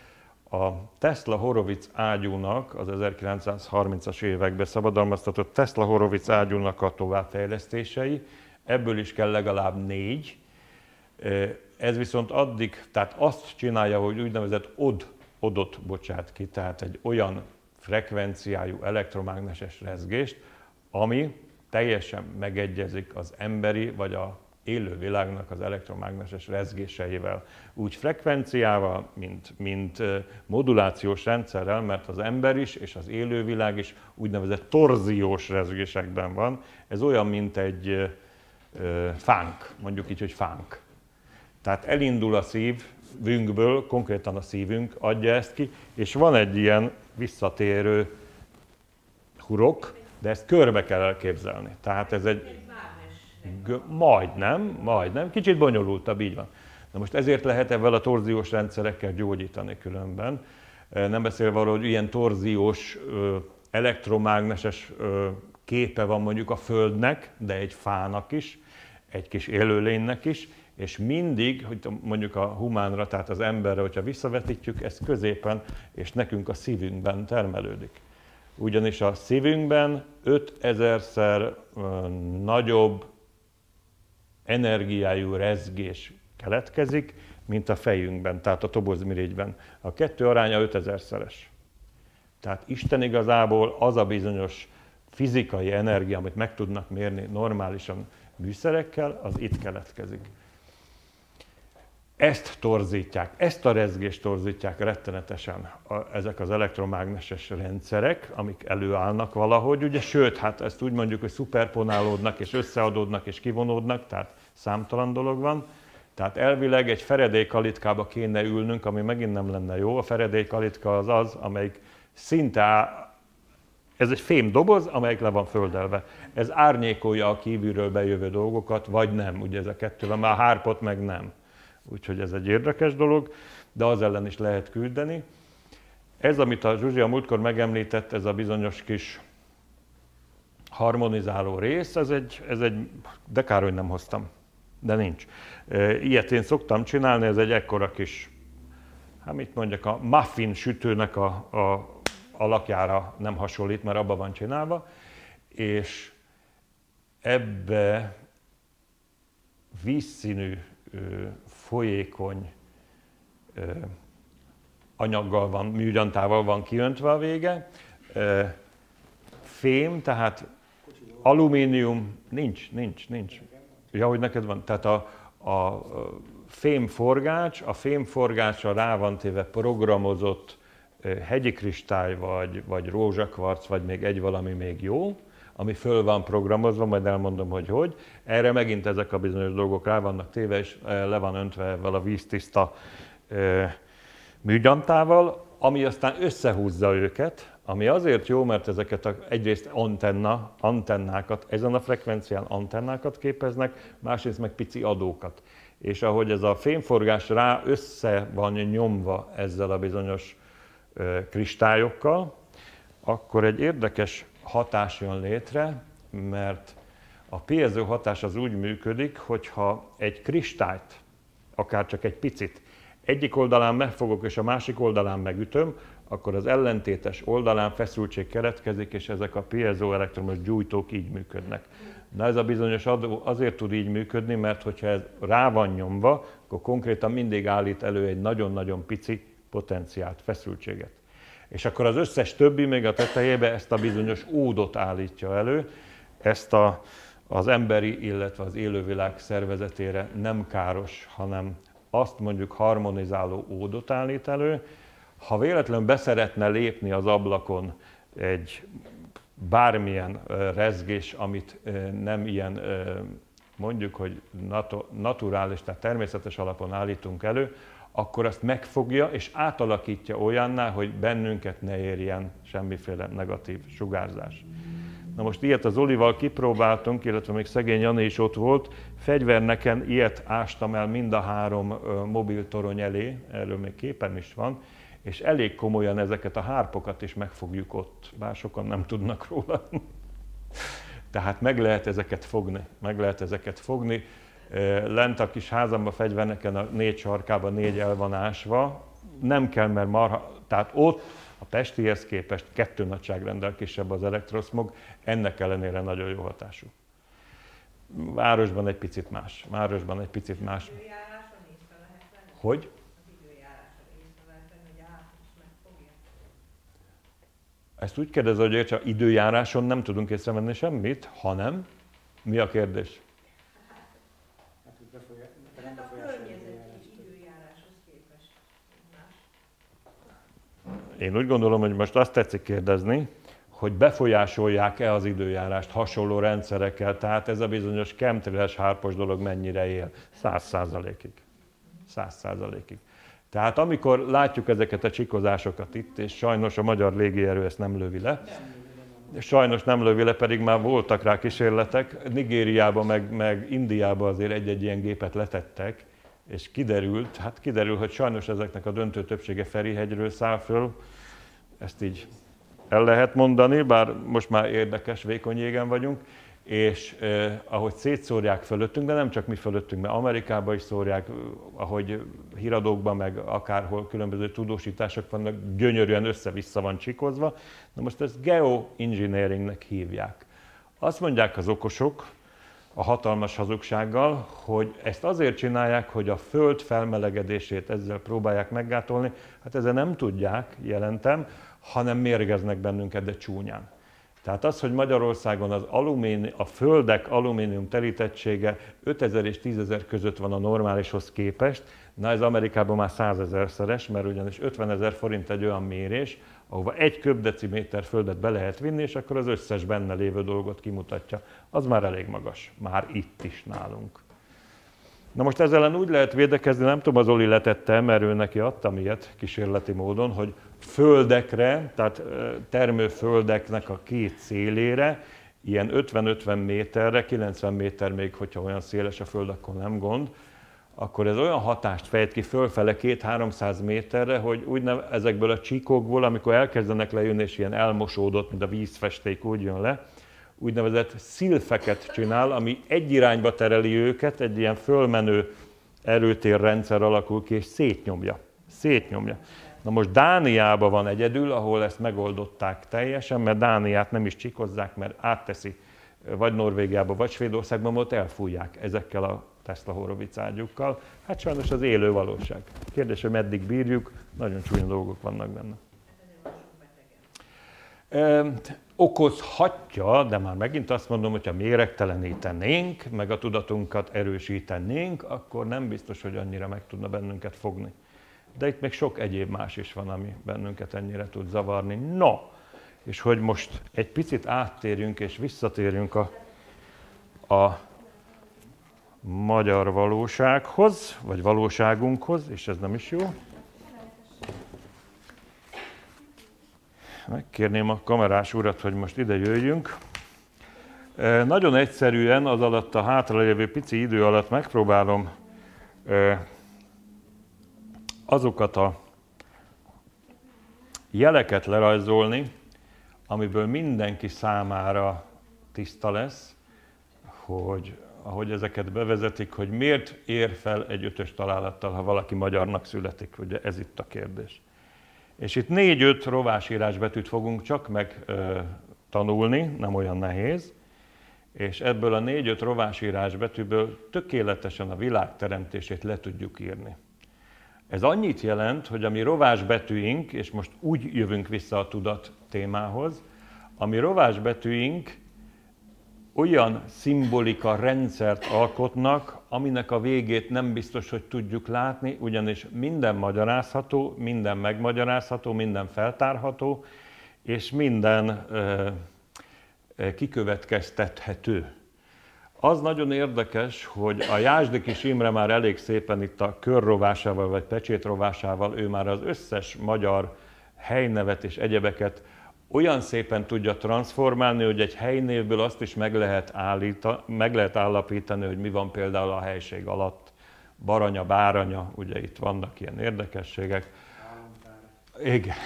A Tesla Horowitz ágyúnak, az 1930-as években szabadalmaztatott Tesla Horowitz ágyúnak a továbbfejlesztései, ebből is kell legalább négy. Ez viszont addig, tehát azt csinálja, hogy úgynevezett od, odot bocsát ki, tehát egy olyan frekvenciájú elektromágneses rezgést, ami teljesen megegyezik az emberi vagy a élő világnak az elektromágneses rezgéseivel, úgy frekvenciával, mint, mint modulációs rendszerrel, mert az ember is és az élővilág is úgynevezett torziós rezgésekben van. Ez olyan, mint egy fánk, mondjuk így, hogy fánk. Tehát elindul a szívünkből, konkrétan a szívünk adja ezt ki, és van egy ilyen visszatérő hurok, de ezt körbe kell elképzelni. Tehát ez egy Majdnem, majdnem, kicsit bonyolultabb, így van. Na most ezért lehet ebben a torziós rendszerekkel gyógyítani különben. Nem beszélve arról, hogy ilyen torziós elektromágneses képe van mondjuk a Földnek, de egy fának is, egy kis élőlénynek is, és mindig, hogy mondjuk a humánra, tehát az emberre, hogyha visszavetítjük, ez középen és nekünk a szívünkben termelődik. Ugyanis a szívünkben 5000-szer nagyobb energiájú rezgés keletkezik, mint a fejünkben, tehát a tobozmirigyben. A kettő aránya 5000-szeres. Tehát Isten igazából az a bizonyos fizikai energia, amit meg tudnak mérni normálisan műszerekkel, az itt keletkezik. Ezt torzítják, ezt a rezgést torzítják rettenetesen a, ezek az elektromágneses rendszerek, amik előállnak valahogy, ugye, sőt, hát ezt úgy mondjuk, hogy szuperponálódnak, és összeadódnak, és kivonódnak, tehát számtalan dolog van. Tehát elvileg egy feredélykalitkába kéne ülnünk, ami megint nem lenne jó. A feredélykalitka az az, amelyik szinte ez egy fém doboz, amelyik le van földelve. Ez árnyékolja a kívülről bejövő dolgokat, vagy nem. Ugye ez a kettő van, már hárpot meg nem. Úgyhogy ez egy érdekes dolog, de az ellen is lehet küldeni. Ez, amit a Zsuzsi a múltkor megemlített, ez a bizonyos kis harmonizáló rész, ez egy, ez egy de kár, hogy nem hoztam, de nincs. Ilyet én szoktam csinálni, ez egy ekkora kis, hát mit mondjak, a muffin sütőnek a, a alakjára nem hasonlít, mert abban van csinálva, és ebbe vízszínű, folyékony anyaggal van, műgyantával van kiöntve a vége, fém, tehát alumínium, nincs, nincs, nincs. Ja, hogy neked van. Tehát a, a fémforgács, a fémforgácsra rá van téve programozott hegyi kristály, vagy, vagy rózsakvarc, vagy még egy valami még jó, ami föl van programozva, majd elmondom, hogy hogy. Erre megint ezek a bizonyos dolgok rá vannak téve, és le van öntve ezzel a víztiszta műgyantával, ami aztán összehúzza őket, ami azért jó, mert ezeket a, egyrészt antenna, antennákat, ezen a frekvencián antennákat képeznek, másrészt meg pici adókat. És ahogy ez a fényforgás rá össze van nyomva ezzel a bizonyos kristályokkal, akkor egy érdekes hatás jön létre, mert a piezo hatás az úgy működik, hogyha egy kristályt, akár csak egy picit, egyik oldalán megfogok és a másik oldalán megütöm, akkor az ellentétes oldalán feszültség keletkezik, és ezek a elektromos gyújtók így működnek. Na ez a bizonyos adó azért tud így működni, mert hogyha ez rá van nyomva, akkor konkrétan mindig állít elő egy nagyon-nagyon pici potenciált, feszültséget. És akkor az összes többi még a tetejébe ezt a bizonyos ódot állítja elő, ezt a, az emberi, illetve az élővilág szervezetére nem káros, hanem azt mondjuk harmonizáló ódot állít elő. Ha véletlenül beszeretne lépni az ablakon egy bármilyen rezgés, amit nem ilyen mondjuk, hogy naturális, tehát természetes alapon állítunk elő, akkor azt megfogja és átalakítja olyanná, hogy bennünket ne érjen semmiféle negatív sugárzás. Na most ilyet az Olival kipróbáltunk, illetve még szegény Jani is ott volt. Fegyverneken ilyet ástam el mind a három mobiltorony elé, erről még képen is van, és elég komolyan ezeket a hárpokat is megfogjuk ott, bár sokan nem tudnak róla. <laughs> Tehát meg lehet ezeket fogni, meg lehet ezeket fogni. Lent a kis házamba fegyverneken a négy sarkában négy el van ásva, nem kell, mert marha, tehát ott a Pestihez képest kettő nagyságrendel kisebb az elektroszmog, ennek ellenére nagyon jó hatású. Városban egy picit más. Városban egy picit más. Hogy? Ezt úgy kérdez, hogy csak időjáráson nem tudunk észrevenni semmit, hanem mi a kérdés? Én úgy gondolom, hogy most azt tetszik kérdezni, hogy befolyásolják-e az időjárást hasonló rendszerekkel, tehát ez a bizonyos chemtrails hárpos dolog mennyire él? Száz százalékig. Száz százalékig. Tehát amikor látjuk ezeket a csikozásokat itt, és sajnos a magyar légierő ezt nem lövi le, sajnos nem lövi le, pedig már voltak rá kísérletek, Nigériában meg, meg Indiában azért egy-egy ilyen gépet letettek, és kiderült, hát kiderül, hogy sajnos ezeknek a döntő többsége Ferihegyről száll föl, ezt így el lehet mondani, bár most már érdekes, vékony jégen vagyunk, és eh, ahogy szétszórják fölöttünk, de nem csak mi fölöttünk, mert Amerikában is szórják, ahogy híradókban, meg akárhol különböző tudósítások vannak, gyönyörűen össze-vissza van csikozva. Na most ezt geoengineeringnek hívják. Azt mondják az okosok, a hatalmas hazugsággal, hogy ezt azért csinálják, hogy a föld felmelegedését ezzel próbálják meggátolni. Hát ezzel nem tudják, jelentem, hanem mérgeznek bennünket, de csúnyán. Tehát az, hogy Magyarországon az alumíni, a földek alumínium telítettsége 5000 és 10 ezer között van a normálishoz képest, na ez Amerikában már 100 ezerszeres, mert ugyanis 50 ezer forint egy olyan mérés, ahova egy köbdeciméter földet be lehet vinni, és akkor az összes benne lévő dolgot kimutatja. Az már elég magas, már itt is nálunk. Na most ezzel ellen úgy lehet védekezni, nem tudom, az Oli letette, mert ő neki adtam ilyet kísérleti módon, hogy földekre, tehát termőföldeknek a két szélére, ilyen 50-50 méterre, 90 méter még, hogyha olyan széles a föld, akkor nem gond, akkor ez olyan hatást fejt ki fölfele 2-300 méterre, hogy úgy nem, ezekből a csíkokból, amikor elkezdenek lejönni, és ilyen elmosódott, mint a vízfesték úgy jön le, úgynevezett szilfeket csinál, ami egy irányba tereli őket, egy ilyen fölmenő erőtérrendszer alakul ki, és szétnyomja. Szétnyomja. Na most Dániában van egyedül, ahol ezt megoldották teljesen, mert Dániát nem is csikozzák, mert átteszi vagy Norvégiába, vagy Svédországban, ott elfújják ezekkel a Tesla Horowitz ágyukkal. Hát sajnos az élő valóság. Kérdés, hogy meddig bírjuk, nagyon csúnya dolgok vannak benne. Okozhatja, de már megint azt mondom, hogyha méregtelenítenénk, meg a tudatunkat erősítenénk, akkor nem biztos, hogy annyira meg tudna bennünket fogni. De itt még sok egyéb más is van, ami bennünket ennyire tud zavarni. No, és hogy most egy picit áttérjünk és visszatérjünk a, a magyar valósághoz, vagy valóságunkhoz, és ez nem is jó. Megkérném a kamerás urat, hogy most ide jöjjünk. E, nagyon egyszerűen az alatt a hátralévő pici idő alatt megpróbálom e, azokat a jeleket lerajzolni, amiből mindenki számára tiszta lesz, hogy ahogy ezeket bevezetik, hogy miért ér fel egy ötös találattal, ha valaki magyarnak születik, ugye ez itt a kérdés. És itt négy-öt rovásírásbetűt fogunk csak meg ö, tanulni, nem olyan nehéz, és ebből a négy-öt rovásírásbetűből tökéletesen a világ teremtését le tudjuk írni. Ez annyit jelent, hogy a mi rovásbetűink, és most úgy jövünk vissza a tudat témához, a mi rovásbetűink olyan szimbolika rendszert alkotnak, aminek a végét nem biztos, hogy tudjuk látni, ugyanis minden magyarázható, minden megmagyarázható, minden feltárható, és minden ö, kikövetkeztethető. Az nagyon érdekes, hogy a Jásdik is Imre már elég szépen itt a körrovásával vagy pecsétrovásával, ő már az összes magyar helynevet és egyebeket olyan szépen tudja transformálni, hogy egy helynévből azt is meg lehet, állíta, meg lehet állapítani, hogy mi van például a helység alatt. Baranya, báranya, ugye itt vannak ilyen érdekességek. Igen.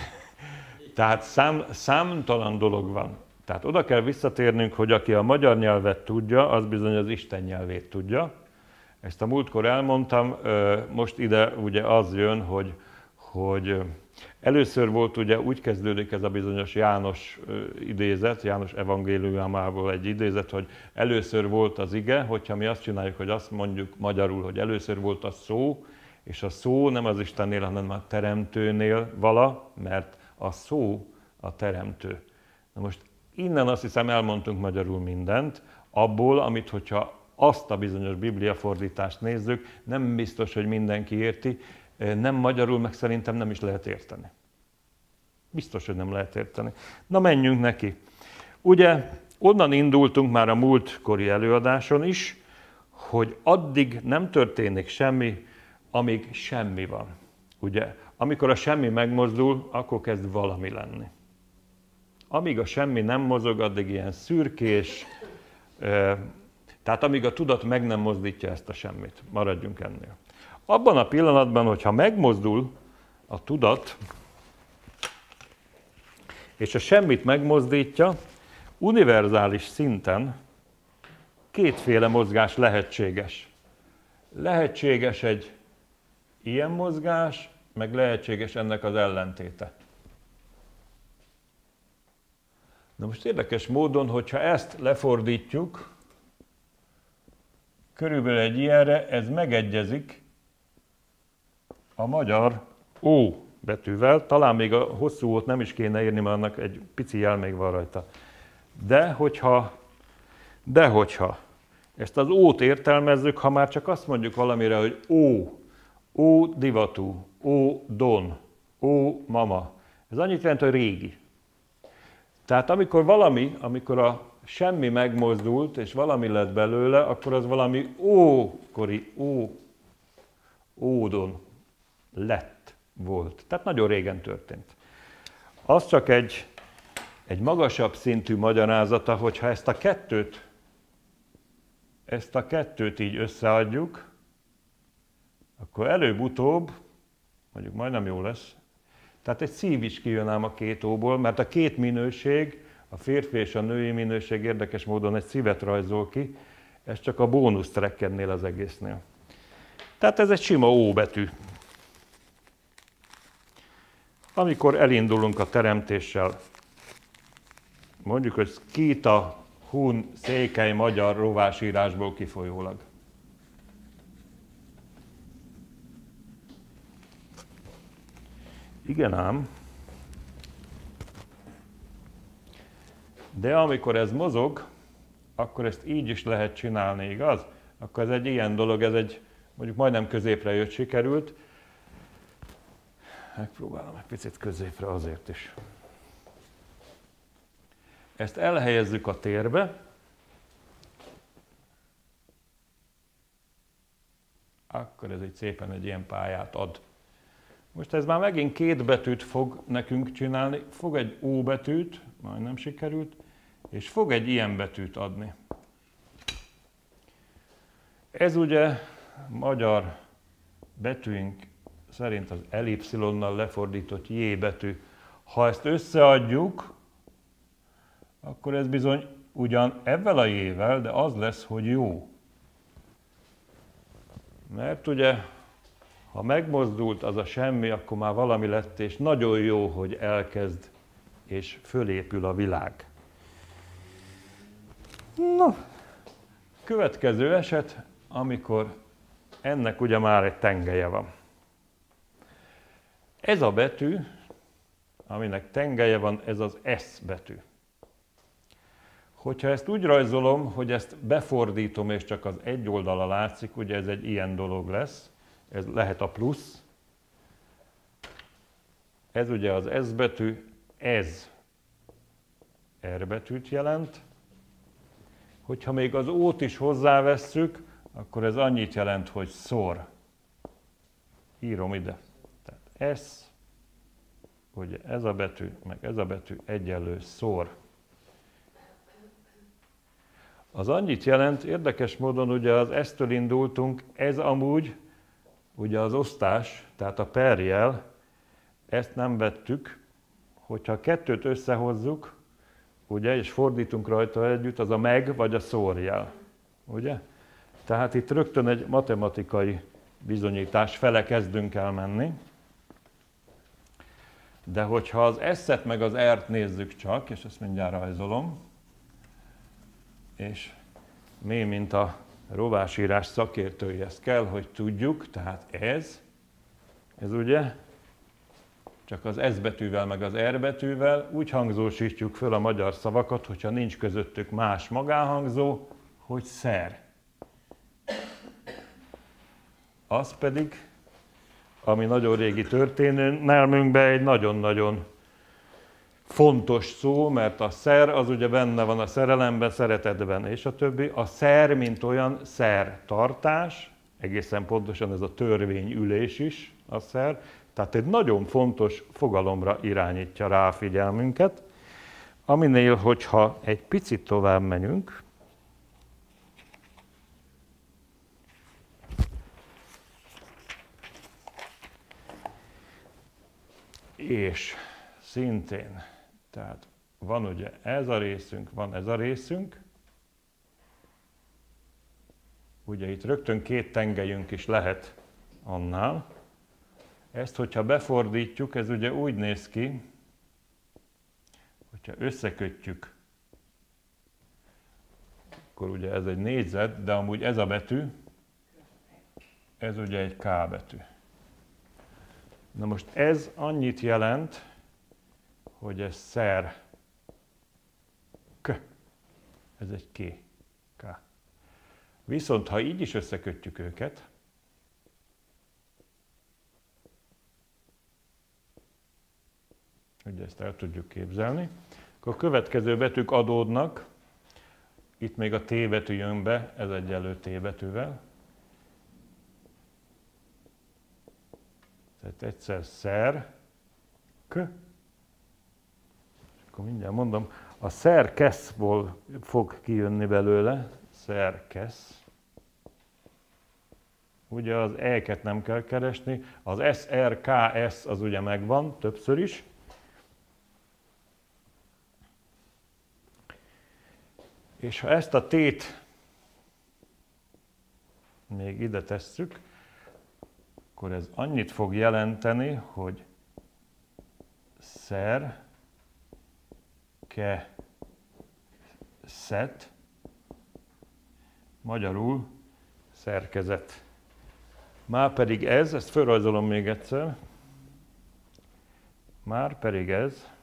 Tehát szám, számtalan dolog van. Tehát oda kell visszatérnünk, hogy aki a magyar nyelvet tudja, az bizony az Isten nyelvét tudja. Ezt a múltkor elmondtam, most ide ugye az jön, hogy, hogy Először volt ugye úgy kezdődik ez a bizonyos János idézet, János evangéliumából egy idézet, hogy először volt az ige, hogyha mi azt csináljuk, hogy azt mondjuk magyarul, hogy először volt a szó, és a szó nem az Istennél, hanem a teremtőnél vala, mert a szó a teremtő. Na most innen azt hiszem elmondtunk magyarul mindent, abból, amit hogyha azt a bizonyos bibliafordítást nézzük, nem biztos, hogy mindenki érti, nem magyarul, meg szerintem nem is lehet érteni. Biztos, hogy nem lehet érteni. Na menjünk neki. Ugye onnan indultunk már a múltkori előadáson is, hogy addig nem történik semmi, amíg semmi van. Ugye, amikor a semmi megmozdul, akkor kezd valami lenni. Amíg a semmi nem mozog, addig ilyen szürkés, tehát amíg a tudat meg nem mozdítja ezt a semmit. Maradjunk ennél. Abban a pillanatban, hogyha megmozdul a tudat, és a semmit megmozdítja, univerzális szinten kétféle mozgás lehetséges. Lehetséges egy ilyen mozgás, meg lehetséges ennek az ellentéte. Na most érdekes módon, hogyha ezt lefordítjuk, körülbelül egy ilyenre ez megegyezik a magyar ó betűvel, talán még a hosszú ót nem is kéne írni, mert annak egy pici jel még van rajta. De hogyha, de hogyha ezt az ót értelmezzük, ha már csak azt mondjuk valamire, hogy ó, ó divatú, ó don, ó mama. Ez annyit jelent, hogy régi. Tehát amikor valami, amikor a semmi megmozdult, és valami lett belőle, akkor az valami ókori, ó, ódon lett, volt. Tehát nagyon régen történt. Az csak egy, egy magasabb szintű magyarázata, hogyha ezt a kettőt, ezt a kettőt így összeadjuk, akkor előbb-utóbb, mondjuk majdnem jó lesz, tehát egy szív is kijön ám a két óból, mert a két minőség, a férfi és a női minőség érdekes módon egy szívet rajzol ki, ez csak a bónusz trekkednél az egésznél. Tehát ez egy sima ó betű. Amikor elindulunk a teremtéssel, mondjuk, hogy Skita, Hun, székely magyar rovásírásból kifolyólag. Igen ám, de amikor ez mozog, akkor ezt így is lehet csinálni, igaz? Akkor ez egy ilyen dolog, ez egy mondjuk majdnem középre jött, sikerült. Megpróbálom egy picit középre azért is. Ezt elhelyezzük a térbe, akkor ez egy szépen egy ilyen pályát ad. Most ez már megint két betűt fog nekünk csinálni. Fog egy O betűt, majdnem sikerült, és fog egy ilyen betűt adni. Ez ugye magyar betűink szerint az elipszilonnal lefordított J betű. Ha ezt összeadjuk, akkor ez bizony ugyan ebben a J-vel, de az lesz, hogy jó. Mert ugye ha megmozdult az a semmi, akkor már valami lett, és nagyon jó, hogy elkezd, és fölépül a világ. No, következő eset, amikor ennek ugye már egy tengelye van. Ez a betű, aminek tengelye van, ez az S betű. Hogyha ezt úgy rajzolom, hogy ezt befordítom, és csak az egy oldala látszik, ugye ez egy ilyen dolog lesz, ez lehet a plusz. Ez ugye az S betű, ez R betűt jelent. Hogyha még az ót is hozzávesszük, akkor ez annyit jelent, hogy szor. Írom ide. S, ugye ez a betű, meg ez a betű egyenlő szor. Az annyit jelent, érdekes módon ugye az eztől indultunk, ez amúgy ugye az osztás, tehát a perjel, ezt nem vettük, hogyha kettőt összehozzuk, ugye, és fordítunk rajta együtt, az a meg vagy a szórjel, ugye? Tehát itt rögtön egy matematikai bizonyítás fele kezdünk el menni. De hogyha az eszet meg az ert nézzük csak, és ezt mindjárt rajzolom, és mi, mint a rovásírás szakértői ezt kell, hogy tudjuk, tehát ez, ez ugye csak az S betűvel meg az R betűvel úgy hangzósítjuk föl a magyar szavakat, hogyha nincs közöttük más magánhangzó, hogy szer. Az pedig, ami nagyon régi történelmünkben egy nagyon-nagyon fontos szó, mert a szer az ugye benne van a szerelemben, szeretetben, és a többi. A szer, mint olyan szertartás, egészen pontosan ez a törvényülés is a szer, tehát egy nagyon fontos fogalomra irányítja rá a figyelmünket, aminél, hogyha egy picit tovább menünk, és szintén tehát van ugye ez a részünk, van ez a részünk. Ugye itt rögtön két tengelyünk is lehet annál. Ezt, hogyha befordítjuk, ez ugye úgy néz ki, hogyha összekötjük akkor ugye ez egy négyzet, de amúgy ez a betű, ez ugye egy K betű. Na most ez annyit jelent, hogy ez szer k. Ez egy k. k. Viszont ha így is összekötjük őket, hogy ezt el tudjuk képzelni, akkor a következő betűk adódnak, itt még a T betű jön be, ez egyelő T betűvel. Tehát egyszer szer, k, és akkor mindjárt mondom, a szerkeszból fog kijönni belőle, szerkesz. Ugye az E-ket nem kell keresni, az SRKS az ugye megvan többször is, És ha ezt a tét még ide tesszük, akkor ez annyit fog jelenteni, hogy szer, ke, szet, magyarul szerkezet. Már pedig ez, ezt felrajzolom még egyszer, már pedig ez,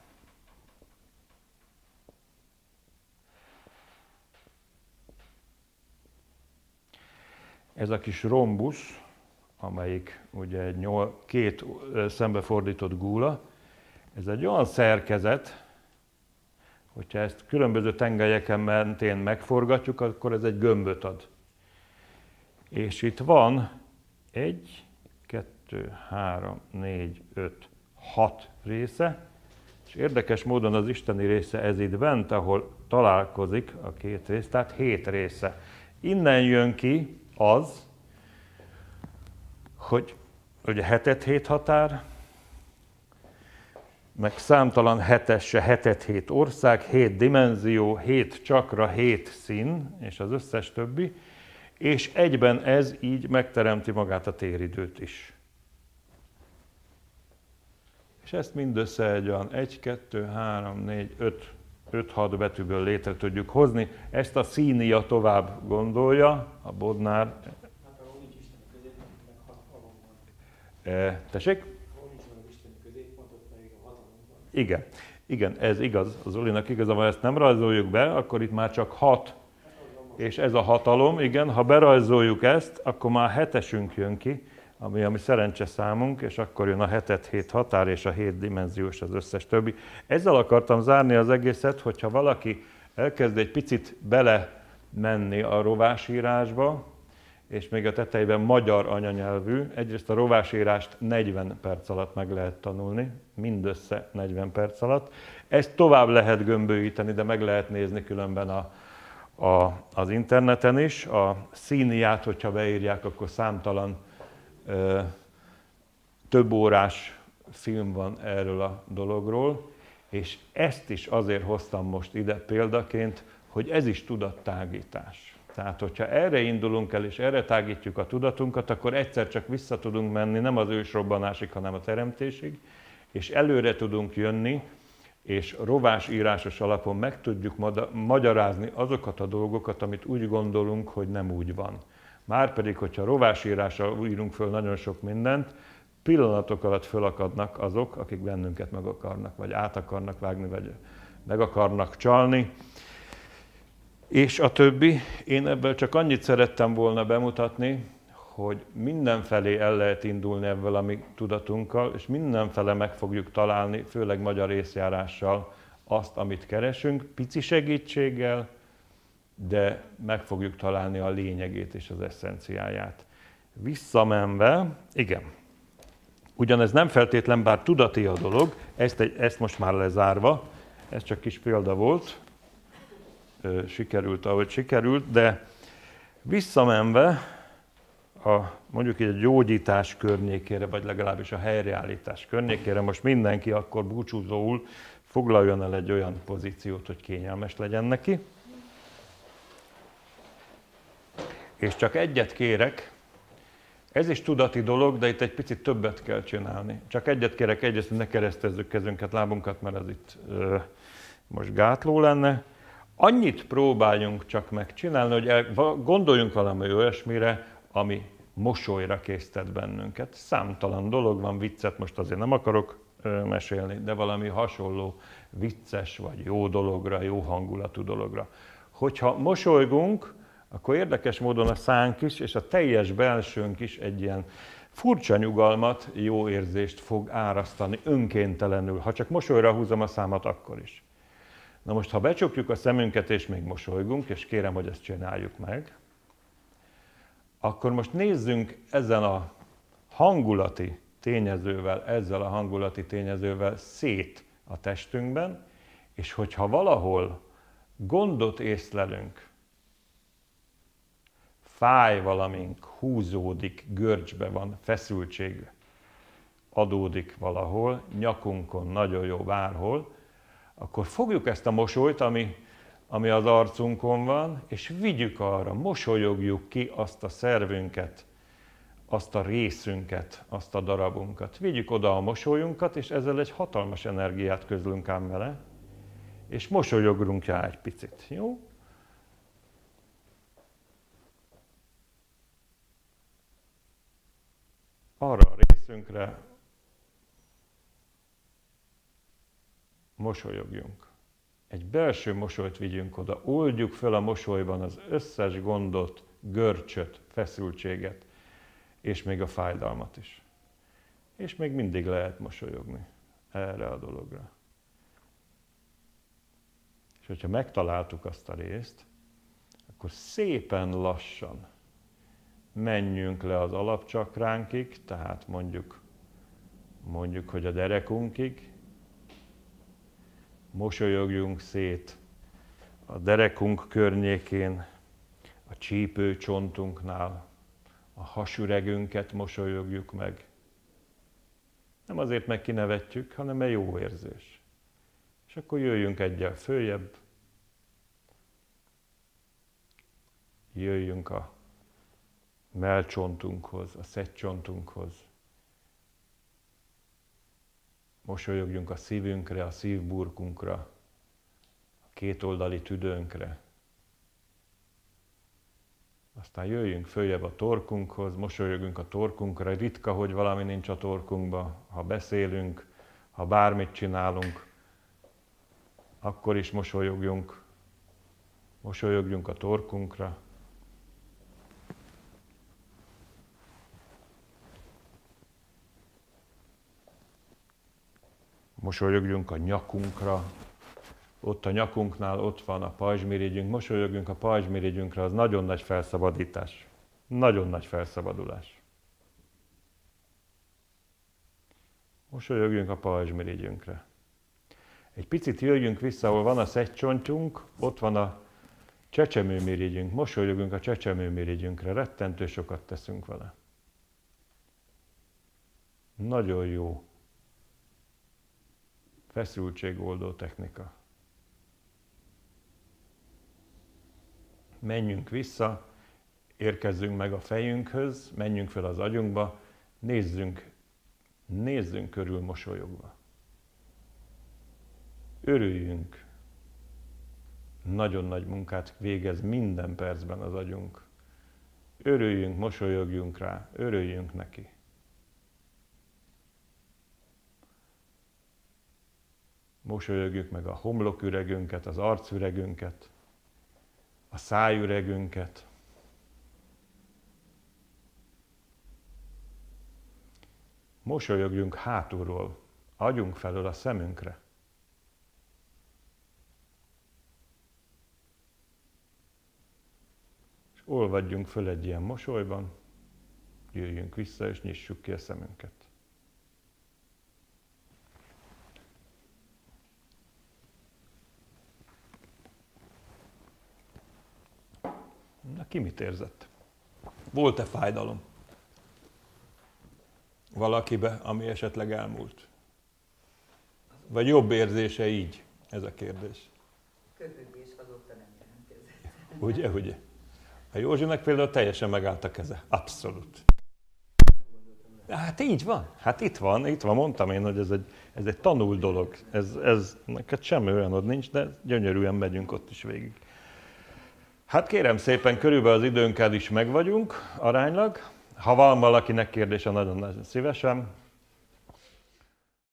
Ez a kis rombusz, amelyik ugye egy nyol, két szembefordított gúla, ez egy olyan szerkezet, hogyha ezt különböző tengelyeken mentén megforgatjuk, akkor ez egy gömböt ad. És itt van egy, kettő, három, négy, öt, hat része, és érdekes módon az isteni része ez itt bent, ahol találkozik a két rész, tehát hét része. Innen jön ki az, hogy ugye hetet hét határ, meg számtalan hetesse, hetet hét ország, hét dimenzió, hét csakra, hét szín, és az összes többi, és egyben ez így megteremti magát a téridőt is. És ezt mindössze egy olyan 1, 2, 3, 4, 5 5-6 betűből létre tudjuk hozni. Ezt a színia tovább gondolja, a Bodnár. E, tessék? Igen, igen, ez igaz, az Olinak igaza van, ezt nem rajzoljuk be, akkor itt már csak hat, és ez a hatalom, igen, ha berajzoljuk ezt, akkor már hetesünk jön ki, ami, ami szerencse számunk, és akkor jön a hetet hét határ, és a hét dimenziós az összes többi. Ezzel akartam zárni az egészet, hogyha valaki elkezd egy picit bele menni a rovásírásba, és még a tetejében magyar anyanyelvű. Egyrészt a rovásírást 40 perc alatt meg lehet tanulni, mindössze 40 perc alatt. Ezt tovább lehet gömbölyíteni, de meg lehet nézni különben a, a, az interneten is. A színiát, hogyha beírják, akkor számtalan több órás film van erről a dologról, és ezt is azért hoztam most ide példaként, hogy ez is tudattágítás. Tehát, hogyha erre indulunk el, és erre tágítjuk a tudatunkat, akkor egyszer csak vissza tudunk menni, nem az ősrobbanásig, hanem a teremtésig, és előre tudunk jönni, és rovás írásos alapon meg tudjuk magyarázni azokat a dolgokat, amit úgy gondolunk, hogy nem úgy van. Márpedig, hogyha rovásírással írunk föl nagyon sok mindent, pillanatok alatt fölakadnak azok, akik bennünket meg akarnak, vagy át akarnak vágni, vagy meg akarnak csalni. És a többi, én ebből csak annyit szerettem volna bemutatni, hogy mindenfelé el lehet indulni ebből a mi tudatunkkal, és mindenfele meg fogjuk találni, főleg magyar észjárással azt, amit keresünk, pici segítséggel, de meg fogjuk találni a lényegét és az eszenciáját. Visszamenve, igen, ugyanez nem feltétlen, bár tudati a dolog, ezt, egy, ezt most már lezárva, ez csak kis példa volt, sikerült, ahogy sikerült, de visszamenve a, mondjuk egy gyógyítás környékére, vagy legalábbis a helyreállítás környékére, most mindenki akkor búcsúzóul foglaljon el egy olyan pozíciót, hogy kényelmes legyen neki. És csak egyet kérek, ez is tudati dolog, de itt egy picit többet kell csinálni. Csak egyet kérek, egyrészt ne keresztezzük kezünket, lábunkat, mert ez itt ö, most gátló lenne. Annyit próbáljunk csak megcsinálni, hogy gondoljunk valami olyasmire, ami mosolyra késztet bennünket. Számtalan dolog van, viccet most azért nem akarok mesélni, de valami hasonló vicces vagy jó dologra, jó hangulatú dologra. Hogyha mosolygunk, akkor érdekes módon a szánk is, és a teljes belsőnk is egy ilyen furcsa nyugalmat, jó érzést fog árasztani önkéntelenül. Ha csak mosolyra húzom a számat, akkor is. Na most, ha becsukjuk a szemünket és még mosolygunk, és kérem, hogy ezt csináljuk meg, akkor most nézzünk ezen a hangulati tényezővel, ezzel a hangulati tényezővel szét a testünkben, és hogyha valahol gondot észlelünk, fáj valamink, húzódik, görcsbe van, feszültség adódik valahol, nyakunkon, nagyon jó bárhol, akkor fogjuk ezt a mosolyt, ami, ami az arcunkon van, és vigyük arra, mosolyogjuk ki azt a szervünket, azt a részünket, azt a darabunkat. Vigyük oda a mosolyunkat, és ezzel egy hatalmas energiát közlünk ám vele, és mosolyogrunk rá egy picit, jó? Arra a részünkre mosolyogjunk. Egy belső mosolyt vigyünk oda, oldjuk fel a mosolyban az összes gondot, görcsöt, feszültséget, és még a fájdalmat is. És még mindig lehet mosolyogni erre a dologra. És hogyha megtaláltuk azt a részt, akkor szépen lassan menjünk le az alapcsakránkig, tehát mondjuk, mondjuk, hogy a derekunkig, mosolyogjunk szét a derekunk környékén, a csípőcsontunknál, a hasüregünket mosolyogjuk meg. Nem azért meg kinevetjük, hanem egy jó érzés. És akkor jöjjünk egyel följebb, jöjjünk a melcsontunkhoz, a szedcsontunkhoz. Mosolyogjunk a szívünkre, a szívburkunkra, a kétoldali tüdőnkre. Aztán jöjjünk följebb a torkunkhoz, mosolyogjunk a torkunkra. Ritka, hogy valami nincs a torkunkba, ha beszélünk, ha bármit csinálunk, akkor is mosolyogjunk, mosolyogjunk a torkunkra. Mosolyogjunk a nyakunkra, ott a nyakunknál ott van a pajzsmirigyünk, mosolyogjunk a pajzsmirigyünkre, az nagyon nagy felszabadítás. Nagyon nagy felszabadulás. Mosolyogjunk a pajzsmirigyünkre. Egy picit jöjjünk vissza, ahol van a szegycsontjunk, ott van a csecsemőmirigyünk. Mosolyogjunk a csecsemőmirigyünkre, rettentő sokat teszünk vele. Nagyon jó feszültségoldó technika. menjünk vissza, érkezzünk meg a fejünkhöz, menjünk fel az agyunkba, nézzünk, nézzünk körül mosolyogva. Örüljünk. Nagyon nagy munkát végez minden percben az agyunk. Örüljünk, mosolyogjunk rá, örüljünk neki. Mosolyogjuk meg a homloküregünket, az arcüregünket, a szájüregünket. Mosolyogjunk hátulról, agyunk felől a szemünkre. És olvadjunk föl egy ilyen mosolyban, jöjjünk vissza és nyissuk ki a szemünket. Na ki mit érzett? Volt-e fájdalom? Valakibe, ami esetleg elmúlt? Vagy jobb érzése így? Ez a kérdés. Köhögés azóta nem jelentkezett. Ugye, ugye? A Józsinak például teljesen megállt a keze. Abszolút. Hát így van. Hát itt van, itt van. Mondtam én, hogy ez egy, ez egy tanul dolog. Ez, ez, neked semmi olyanod nincs, de gyönyörűen megyünk ott is végig. Hát kérem szépen, körülbelül az időnkkel is meg vagyunk aránylag. Ha van valakinek kérdése, nagyon-nagyon szívesen.